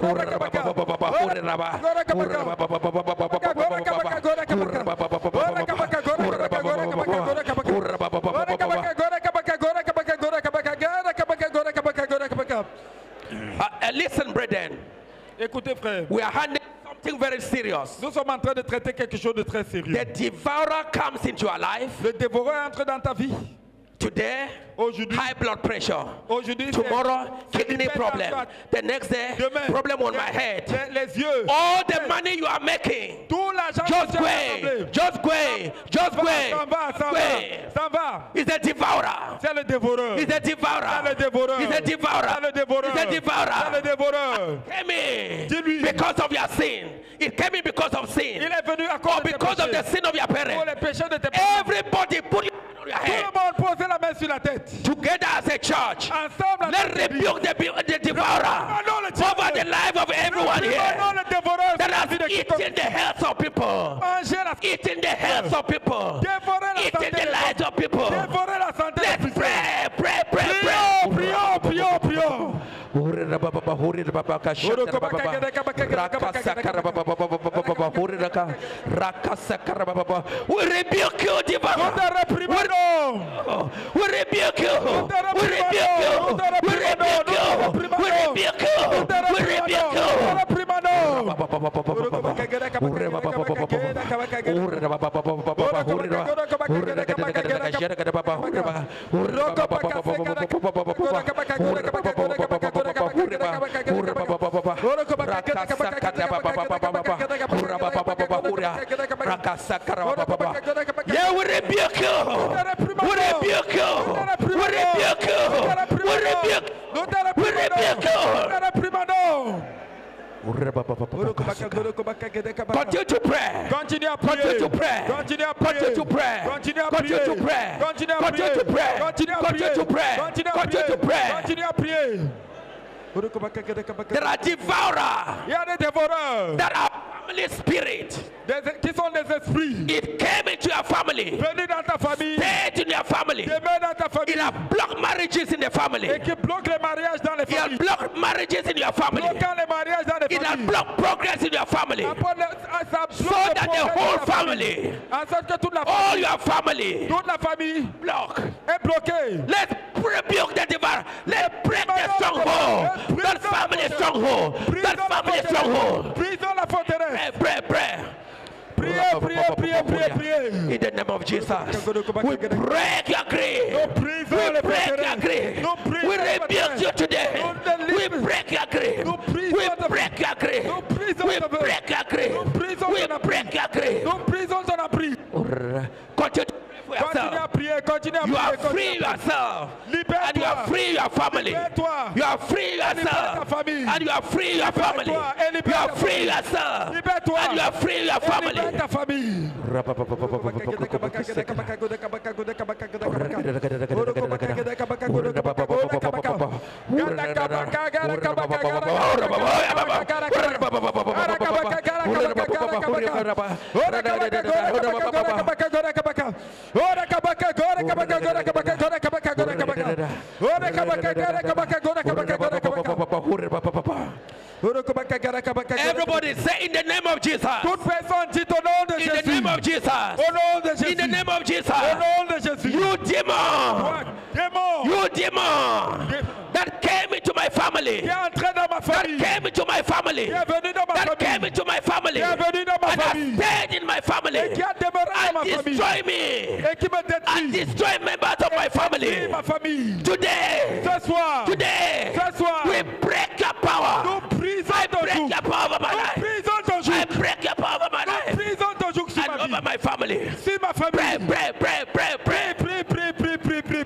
Speaker 1: listen, brethren,
Speaker 2: Écoutez, frère,
Speaker 1: we are handling something very serious.
Speaker 2: nous sommes en train de traiter quelque chose de très sérieux.
Speaker 1: The devourer comes into your life
Speaker 2: Le dévoreur entre dans ta vie.
Speaker 1: Today, high blood pressure. Tomorrow, kidney problem. The next day, problem on my head. All the money you are making, just go, just go, just go. Is a devourer. He's a devourer. Is a devourer. Is a devourer. Came in because of your sin. It came in because of sin. Or because of the sin of your parents. Everybody put your your head. Together as a church,
Speaker 2: let
Speaker 1: rebuke the, the devourer over the life of everyone here that has eaten the health of people, eating the health of people, eating the lives of people. Let's pray, pray, pray, pray.
Speaker 2: pray, pray, pray.
Speaker 1: we rebuke you devourer
Speaker 2: we
Speaker 1: we rebuke you. We rebuke you. We rebuke you. We rebuke you. We rebuke you. Yeah, we rebuke you. We rebuke you. We rebuke you. We rebuke.
Speaker 2: Nous te
Speaker 1: We rebuke you.
Speaker 2: réprimandons.
Speaker 1: Continue to pray.
Speaker 2: Continue
Speaker 1: Continue to pray.
Speaker 2: Continue
Speaker 1: Continue to pray.
Speaker 2: Continue
Speaker 1: Continue to pray.
Speaker 2: Continue à
Speaker 1: Continue
Speaker 2: prier.
Speaker 1: to pray.
Speaker 2: Continue à
Speaker 1: Continue
Speaker 2: prier.
Speaker 1: to pray.
Speaker 2: Continue
Speaker 1: Continue to pray.
Speaker 2: Continue à prier.
Speaker 1: There are
Speaker 2: devourer.
Speaker 1: There are family spirit. It came into your family. Stayed in your family. It have blocked marriages in the family. It has blocked marriages in your family. It has blocked progress in your family. So that the whole family, all your family, block. Let's rebuke the devourer. Let's break the stronghold that family stronghold, that family stronghold.
Speaker 2: Prie dans la forteresse.
Speaker 1: Prie, prie.
Speaker 2: Prie, prie, prie, prie, prie.
Speaker 1: In the name of Jesus, we break your grave. We break your grave. We rebuke you today. We break your grave. We break your grave. We break your grave. We break your grave. Continue for yourself. You are free yourself. And you are free your family. You are free yourself. And you are free your family. You are free yourself. And you are free your family.
Speaker 2: Rabba
Speaker 1: Everybody say in the name of Jesus. In the name of Jesus. In the name of Jesus. You demon
Speaker 2: démon,
Speaker 1: you demon that came into my family, that came into my family, that came into my family, and has stayed in my family, and destroy me, and destroy members of my family. Today, today, we break your power. I break your power over my life. I break your power over my life. And over my family. Pray, pray, pray, pray, pray
Speaker 2: pri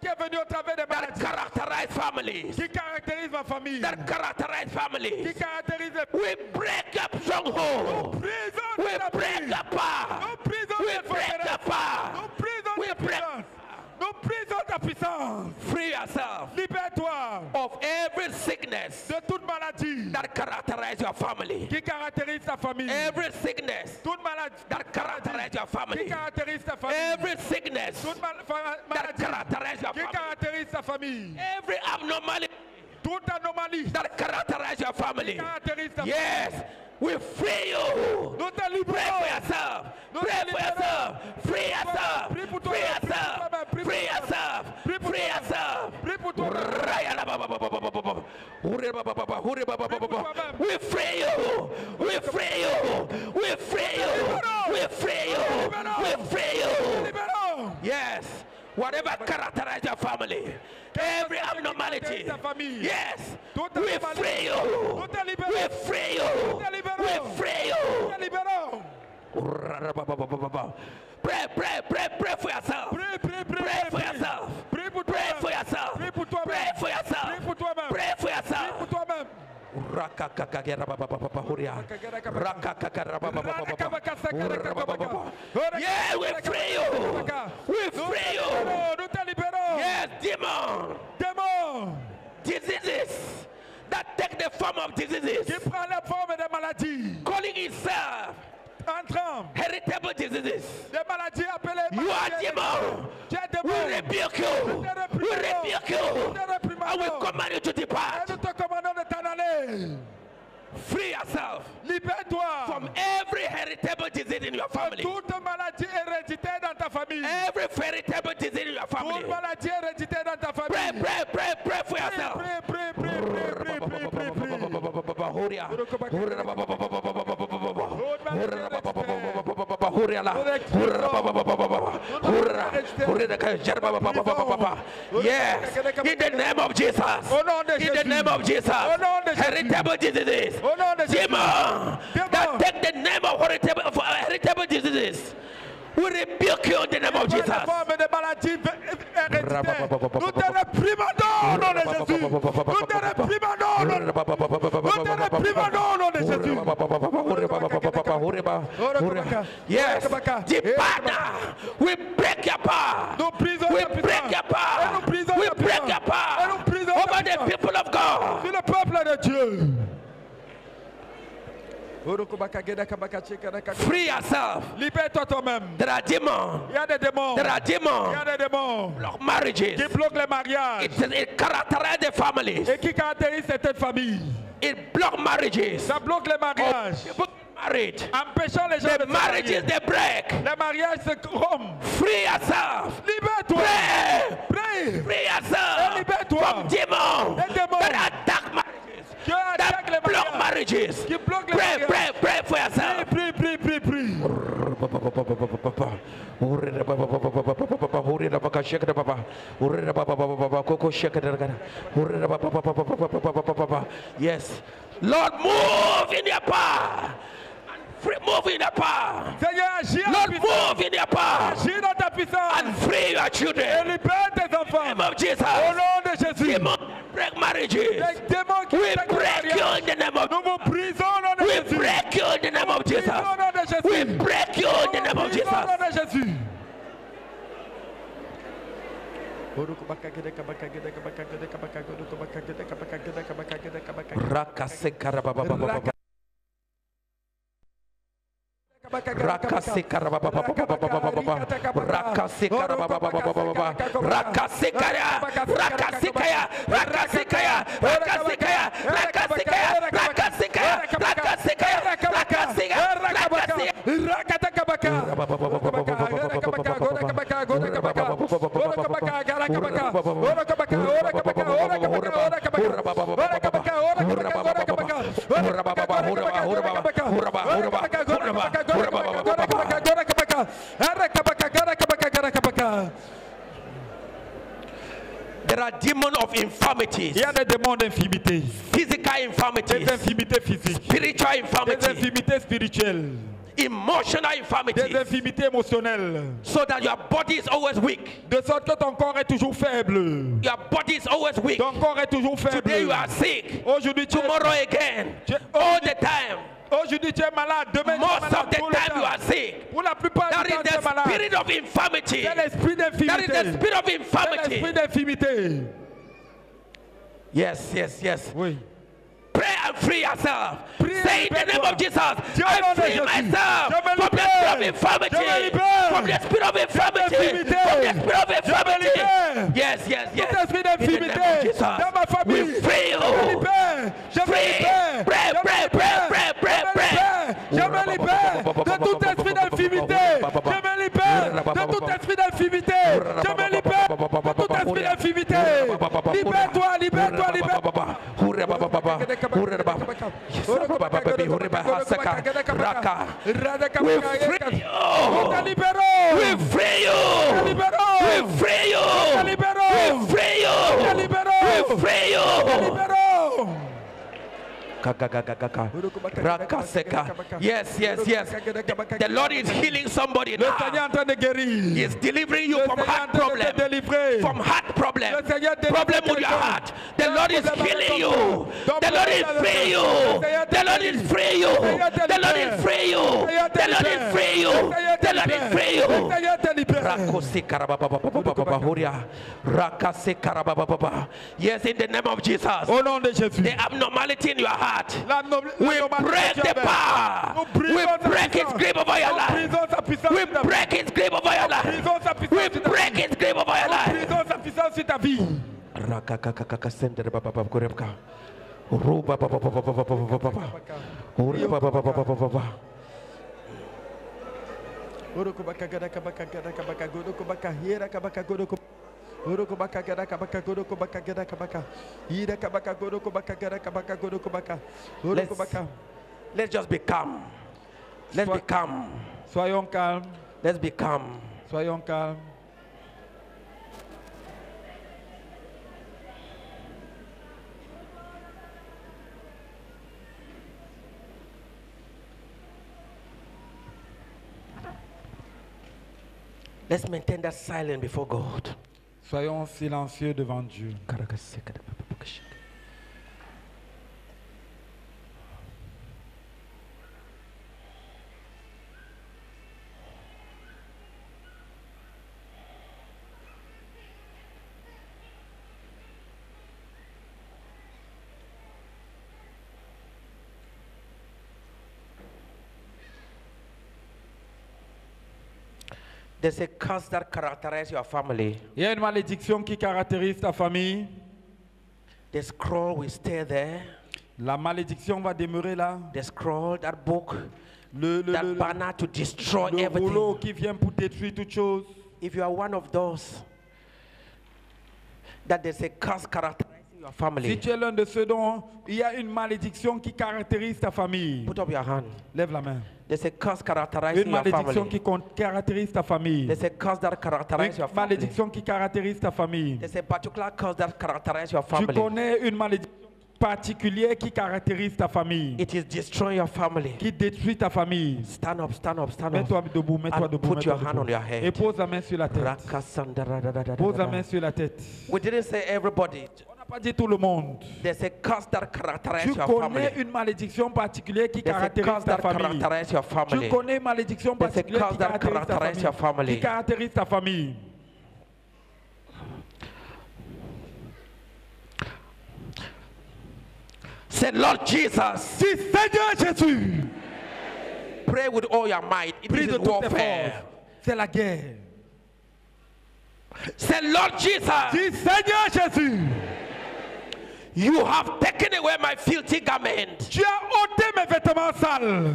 Speaker 2: qui est venu au travers des maladies.
Speaker 1: That characterize families.
Speaker 2: Qui caractérise ma famille.
Speaker 1: That characterize families.
Speaker 2: Qui caractérise les...
Speaker 1: We break up
Speaker 2: stronghold.
Speaker 1: We break
Speaker 2: up power.
Speaker 1: We break
Speaker 2: up power.
Speaker 1: We break
Speaker 2: nos prisons de puissance.
Speaker 1: Free yourself
Speaker 2: Libère-toi
Speaker 1: of every sickness
Speaker 2: de toute maladie
Speaker 1: that characterize your family.
Speaker 2: qui caractérise ta famille.
Speaker 1: Every sickness
Speaker 2: Toute maladie
Speaker 1: that characterize your
Speaker 2: qui
Speaker 1: family.
Speaker 2: caractérise ta famille.
Speaker 1: Every sickness
Speaker 2: Toute mal- fa-
Speaker 1: that
Speaker 2: maladie
Speaker 1: characterize your
Speaker 2: qui
Speaker 1: family.
Speaker 2: caractérise ta famille.
Speaker 1: Every abnormality
Speaker 2: Toute anomalie
Speaker 1: that characterize your
Speaker 2: qui
Speaker 1: family.
Speaker 2: caractérise ta
Speaker 1: Yes, we free you. Pray for yourself. Pray for yourself. Free yourself. Free yourself. Free yourself. Free yourself. We free you. We free you. We free you. We free you. We free you. Yes. Whatever characterizes your family every abnormality. Yes. We free you. We free you. We free you. Pray, pray, pray, pray for yourself.
Speaker 2: Pray, pray, pray,
Speaker 1: pray for yourself. Pray for yourself. Pray for yourself.
Speaker 2: Pray for yourself.
Speaker 1: Pray for yourself. Yeah, we free you. We free you. Yes, demon.
Speaker 2: Démon
Speaker 1: Diseases that take the form of diseases,
Speaker 2: qui prend la forme des maladies.
Speaker 1: calling itself
Speaker 2: Entrant.
Speaker 1: heritable diseases.
Speaker 2: Des maladies appelées
Speaker 1: You are demon.
Speaker 2: Tu es
Speaker 1: We rebuke you. We rebuke you. And we command you to
Speaker 2: Et
Speaker 1: depart.
Speaker 2: nous te commandons de t'en aller.
Speaker 1: Free yourself
Speaker 2: Libère-toi.
Speaker 1: from every heritable disease in your family.
Speaker 2: Toute maladie héréditaire dans ta famille.
Speaker 1: Every heritable disease in your family.
Speaker 2: Toute maladie héréditaire dans ta
Speaker 1: Pray,
Speaker 2: famille.
Speaker 1: pray, pray, pray for yourself.
Speaker 2: Prie, prie, Hurriala, Hurra, Baba, Baba, Baba, Hurra, Hurra,
Speaker 1: Yes, in the name of Jesus, in the name of Jesus, heritable diseases, demon that take the name of heritable diseases. We rebuke you in the name of Jesus. Yes, Depart. We break your power. We break your power. We break your power over the people of God. Free yourself.
Speaker 2: Libère-toi toi-même.
Speaker 1: There are demons.
Speaker 2: Il y a des démons.
Speaker 1: There are
Speaker 2: Il y
Speaker 1: demons.
Speaker 2: a des démons
Speaker 1: Block marriages.
Speaker 2: qui bloquent les mariages
Speaker 1: It, it characterizes the families.
Speaker 2: et qui caractérisent certaines familles.
Speaker 1: It block marriages.
Speaker 2: Ça bloque les mariages,
Speaker 1: married.
Speaker 2: empêchant les gens
Speaker 1: The
Speaker 2: de
Speaker 1: marriages they break.
Speaker 2: Les mariages se rompent.
Speaker 1: Free yourself.
Speaker 2: Libère-toi.
Speaker 1: Pray.
Speaker 2: Prie.
Speaker 1: Free yourself
Speaker 2: Et libère-toi.
Speaker 1: from demons
Speaker 2: Les démons.
Speaker 1: that block marriages. Pray, pray, pray for yourself.
Speaker 2: Pray, pray, pray, pray.
Speaker 1: Yes. Lord, move in your power. Move in their power. Lord, move in their power. And free your children. In the name of Jesus. Demon break marriages. We break you in the name of
Speaker 2: We break you in the name
Speaker 1: of
Speaker 2: Jesus.
Speaker 1: We break you in the name of Jesus.
Speaker 2: Rakase karababa Rakasekara baba baba
Speaker 1: baba baba baba baba Rakasekara baba baba
Speaker 2: baba
Speaker 1: baba
Speaker 2: Rakasekaya Rakasekaya Rakasekaya Rakasekaya
Speaker 1: Rakasekaya Rakasekaya Rakasekaya Rakasekaya Rakasekaya
Speaker 2: Rakasekaya Rakasekaya Rakasekaya There are demons
Speaker 1: of infirmities.
Speaker 2: Physical
Speaker 1: infirmities.
Speaker 2: Des
Speaker 1: infirmités.
Speaker 2: Spiritual infirmités.
Speaker 1: Emotional
Speaker 2: des
Speaker 1: infirmities,
Speaker 2: infirmités émotionnelles,
Speaker 1: so that your body is always weak.
Speaker 2: de sorte que ton corps est toujours faible.
Speaker 1: Your body is always weak.
Speaker 2: Ton corps est toujours
Speaker 1: Today you
Speaker 2: faible.
Speaker 1: are sick.
Speaker 2: Aujourd'hui tu es,
Speaker 1: Tomorrow again.
Speaker 2: Tu-
Speaker 1: All the time.
Speaker 2: aujourd'hui tu es malade, demain tu es
Speaker 1: Most
Speaker 2: malade.
Speaker 1: of the time you are sick.
Speaker 2: Pour la plupart
Speaker 1: That
Speaker 2: du temps tu es
Speaker 1: the
Speaker 2: malade.
Speaker 1: spirit of infirmity.
Speaker 2: C'est l'esprit
Speaker 1: That is the
Speaker 2: d'infirmité.
Speaker 1: spirit of
Speaker 2: C'est l'esprit
Speaker 1: infirmity.
Speaker 2: d'infirmité.
Speaker 1: Yes, yes, yes.
Speaker 2: Oui.
Speaker 1: Pray and free yourself.
Speaker 2: Pray
Speaker 1: Say in the name of Jesus, I free myself from the spirit of infirmity. From the spirit of infirmity. From the spirit of infirmity. Yes, yes, yes. In the name of Jesus, we free you. Free. Pray, pray, pray, pray, pray, pray,
Speaker 2: pray. Je me libère de tout esprit d'infirmité. Je me libère de tout esprit d'infirmité. Je me libère de tout esprit d'infirmité. Libère-toi, libère-toi, libère-toi.
Speaker 1: We free you. We free you. We free you. We free you. We free you. Yes, yes, yes. The, the Lord is healing somebody now. He is delivering you from heart problem. From heart problem. Problem with your heart. The Lord is healing you. The Lord is free you. The Lord is free you. The Lord is free you. The Lord is free you. The Lord is free you. Yes, in the name of Jesus. The abnormality in your heart
Speaker 2: heart.
Speaker 1: We break the power. We break its grip over your life.
Speaker 2: We break its
Speaker 1: grip
Speaker 2: over your life.
Speaker 1: We break its grip over your life.
Speaker 2: Ruba papa
Speaker 1: papa
Speaker 2: papa papa papa.
Speaker 1: Ruba papa papa papa papa.
Speaker 2: Uruku
Speaker 1: bakagada
Speaker 2: kabakagada kabakaguruku bakahiera kabakaguruku. Goroko baka
Speaker 1: gada kabaka goroko baka gada kabaka. Ida kabaka goroko baka gada kabaka goroko baka. Goroko baka. Let's just be calm. Let's be calm.
Speaker 2: Soyons calm.
Speaker 1: Let's be calm.
Speaker 2: Soyons calm.
Speaker 1: Let's maintain that silence before God.
Speaker 2: Soyons silencieux devant Dieu.
Speaker 1: There's a curse that characterizes your family.
Speaker 2: Il y a une malédiction qui caractérise ta famille.
Speaker 1: The scroll will stay there.
Speaker 2: La malédiction va demeurer là.
Speaker 1: The scroll, that book,
Speaker 2: Le, le,
Speaker 1: that
Speaker 2: le-
Speaker 1: banner to destroy
Speaker 2: le rouleau
Speaker 1: everything.
Speaker 2: qui vient pour détruire toute chose.
Speaker 1: If you are one of those, that there's a curse characterizing your
Speaker 2: Si
Speaker 1: family,
Speaker 2: tu es l'un de ceux dont il y a une malédiction qui caractérise ta famille,
Speaker 1: put up your hand.
Speaker 2: lève la main.
Speaker 1: There's a curse characterizing
Speaker 2: Une
Speaker 1: your
Speaker 2: malédiction
Speaker 1: family.
Speaker 2: qui con- caractérise ta famille.
Speaker 1: There's a curse that characterizes your
Speaker 2: Une
Speaker 1: family.
Speaker 2: malédiction qui caractérise ta famille.
Speaker 1: There's a particular curse that characterizes your
Speaker 2: Tu
Speaker 1: family.
Speaker 2: connais une malédiction particulière qui caractérise ta famille,
Speaker 1: It is destroying your family.
Speaker 2: qui détruit ta famille.
Speaker 1: Stand up, stand up, stand up.
Speaker 2: Mets-toi debout, mets-toi
Speaker 1: And
Speaker 2: debout.
Speaker 1: put
Speaker 2: mets-toi
Speaker 1: your hand
Speaker 2: debout.
Speaker 1: on your head.
Speaker 2: Et pose la main sur la tête. Pose la main sur la tête.
Speaker 1: We didn't say everybody.
Speaker 2: Pas dit tout le monde. Tu connais une malédiction particulière qui caractérise ta famille. Tu connais une malédiction particulière qui caractérise ta famille. Qui caractérise ta famille.
Speaker 1: Say, Lord Jesus,
Speaker 2: Dis Seigneur Jésus,
Speaker 1: pray with all your might. It
Speaker 2: prie
Speaker 1: is
Speaker 2: de
Speaker 1: warfare.
Speaker 2: C'est la guerre.
Speaker 1: Say, Lord Jesus,
Speaker 2: Dis Seigneur Jésus,
Speaker 1: you have taken away my filthy garment.
Speaker 2: tu as ôté mes vêtements sales.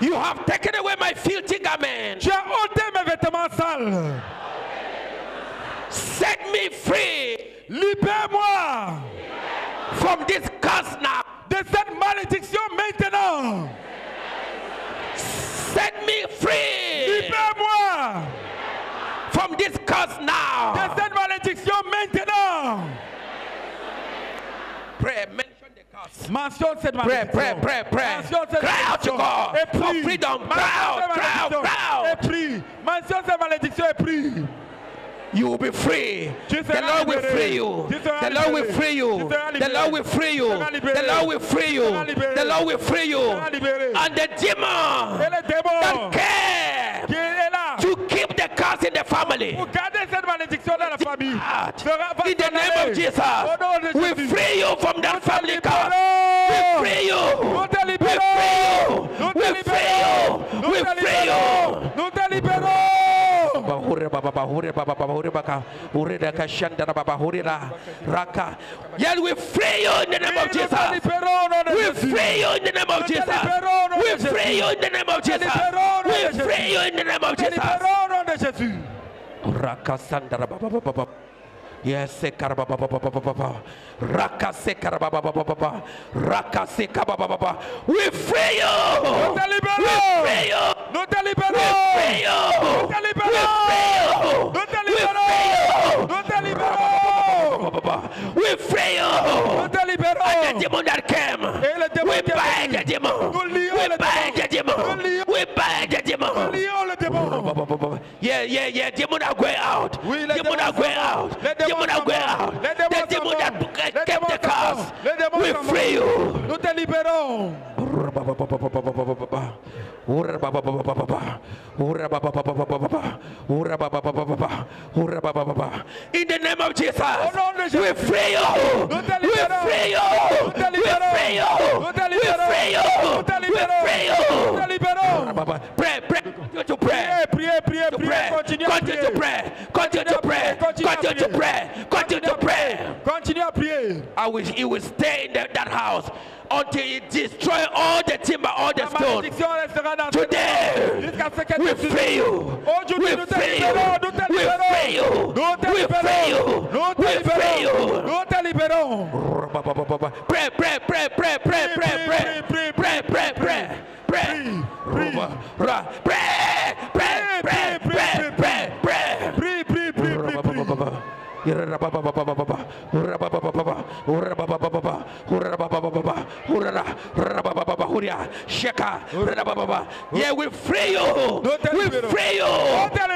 Speaker 1: You have taken away my filthy garment.
Speaker 2: Tu as ôté mes vêtements sales.
Speaker 1: Set me free
Speaker 2: Libère-moi
Speaker 1: from this curse now.
Speaker 2: de cette malédiction maintenant.
Speaker 1: Set me free
Speaker 2: Libère-moi
Speaker 1: from this curse
Speaker 2: de
Speaker 1: now.
Speaker 2: cette malédiction maintenant.
Speaker 1: Pray, mention the
Speaker 2: Mentionne cette
Speaker 1: Pray, pray, pray, pray.
Speaker 2: Mentionne cette
Speaker 1: Cry out to. God
Speaker 2: Et
Speaker 1: for freedom. Cry out, cry out, cry out.
Speaker 2: Et prie. Mentionne cette malédiction et prie.
Speaker 1: you will be free. The Lord will free you. The Lord will free you. The Lord will free you. The Lord will free you. The Lord will free you. And the demon that came to keep the curse in the family. In the name of Jesus, we free you from that family curse. We free you
Speaker 2: te
Speaker 1: liberó,
Speaker 2: nous te liberó, nous te
Speaker 1: liberó. yet we free you in the name of Jesus. we free you in the name of Jesus. we free you in the name of Jesus. we free you in the name of Jesus. Yes, eh, karaba. We free you. We free you. We free you. We free you. We free you. We. We. We
Speaker 2: démon. Prions le démon.
Speaker 1: Yeah, yeah, yeah. Demon are going out.
Speaker 2: Oui,
Speaker 1: demon are going out. Demon are going out. The demon that kept the cars. We free you.
Speaker 2: Nous te libérons.
Speaker 1: In the name of Jesus, we free you. We free you. We free you. We free you. We free you.
Speaker 2: Papa.
Speaker 1: Pray, pray, continue to pray.
Speaker 2: Pray,
Speaker 1: pray,
Speaker 2: pray, pray.
Speaker 1: Continue to pray. Continue to pray. Continue to pray. Continue to pray.
Speaker 2: Continue to pray.
Speaker 1: I wish he will stay in that house until he destroy all the timber, all the stone. Today, we
Speaker 2: fail.
Speaker 1: We
Speaker 2: fail.
Speaker 1: We
Speaker 2: fail.
Speaker 1: We
Speaker 2: fail.
Speaker 1: We
Speaker 2: pray
Speaker 1: you.
Speaker 2: fail.
Speaker 1: Pray, pray, pray, pray, pray, pray, pray, pray, pray, pray, pray. Ra,
Speaker 2: ra,
Speaker 1: Yeah, we free you. We free you.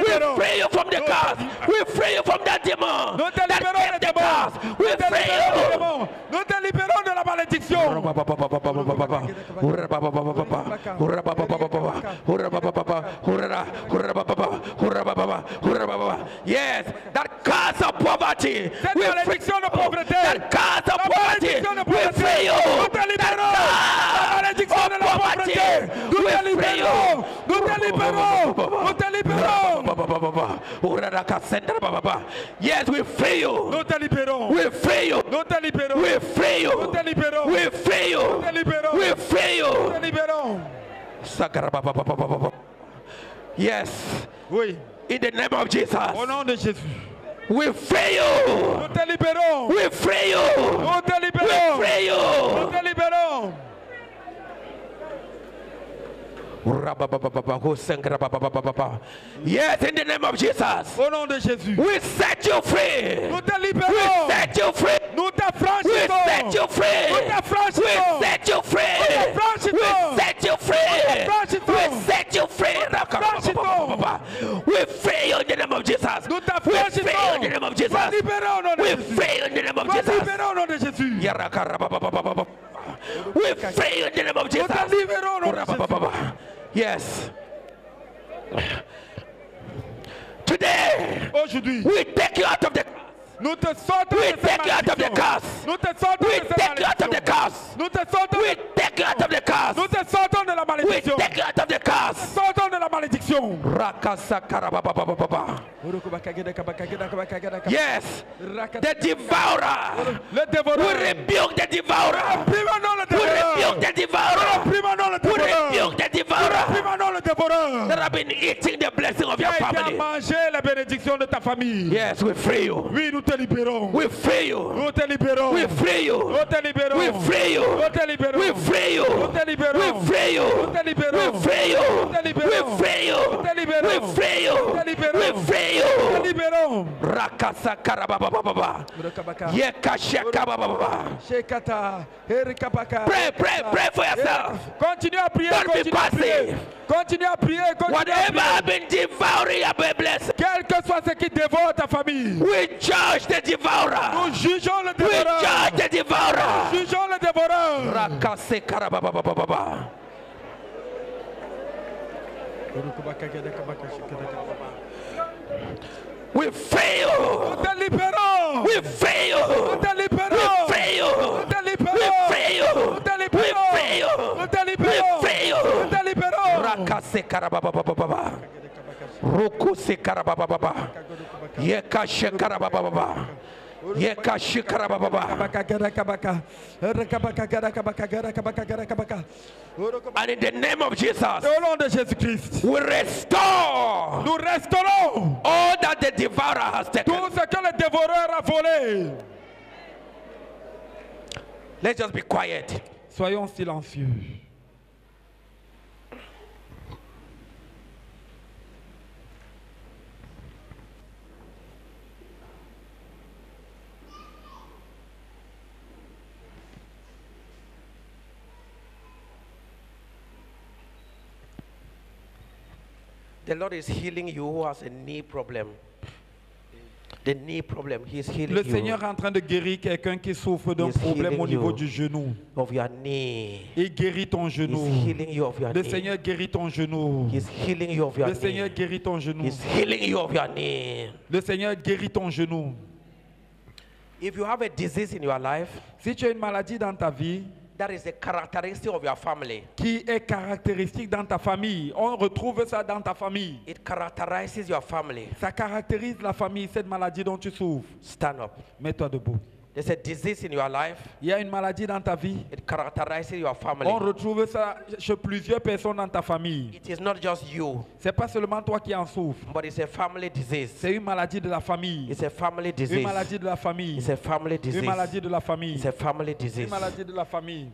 Speaker 1: We free you from the curse. We free you from that demon. That kept the curse. We free you.
Speaker 2: Nous te libérons de la malédiction.
Speaker 1: Yes, that curse of poverty We free
Speaker 2: you.
Speaker 1: That cause of poverty We free you.
Speaker 2: That cause of poverty We free you.
Speaker 1: Yes, we free you. We free you. We free you. We free you. We free you. Yes.
Speaker 2: Oui.
Speaker 1: In the name of Jesus.
Speaker 2: Au nom de Jésus.
Speaker 1: We freio!
Speaker 2: Nous te libérons!
Speaker 1: We free you.
Speaker 2: te libérons!
Speaker 1: We
Speaker 2: free
Speaker 1: you.
Speaker 2: te libérons!
Speaker 1: Yes, in the name of Jesus,
Speaker 2: Au nom de Jésus.
Speaker 1: we set you free.
Speaker 2: Nous te
Speaker 1: We set you free.
Speaker 2: Nous te
Speaker 1: We set you free.
Speaker 2: Nous te franchissons.
Speaker 1: We set you free.
Speaker 2: franchissons.
Speaker 1: We set you free. We set you free. We free you in the name of Jesus.
Speaker 2: Nous te
Speaker 1: We free you in the name of Jesus.
Speaker 2: au nom de
Speaker 1: We free you in the name of Jesus.
Speaker 2: libéré au nom de Jésus.
Speaker 1: Yarakarabababababa. We free you in the name of
Speaker 2: Nous
Speaker 1: Jesus.
Speaker 2: te libérons au nom de Jésus.
Speaker 1: Yes. Today,
Speaker 2: Aujourd'hui,
Speaker 1: we take you out of the
Speaker 2: nous te sortons
Speaker 1: We
Speaker 2: de
Speaker 1: take you out of the curse.
Speaker 2: Nous te sortons
Speaker 1: we
Speaker 2: de
Speaker 1: take you out of the curse.
Speaker 2: Nous te sortons
Speaker 1: We take you out of the curse.
Speaker 2: Nous te sortons de la
Speaker 1: We
Speaker 2: malédiction.
Speaker 1: take you out of the curse.
Speaker 2: Sortons de la malédiction.
Speaker 1: Yes, the devourer.
Speaker 2: Le
Speaker 1: We rebuke the devourer. We rebuke the devourer. We rebuke the devourer that have been eating the blessing of your family.
Speaker 2: manger la bénédiction de ta famille.
Speaker 1: Yes, we free you.
Speaker 2: Oui, nous te libérons.
Speaker 1: We free you.
Speaker 2: Nous te libérons.
Speaker 1: We free you.
Speaker 2: Nous te libérons.
Speaker 1: We free you.
Speaker 2: Nous te libérons.
Speaker 1: We free you.
Speaker 2: Nous te libérons.
Speaker 1: We free you.
Speaker 2: Nous te libérons.
Speaker 1: We free you.
Speaker 2: Te libérons.
Speaker 1: We free you.
Speaker 2: Te libérons.
Speaker 1: We free you.
Speaker 2: Te libérons.
Speaker 1: We free
Speaker 2: Te
Speaker 1: you.
Speaker 2: libérons.
Speaker 1: Rakasa karabababa.
Speaker 2: Rekabaka.
Speaker 1: Yekashaka bababa.
Speaker 2: Shekata. Erikabaka.
Speaker 1: Pray, pray, pray for yourself.
Speaker 2: Continue à prier,
Speaker 1: Don't be
Speaker 2: continue à prier.
Speaker 1: passive.
Speaker 2: Continue à prier, continue
Speaker 1: Whatever has been devouring your blessing,
Speaker 2: Quel que soit ce qui dévore ta famille,
Speaker 1: we judge the devourer.
Speaker 2: nous jugeons le
Speaker 1: We judge the devourer.
Speaker 2: Jugeons le dévoreur.
Speaker 1: Rakase karabababa. We fail. We fail. We fail. We fail. We fail. We fail.
Speaker 2: We fail.
Speaker 1: Rakase karababababa. Rukuse karababababa. Yekashe karababababa. Yeka shikara baba baba. And in the name of Jesus,
Speaker 2: Au nom de Jésus-Christ,
Speaker 1: we restore
Speaker 2: nous restaurons
Speaker 1: all that the devourer has taken.
Speaker 2: tout ce que le dévoreur a volé.
Speaker 1: Let's just be quiet.
Speaker 2: Soyons silencieux.
Speaker 1: The Lord is healing you who has a knee problem. The knee problem, He's healing
Speaker 2: Le
Speaker 1: you
Speaker 2: Seigneur est en train de guérir quelqu'un qui souffre d'un
Speaker 1: He's
Speaker 2: problème au niveau
Speaker 1: you.
Speaker 2: du genou.
Speaker 1: of your knee.
Speaker 2: Il guérit ton
Speaker 1: He's
Speaker 2: genou.
Speaker 1: healing you of your
Speaker 2: Le
Speaker 1: knee.
Speaker 2: Seigneur guérit ton genou.
Speaker 1: He's healing you of your
Speaker 2: Le Seigneur guérit ton genou.
Speaker 1: He's healing you of your knee.
Speaker 2: Le Seigneur guérit ton genou.
Speaker 1: If you have a disease in your life,
Speaker 2: Si tu as une maladie dans ta vie
Speaker 1: that is a characteristic of your family.
Speaker 2: qui est caractéristique dans ta famille, on retrouve ça dans ta famille.
Speaker 1: It characterizes your family.
Speaker 2: Ça caractérise la famille, cette maladie dont tu souffres.
Speaker 1: Stand up.
Speaker 2: Mets-toi debout.
Speaker 1: There's a disease in your life.
Speaker 2: Il y a une maladie dans ta vie.
Speaker 1: It characterizes your family.
Speaker 2: On retrouve ça chez plusieurs personnes dans ta famille.
Speaker 1: It is not just you,
Speaker 2: C'est pas seulement toi qui en souffres.
Speaker 1: but it's a family disease.
Speaker 2: C'est une maladie de la famille.
Speaker 1: It's a family
Speaker 2: Une
Speaker 1: disease.
Speaker 2: maladie de la famille.
Speaker 1: It's a family disease.
Speaker 2: Une maladie de la famille.
Speaker 1: It's a family
Speaker 2: Une
Speaker 1: disease.
Speaker 2: maladie de la famille.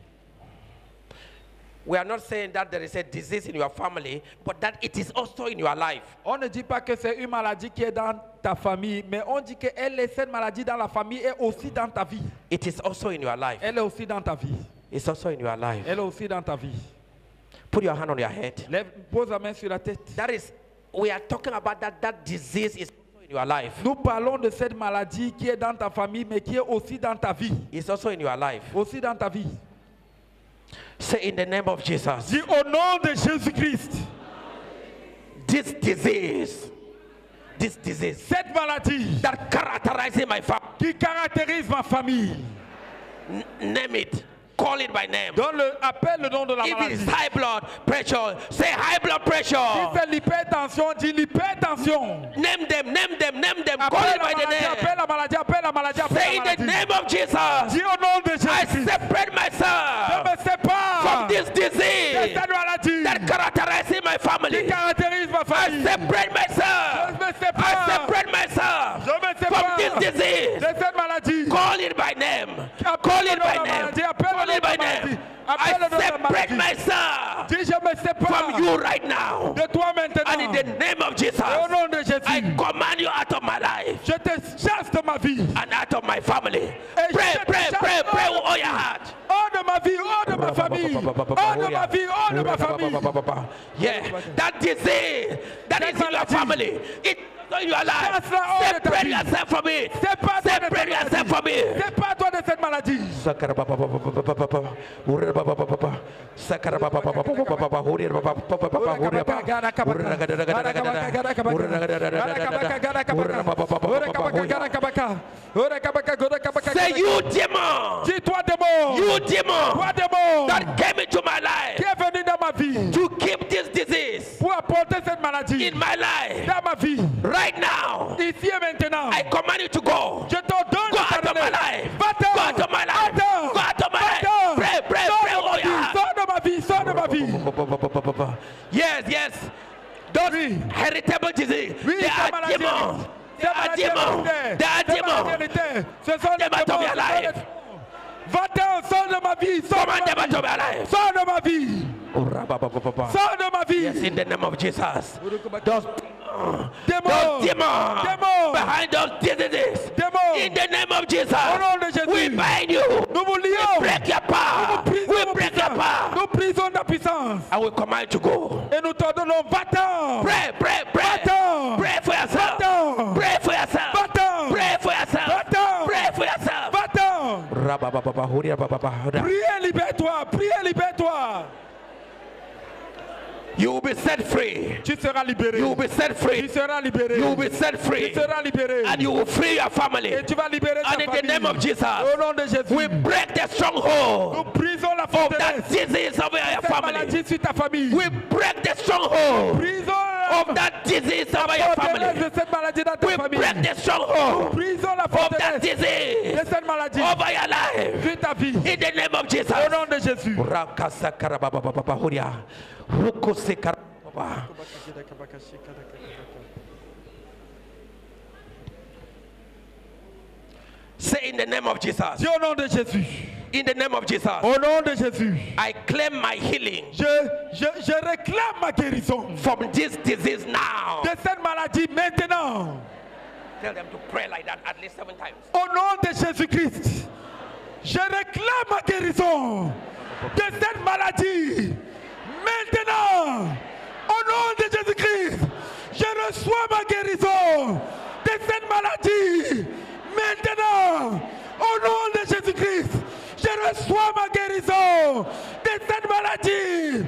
Speaker 1: We are not saying that there is a disease in your family, but that it is also in your life.
Speaker 2: On ne dit pas que c'est une maladie qui est dans ta famille, mais on dit que elle est cette maladie dans la famille et aussi dans ta vie.
Speaker 1: It is also in your life.
Speaker 2: Elle est aussi dans ta vie.
Speaker 1: It's also in your life.
Speaker 2: Elle est aussi dans ta vie.
Speaker 1: Put your hand on your head.
Speaker 2: Lève, pose la main sur la tête.
Speaker 1: That is, we are talking about that. That disease is also in your life.
Speaker 2: Nous parlons de cette maladie qui est dans ta famille, mais qui est aussi dans ta vie.
Speaker 1: It's also in your life.
Speaker 2: Aussi dans ta vie.
Speaker 1: Say in the name of Jesus.
Speaker 2: Dis au nom de Jésus-Christ,
Speaker 1: This disease, this disease
Speaker 2: cette maladie
Speaker 1: that characterizes my family,
Speaker 2: qui caractérise ma famille,
Speaker 1: name it. Call it by name.
Speaker 2: donne le, appelle le nom de la
Speaker 1: If it is
Speaker 2: maladie.
Speaker 1: high blood pressure, say high blood
Speaker 2: Si
Speaker 1: pressure.
Speaker 2: c'est l'hypertension, dis l'hypertension.
Speaker 1: Name them, name them, name them. Call
Speaker 2: Appelle
Speaker 1: it
Speaker 2: la
Speaker 1: by the
Speaker 2: maladie, appelle
Speaker 1: name.
Speaker 2: la maladie, appelle la maladie, appelle
Speaker 1: Say in
Speaker 2: la
Speaker 1: the
Speaker 2: maladie.
Speaker 1: name of Jesus.
Speaker 2: Dis au nom de
Speaker 1: I
Speaker 2: Jésus-Christ.
Speaker 1: separate
Speaker 2: Je
Speaker 1: myself
Speaker 2: me sépare
Speaker 1: from this
Speaker 2: de
Speaker 1: disease
Speaker 2: cette maladie
Speaker 1: that characterizes my
Speaker 2: qui
Speaker 1: family.
Speaker 2: caractérise ma
Speaker 1: I
Speaker 2: famille.
Speaker 1: separate
Speaker 2: Je
Speaker 1: myself.
Speaker 2: me
Speaker 1: I
Speaker 2: sépare
Speaker 1: separate myself
Speaker 2: Je me
Speaker 1: from
Speaker 2: sépare
Speaker 1: this disease.
Speaker 2: de cette maladie.
Speaker 1: Call it by name. Call it by name. Call it by name. I
Speaker 2: nom de la
Speaker 1: separate myself
Speaker 2: Dis je me sépare
Speaker 1: from you right now.
Speaker 2: de toi maintenant.
Speaker 1: And in the name of Jesus,
Speaker 2: Et au nom de
Speaker 1: I command you out of my life
Speaker 2: je te chasse de ma vie.
Speaker 1: and out of my family. Pray, pray, pray, pray with all your heart.
Speaker 2: Hors de ma vie, hors de ma famille. Hors de ma vie, hors de ma famille.
Speaker 1: Yeah, that disease that is in your family, out in your life.
Speaker 2: Séparez
Speaker 1: yourself from it.
Speaker 2: Séparez
Speaker 1: yourself from me.
Speaker 2: Sépare-toi de cette maladie.
Speaker 1: Say you demon.
Speaker 2: Dis-toi démon.
Speaker 1: You demon.
Speaker 2: Toi démon.
Speaker 1: That came into my life.
Speaker 2: Qui est venu dans ma vie.
Speaker 1: To keep this disease.
Speaker 2: Pour apporter cette maladie
Speaker 1: in my life
Speaker 2: dans ma vie.
Speaker 1: right now
Speaker 2: Ici et maintenant.
Speaker 1: I command you to go
Speaker 2: Je t'ordonne
Speaker 1: Go
Speaker 2: de
Speaker 1: out of my life. Go out of my life. Go out of my life. Pray pray
Speaker 2: de ma
Speaker 1: oh
Speaker 2: vie.
Speaker 1: yeah
Speaker 2: Sors de ma vie. Sors de ma vie.
Speaker 1: Yes, yes. Those heritable disease.
Speaker 2: Oui,
Speaker 1: they
Speaker 2: c'est
Speaker 1: are demons. They are demons. They are demons.
Speaker 2: Ce sont des démons. Va-t'en, sors de ma vie. Sors de ma
Speaker 1: out of
Speaker 2: vie.
Speaker 1: your life.
Speaker 2: Sors de ma vie.
Speaker 1: Urababababa.
Speaker 2: Sors de ma vie.
Speaker 1: Yes, in the name of Jesus. Those, those
Speaker 2: Démons.
Speaker 1: demons
Speaker 2: Démons.
Speaker 1: behind those diseases.
Speaker 2: Démons.
Speaker 1: In the name of Jesus.
Speaker 2: Au nom de Jésus.
Speaker 1: We bind you.
Speaker 2: Nous vous lions.
Speaker 1: Break your power.
Speaker 2: Nous
Speaker 1: We break your power.
Speaker 2: Nous brisons ta puissance.
Speaker 1: And we command you to go.
Speaker 2: Et nous t'ordonnons, va-t'en.
Speaker 1: Pray, pray, pray.
Speaker 2: Va-t'en.
Speaker 1: Pray for yourself.
Speaker 2: Va-t'en.
Speaker 1: Pray for yourself.
Speaker 2: Va-t'en.
Speaker 1: Pray for yourself.
Speaker 2: Va-t'en.
Speaker 1: Pray for yourself.
Speaker 2: Va-t'en.
Speaker 1: Rabababa, huria, bababa, huria.
Speaker 2: Prie et libère-toi. Prie et libère-toi.
Speaker 1: You will be set free.
Speaker 2: Tu seras libéré.
Speaker 1: You will be set
Speaker 2: Tu
Speaker 1: free.
Speaker 2: seras libéré.
Speaker 1: You will be set free.
Speaker 2: Tu seras libéré.
Speaker 1: And you will free your family.
Speaker 2: Et tu vas libérer ta
Speaker 1: And in the
Speaker 2: famille.
Speaker 1: name of Jesus,
Speaker 2: Au nom de Jésus.
Speaker 1: we break the
Speaker 2: Nous
Speaker 1: stronghold
Speaker 2: brisons la
Speaker 1: of
Speaker 2: forteresse.
Speaker 1: that disease over your family.
Speaker 2: sur ta famille.
Speaker 1: We break the stronghold
Speaker 2: Brisons
Speaker 1: of that disease over your family.
Speaker 2: ta
Speaker 1: We break the stronghold of that disease over your life.
Speaker 2: ta.
Speaker 1: In the name of Jesus. Say in the name of Jesus.
Speaker 2: Dis au nom de Jésus.
Speaker 1: In the name of Jesus.
Speaker 2: Au nom de Jésus.
Speaker 1: I claim my healing
Speaker 2: Je, je, je réclame ma guérison
Speaker 1: from this disease now.
Speaker 2: de cette maladie maintenant.
Speaker 1: Tell them to pray like that at least seven times.
Speaker 2: Au nom de Jésus-Christ. Je réclame ma guérison de cette maladie maintenant. Au nom de Jésus-Christ. Je reçois ma guérison de cette maladie maintenant. Au nom de Jésus-Christ. Je reçois ma guérison de cette maladie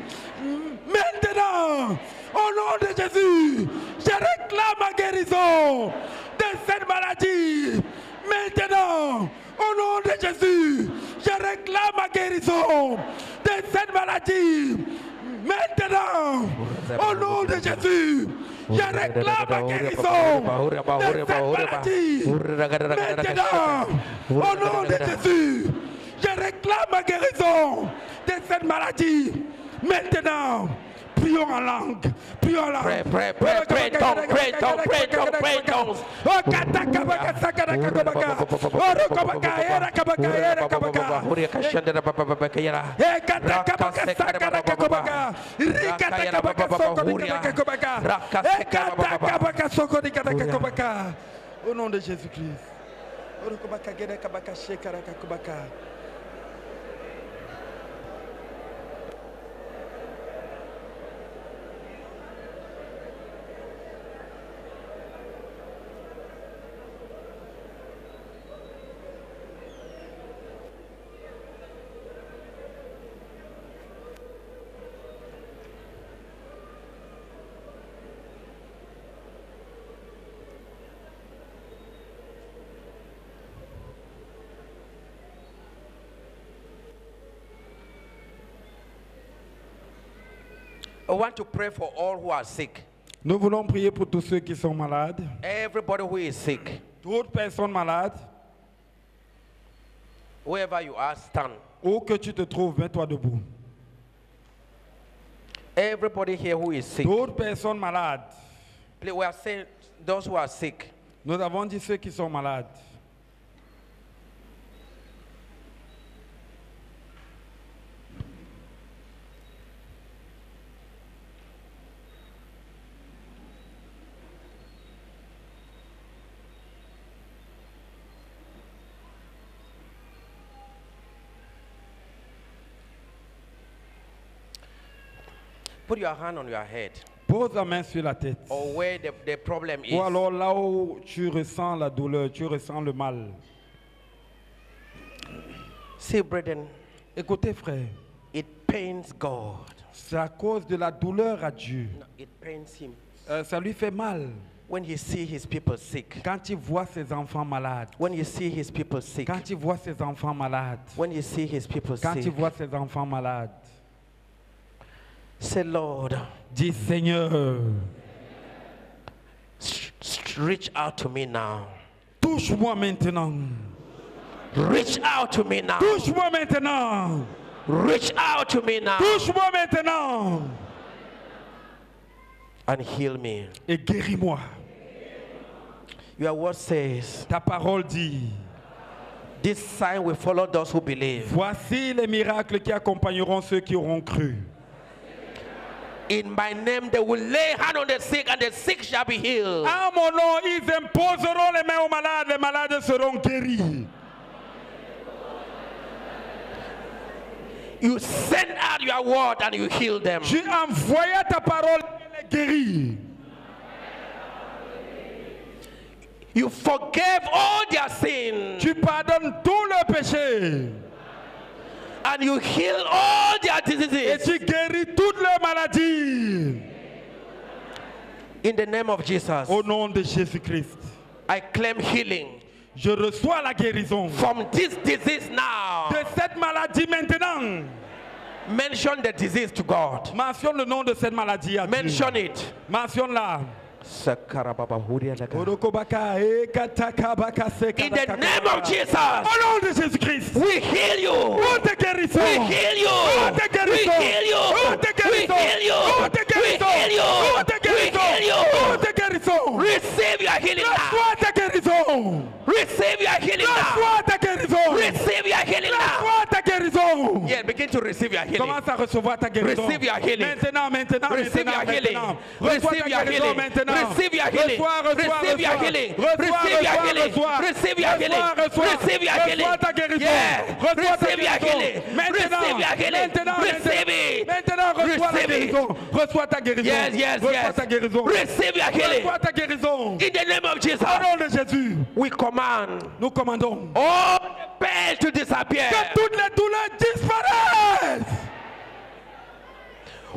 Speaker 2: maintenant. Au nom de Jésus. Je réclame ma guérison de cette maladie maintenant. Au nom de Jésus, je réclame ma guérison de cette maladie. Maintenant, au nom de Jésus, je réclame ma guérison de cette maladie. Maintenant, au nom de Jésus, je réclame ma guérison de cette maladie. Maintenant, prions en langue. Prions en langue.
Speaker 1: Pray, pray, pray, pray, tongue, pray, tongue, pray, tongue, pray, tongues.
Speaker 2: Oh, kata kabaka sakara
Speaker 1: want to pray for all who are sick.
Speaker 2: Nous voulons prier pour tous ceux qui sont malades.
Speaker 1: Everybody who is sick,
Speaker 2: Toute personne malade,
Speaker 1: wherever you are, stand.
Speaker 2: où que tu te trouves, mets-toi debout.
Speaker 1: Everybody here who is sick.
Speaker 2: Toute personne malade.
Speaker 1: We are saying those who are sick.
Speaker 2: Nous avons dit ceux qui sont malades.
Speaker 1: Put your hand on your head
Speaker 2: Pose la main sur la tête.
Speaker 1: or where the, the problem is.
Speaker 2: Ou alors là où tu ressens la douleur, tu ressens le mal.
Speaker 1: See, brethren,
Speaker 2: Écoutez frère,
Speaker 1: it pains God.
Speaker 2: c'est à cause de la douleur à Dieu.
Speaker 1: No, It pains Him
Speaker 2: Euh, ça lui fait mal
Speaker 1: when He see His people sick.
Speaker 2: quand il voit ses enfants malades.
Speaker 1: When you see His people sick.
Speaker 2: Quand il voit ses enfants malades.
Speaker 1: When you see His people
Speaker 2: Quand
Speaker 1: sick.
Speaker 2: il voit ses enfants malades.
Speaker 1: Say, Lord,
Speaker 2: Dis Seigneur,
Speaker 1: reach out to me now.
Speaker 2: touche-moi maintenant.
Speaker 1: Reach out to me now.
Speaker 2: Touche-moi maintenant.
Speaker 1: Reach out to me now
Speaker 2: Touche-moi maintenant.
Speaker 1: and heal me.
Speaker 2: Et guéris-moi.
Speaker 1: Your word says,
Speaker 2: Ta parole dit,
Speaker 1: This sign will follow those who believe.
Speaker 2: voici les miracles qui accompagneront ceux qui auront cru.
Speaker 1: In my name, they will lay hand on the sick, and the sick shall be healed.
Speaker 2: En mon nom, ils imposeront les mains aux malades, les malades seront guéris.
Speaker 1: You send out your word and you heal them.
Speaker 2: Tu envoyais ta parole et les guéris.
Speaker 1: You forgave all their sins
Speaker 2: Tu pardonnes tous leurs péchés.
Speaker 1: And you heal all their diseases.
Speaker 2: Et tu guéris toutes leurs maladies.
Speaker 1: In the name of Jesus,
Speaker 2: Au nom de Jésus-Christ,
Speaker 1: I claim healing
Speaker 2: je reçois la guérison
Speaker 1: from this disease now.
Speaker 2: de cette maladie maintenant.
Speaker 1: Mention the disease to God.
Speaker 2: Mentionne le nom de cette maladie à Dieu.
Speaker 1: Mention it.
Speaker 2: Mentionne-la.
Speaker 1: In the name of Jesus,
Speaker 2: oh Lord Jesus Christ,
Speaker 1: we heal you. We heal you. We heal you. We heal you. We heal you. We heal you. Receive your healing now. Receive your healing now. Receive your healing now.
Speaker 2: Guérison.
Speaker 1: Yeah, begin to receive your healing.
Speaker 2: Commence à recevoir ta guérison.
Speaker 1: Receive your healing.
Speaker 2: Maintenant, maintenant,
Speaker 1: Receive your healing. Receive your healing.
Speaker 2: maintenant.
Speaker 1: Receive your healing. Receive your healing. Receive your healing. Receive your healing. Receive your healing.
Speaker 2: Reçois ta guérison.
Speaker 1: Receive your healing. Receive your healing. Receive it.
Speaker 2: Maintenant, reçois guérison. Ta guérison.
Speaker 1: Yes, yes,
Speaker 2: Reçois
Speaker 1: yes.
Speaker 2: ta guérison.
Speaker 1: Receive your healing.
Speaker 2: Reçois ta guérison.
Speaker 1: In the name of Jesus,
Speaker 2: Au nom de Jésus,
Speaker 1: we command
Speaker 2: nous commandons
Speaker 1: to disappear.
Speaker 2: que toutes les douleurs disparaissent.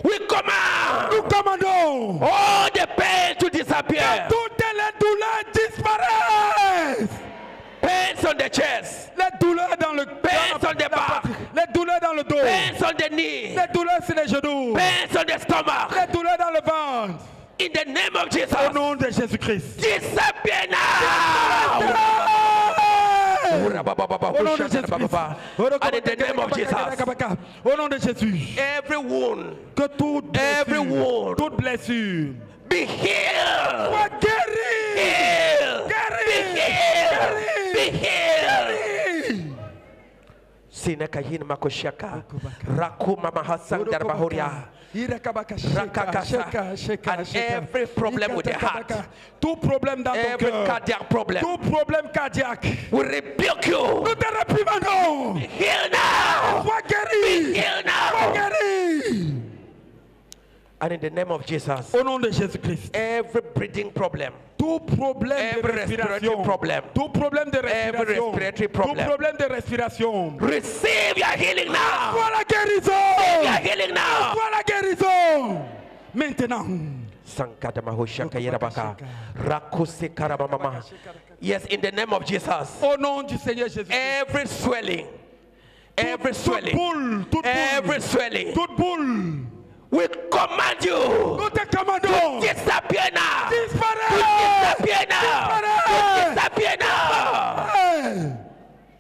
Speaker 1: We command
Speaker 2: Nous commandons
Speaker 1: all the pain to disappear.
Speaker 2: que toutes les douleurs disparaissent.
Speaker 1: Pains on the chest,
Speaker 2: Les douleurs dans le dans
Speaker 1: on the back.
Speaker 2: Les douleurs dans le dos.
Speaker 1: pains on the knee,
Speaker 2: Les douleurs sur les genoux.
Speaker 1: pains on the stomach.
Speaker 2: Les douleurs dans le ventre.
Speaker 1: In the name of Jesus,
Speaker 2: Au nom de Jésus-Christ.
Speaker 1: disappear now. And in the name of Jesus,
Speaker 2: Au nom de Jésus.
Speaker 1: every wound
Speaker 2: Que toute
Speaker 1: Every wound.
Speaker 2: toute blessure
Speaker 1: be healed.
Speaker 2: soit guérie.
Speaker 1: Healed. Be healed. Be healed. Sineka hin makoshaka. Rakuma mahasan darbahoria. And every problem with the heart.
Speaker 2: Tout problème dans
Speaker 1: Every cardiac problem.
Speaker 2: Tout problème cardiaque.
Speaker 1: We rebuke you.
Speaker 2: Nous te.
Speaker 1: Heal now.
Speaker 2: Sois guéri.
Speaker 1: Heal
Speaker 2: Sois
Speaker 1: now.
Speaker 2: guéri.
Speaker 1: And in the name of Jesus, oh,
Speaker 2: Au nom de Jésus-Christ.
Speaker 1: every breathing problem,
Speaker 2: Tout problème
Speaker 1: Every
Speaker 2: de
Speaker 1: respiratory
Speaker 2: respiration.
Speaker 1: problem.
Speaker 2: Tout problème de
Speaker 1: Every
Speaker 2: respiration.
Speaker 1: respiratory
Speaker 2: Tout
Speaker 1: problem.
Speaker 2: problème de respiration.
Speaker 1: receive your healing now.
Speaker 2: Sois la guérison.
Speaker 1: Your healing now.
Speaker 2: Sois la guérison. Maintenant.
Speaker 1: Sankadamahoshaka yerabaka. Rakuse karabamama. Yes, in the name of Jesus,
Speaker 2: Au nom du Seigneur Jésus.
Speaker 1: every swelling, every
Speaker 2: toute
Speaker 1: swelling,
Speaker 2: boule, toute
Speaker 1: every swelling,
Speaker 2: toute boule.
Speaker 1: We command you
Speaker 2: Nous te commandons.
Speaker 1: disappear now.
Speaker 2: Disparaît.
Speaker 1: Disappear now.
Speaker 2: Disparaît.
Speaker 1: Disappear now.
Speaker 2: Hey.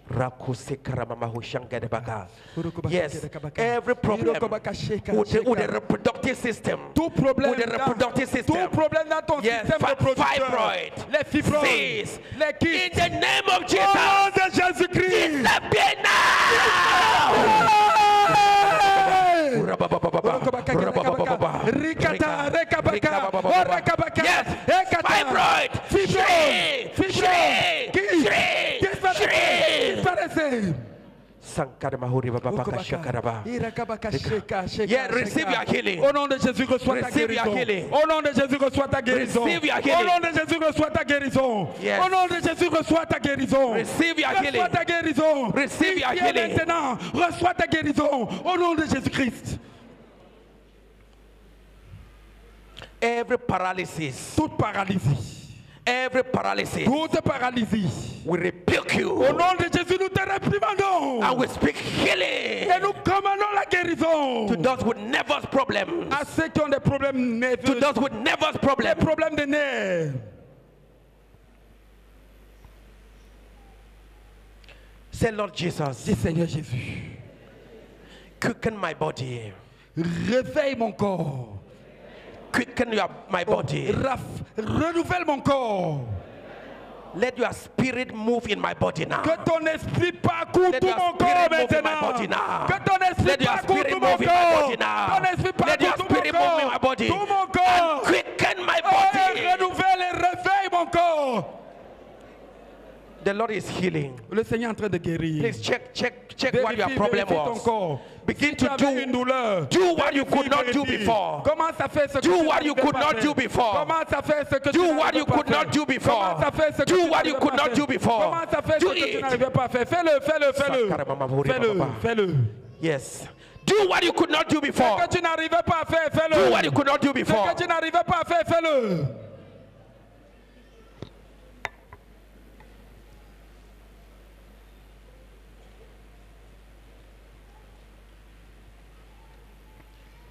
Speaker 1: Rakuse karamamahoshangedebaka.
Speaker 2: Urukubaka
Speaker 1: Yes, every problem with the, with the reproductive system,
Speaker 2: Tout problème,
Speaker 1: with the reproductive system,
Speaker 2: tout problème dans ton
Speaker 1: Yes,
Speaker 2: système
Speaker 1: fi- fibroid,
Speaker 2: les
Speaker 1: cysts.
Speaker 2: les
Speaker 1: in the name of
Speaker 2: Au
Speaker 1: Jesus, oh,
Speaker 2: nom de Jésus-Christ.
Speaker 1: disappear now. Yes. Fibroid.
Speaker 2: Fibroid. Fibroid.
Speaker 1: Fibroid. Fibroid.
Speaker 2: Fibroid. Fibroid. Fibroid.
Speaker 1: Yeah, receive your healing.
Speaker 2: Au nom de Jésus, reçois ta
Speaker 1: Receive your
Speaker 2: guérison.
Speaker 1: healing.
Speaker 2: Au nom de Jésus, reçois ta guérison.
Speaker 1: Receive your
Speaker 2: Au
Speaker 1: healing.
Speaker 2: nom de Jésus, reçois ta guérison.
Speaker 1: Yes.
Speaker 2: Au nom de Jésus, reçois ta guérison.
Speaker 1: Receive your
Speaker 2: Reçois ta guérison.
Speaker 1: Receive your healing.
Speaker 2: maintenant, reçois ta guérison. Au nom de Jésus-Christ.
Speaker 1: Every paralysis,
Speaker 2: Toute paralysie.
Speaker 1: Every paralysis,
Speaker 2: Toute paralysie.
Speaker 1: we rebuke you
Speaker 2: Au nom de Jésus, nous te réprimandons.
Speaker 1: and we speak healing
Speaker 2: Et nous commandons la guérison.
Speaker 1: to those with nervous problems,
Speaker 2: À ceux qui ont des problèmes nerveux.
Speaker 1: to those with nervous
Speaker 2: Des
Speaker 1: problems.
Speaker 2: problèmes de nerfs.
Speaker 1: Say, Lord Jesus,
Speaker 2: Dis Seigneur Jésus.
Speaker 1: quicken my body,
Speaker 2: Réveille mon corps.
Speaker 1: Quicken your, my oh,
Speaker 2: body. Renouvelle mon corps.
Speaker 1: Let your spirit move in my body now.
Speaker 2: Que ton esprit parcourt tout mon corps maintenant. Que ton esprit parcourt tout mon corps. Ton esprit parcourt tout mon
Speaker 1: corps. Tout quicken my
Speaker 2: oh, body.
Speaker 1: Oh, renouvelle The Lord is healing.
Speaker 2: Le Seigneur est en train de guérir.
Speaker 1: Please check, check, check what your problem
Speaker 2: vérifie ton
Speaker 1: was.
Speaker 2: corps.
Speaker 1: Begin
Speaker 2: Si
Speaker 1: to
Speaker 2: une
Speaker 1: do,
Speaker 2: douleur,
Speaker 1: do what you could not do before.
Speaker 2: Comment ça fait ce que
Speaker 1: Do what you could not do before.
Speaker 2: Comment ça fait ce que
Speaker 1: Do what you could not do before.
Speaker 2: Comment ça fait ce que
Speaker 1: Do what you could not do before.
Speaker 2: Comment ça fait
Speaker 1: Do
Speaker 2: ce que tu n'arrivais pas à faire? Fais-le, fais-le, fais-le. Fais-le, fais-le.
Speaker 1: Yes. Do what you could not do
Speaker 2: Ce
Speaker 1: before.
Speaker 2: que tu n'arrivais pas à faire,
Speaker 1: Do
Speaker 2: fais-le.
Speaker 1: what you could not do
Speaker 2: Ce
Speaker 1: before.
Speaker 2: que tu n'arrivais pas à faire, fais-le.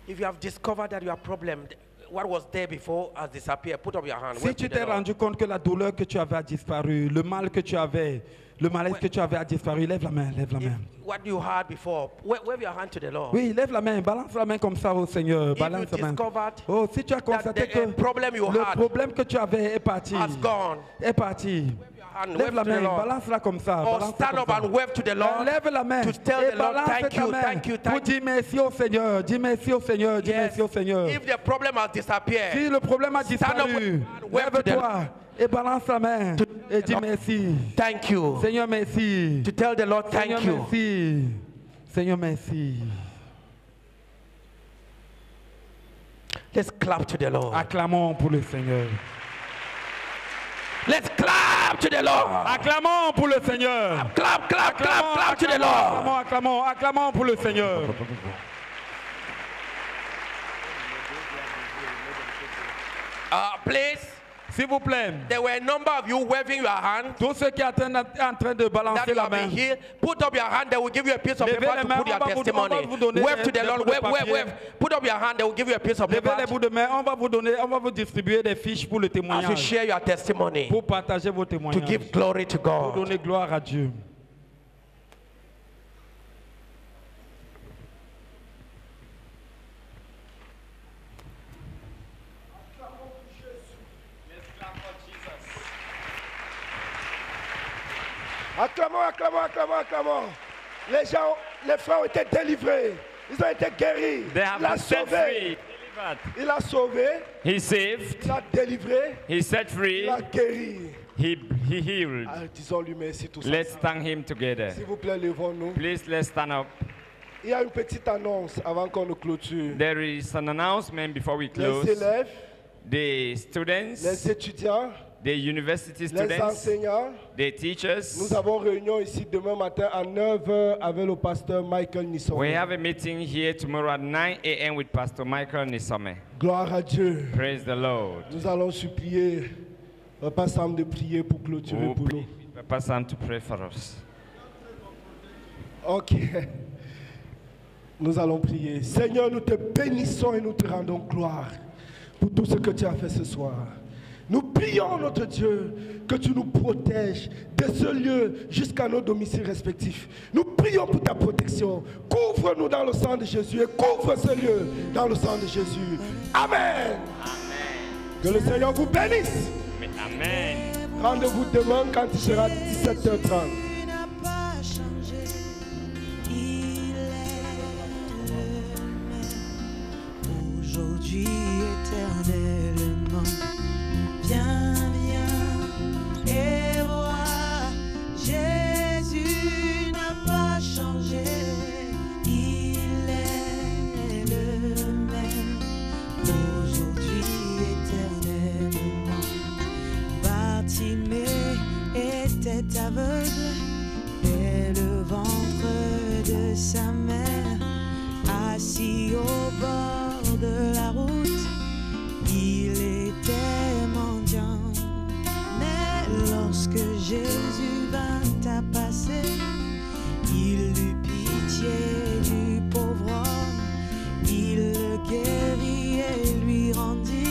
Speaker 1: If you have discovered that your problem, what was there before, has disappeared, put up your hand.
Speaker 2: Si
Speaker 1: Wave
Speaker 2: tu
Speaker 1: to the
Speaker 2: t'es
Speaker 1: Lord.
Speaker 2: rendu compte que la douleur que tu avais a disparu, le mal que tu avais, le malaise que tu avais a disparu, lève la main, lève la main.
Speaker 1: What you had before, wa- wave your hand to the Lord.
Speaker 2: Oui, lève la main, balance la main comme ça au Seigneur,
Speaker 1: If
Speaker 2: balance
Speaker 1: you
Speaker 2: la main.
Speaker 1: discovered
Speaker 2: Oh, si tu as constaté
Speaker 1: the,
Speaker 2: que
Speaker 1: problem you
Speaker 2: le
Speaker 1: had
Speaker 2: problème que tu avais est parti,
Speaker 1: has gone,
Speaker 2: est parti.
Speaker 1: Hand,
Speaker 2: Lève
Speaker 1: wave
Speaker 2: la
Speaker 1: to the
Speaker 2: main,
Speaker 1: Lord.
Speaker 2: balance-la comme ça.
Speaker 1: Or
Speaker 2: balance-la
Speaker 1: stand
Speaker 2: comme
Speaker 1: up
Speaker 2: ça.
Speaker 1: and wave to the Lord.
Speaker 2: Lève la main
Speaker 1: to tell
Speaker 2: et
Speaker 1: the Lord,
Speaker 2: balance
Speaker 1: thank
Speaker 2: ta
Speaker 1: you,
Speaker 2: main
Speaker 1: thank you,
Speaker 2: pour
Speaker 1: thank
Speaker 2: dire merci au Seigneur, dis merci au Seigneur, dis
Speaker 1: Yes.
Speaker 2: merci au Seigneur.
Speaker 1: If the problem has disappeared,
Speaker 2: Si le problème a
Speaker 1: up
Speaker 2: disparu,
Speaker 1: and wave to the-
Speaker 2: lève-toi et balance la main et dis merci.
Speaker 1: thank you.
Speaker 2: Seigneur, merci.
Speaker 1: To tell the Lord,
Speaker 2: Seigneur,
Speaker 1: thank you.
Speaker 2: merci. Seigneur, merci.
Speaker 1: Let's clap to the Lord.
Speaker 2: Acclamons pour le Seigneur.
Speaker 1: Let's clap to the Lord.
Speaker 2: Acclamons pour le Seigneur.
Speaker 1: Clap, clap, clap,
Speaker 2: Acclamons,
Speaker 1: clap to the Lord.
Speaker 2: acclamons, acclamons, acclamons pour le Seigneur.
Speaker 1: Uh, please,
Speaker 2: S'il vous plaît,
Speaker 1: there were a number of you waving your hand
Speaker 2: tous ceux qui sont en train de- en train
Speaker 1: that
Speaker 2: balancer la main,
Speaker 1: here. Put up your hand, they will give you a piece of
Speaker 2: Levez
Speaker 1: paper to put your
Speaker 2: va vous- on
Speaker 1: testimony.
Speaker 2: va vous donner
Speaker 1: Wave to the Lord, wave, wave, wave. Put up your hand, they will give you a piece of
Speaker 2: levez les
Speaker 1: paper
Speaker 2: bouts de main, on va vous donner, on va vous distribuer des fiches pour le
Speaker 1: as you share your testimony
Speaker 2: pour partager vos
Speaker 1: to give glory to
Speaker 2: pour
Speaker 1: God.
Speaker 2: donner gloire à Dieu.
Speaker 5: Acclamons, acclamons, acclamons, acclamons. Les gens, les frères ont été délivrés. Ils ont été guéris.
Speaker 6: They have
Speaker 5: Il a
Speaker 6: been set
Speaker 5: sauvé.
Speaker 6: free.
Speaker 5: Il a sauvé.
Speaker 6: He saved,
Speaker 5: Il a délivré.
Speaker 6: he set
Speaker 5: Il
Speaker 6: free,
Speaker 5: a guéri.
Speaker 6: he, he healed.
Speaker 5: Ah, Disons-lui merci tous
Speaker 6: Let's
Speaker 5: ensemble.
Speaker 6: thank him together.
Speaker 5: S'il vous plaît, levons-nous.
Speaker 6: Please, let's stand up.
Speaker 5: Il y a une petite annonce avant qu'on ne clôture.
Speaker 6: There is an announcement before we
Speaker 5: Les
Speaker 6: close.
Speaker 5: élèves,
Speaker 6: The students,
Speaker 5: les étudiants,
Speaker 6: the university
Speaker 5: les
Speaker 6: students,
Speaker 5: enseignants.
Speaker 6: the teachers.
Speaker 5: Nous avons réunion ici demain matin à 9h avec le pasteur Michael Nisson.
Speaker 6: We have a meeting here tomorrow at 9 a.m. with Pastor Michael Nisome.
Speaker 5: Gloire à Dieu.
Speaker 6: Praise the Lord.
Speaker 5: Nous allons supplier, Papa Sam, de prier pour clôturer
Speaker 6: Oh,
Speaker 5: pour nous.
Speaker 6: please, Papa Sam to pray for us.
Speaker 5: Ok. Nous allons prier. Seigneur, nous te bénissons et nous te rendons gloire pour tout ce que tu as fait ce soir. Nous prions, notre Dieu, que tu nous protèges de ce lieu jusqu'à nos domiciles respectifs. Nous prions pour ta protection. Couvre-nous dans le sang de Jésus et couvre ce lieu dans le sang de Jésus. Amen. Que le Seigneur vous bénisse.
Speaker 6: Amen.
Speaker 5: Rendez-vous demain quand il sera 17h30.
Speaker 7: Il n'a pas changé, il est le même, aujourd'hui éternellement. Viens, viens et vois, Jésus n'a pas changé, il est le même aujourd'hui éternellement. Bartimée était aveugle est le ventre de sa mère, assis au bord de la route. lorsque Jésus vint à passer, il eut pitié du pauvre homme, il le guérit et lui rendit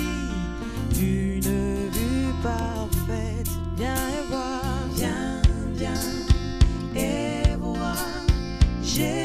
Speaker 7: une vue parfaite. Viens et vois, viens, viens et vois Jésus.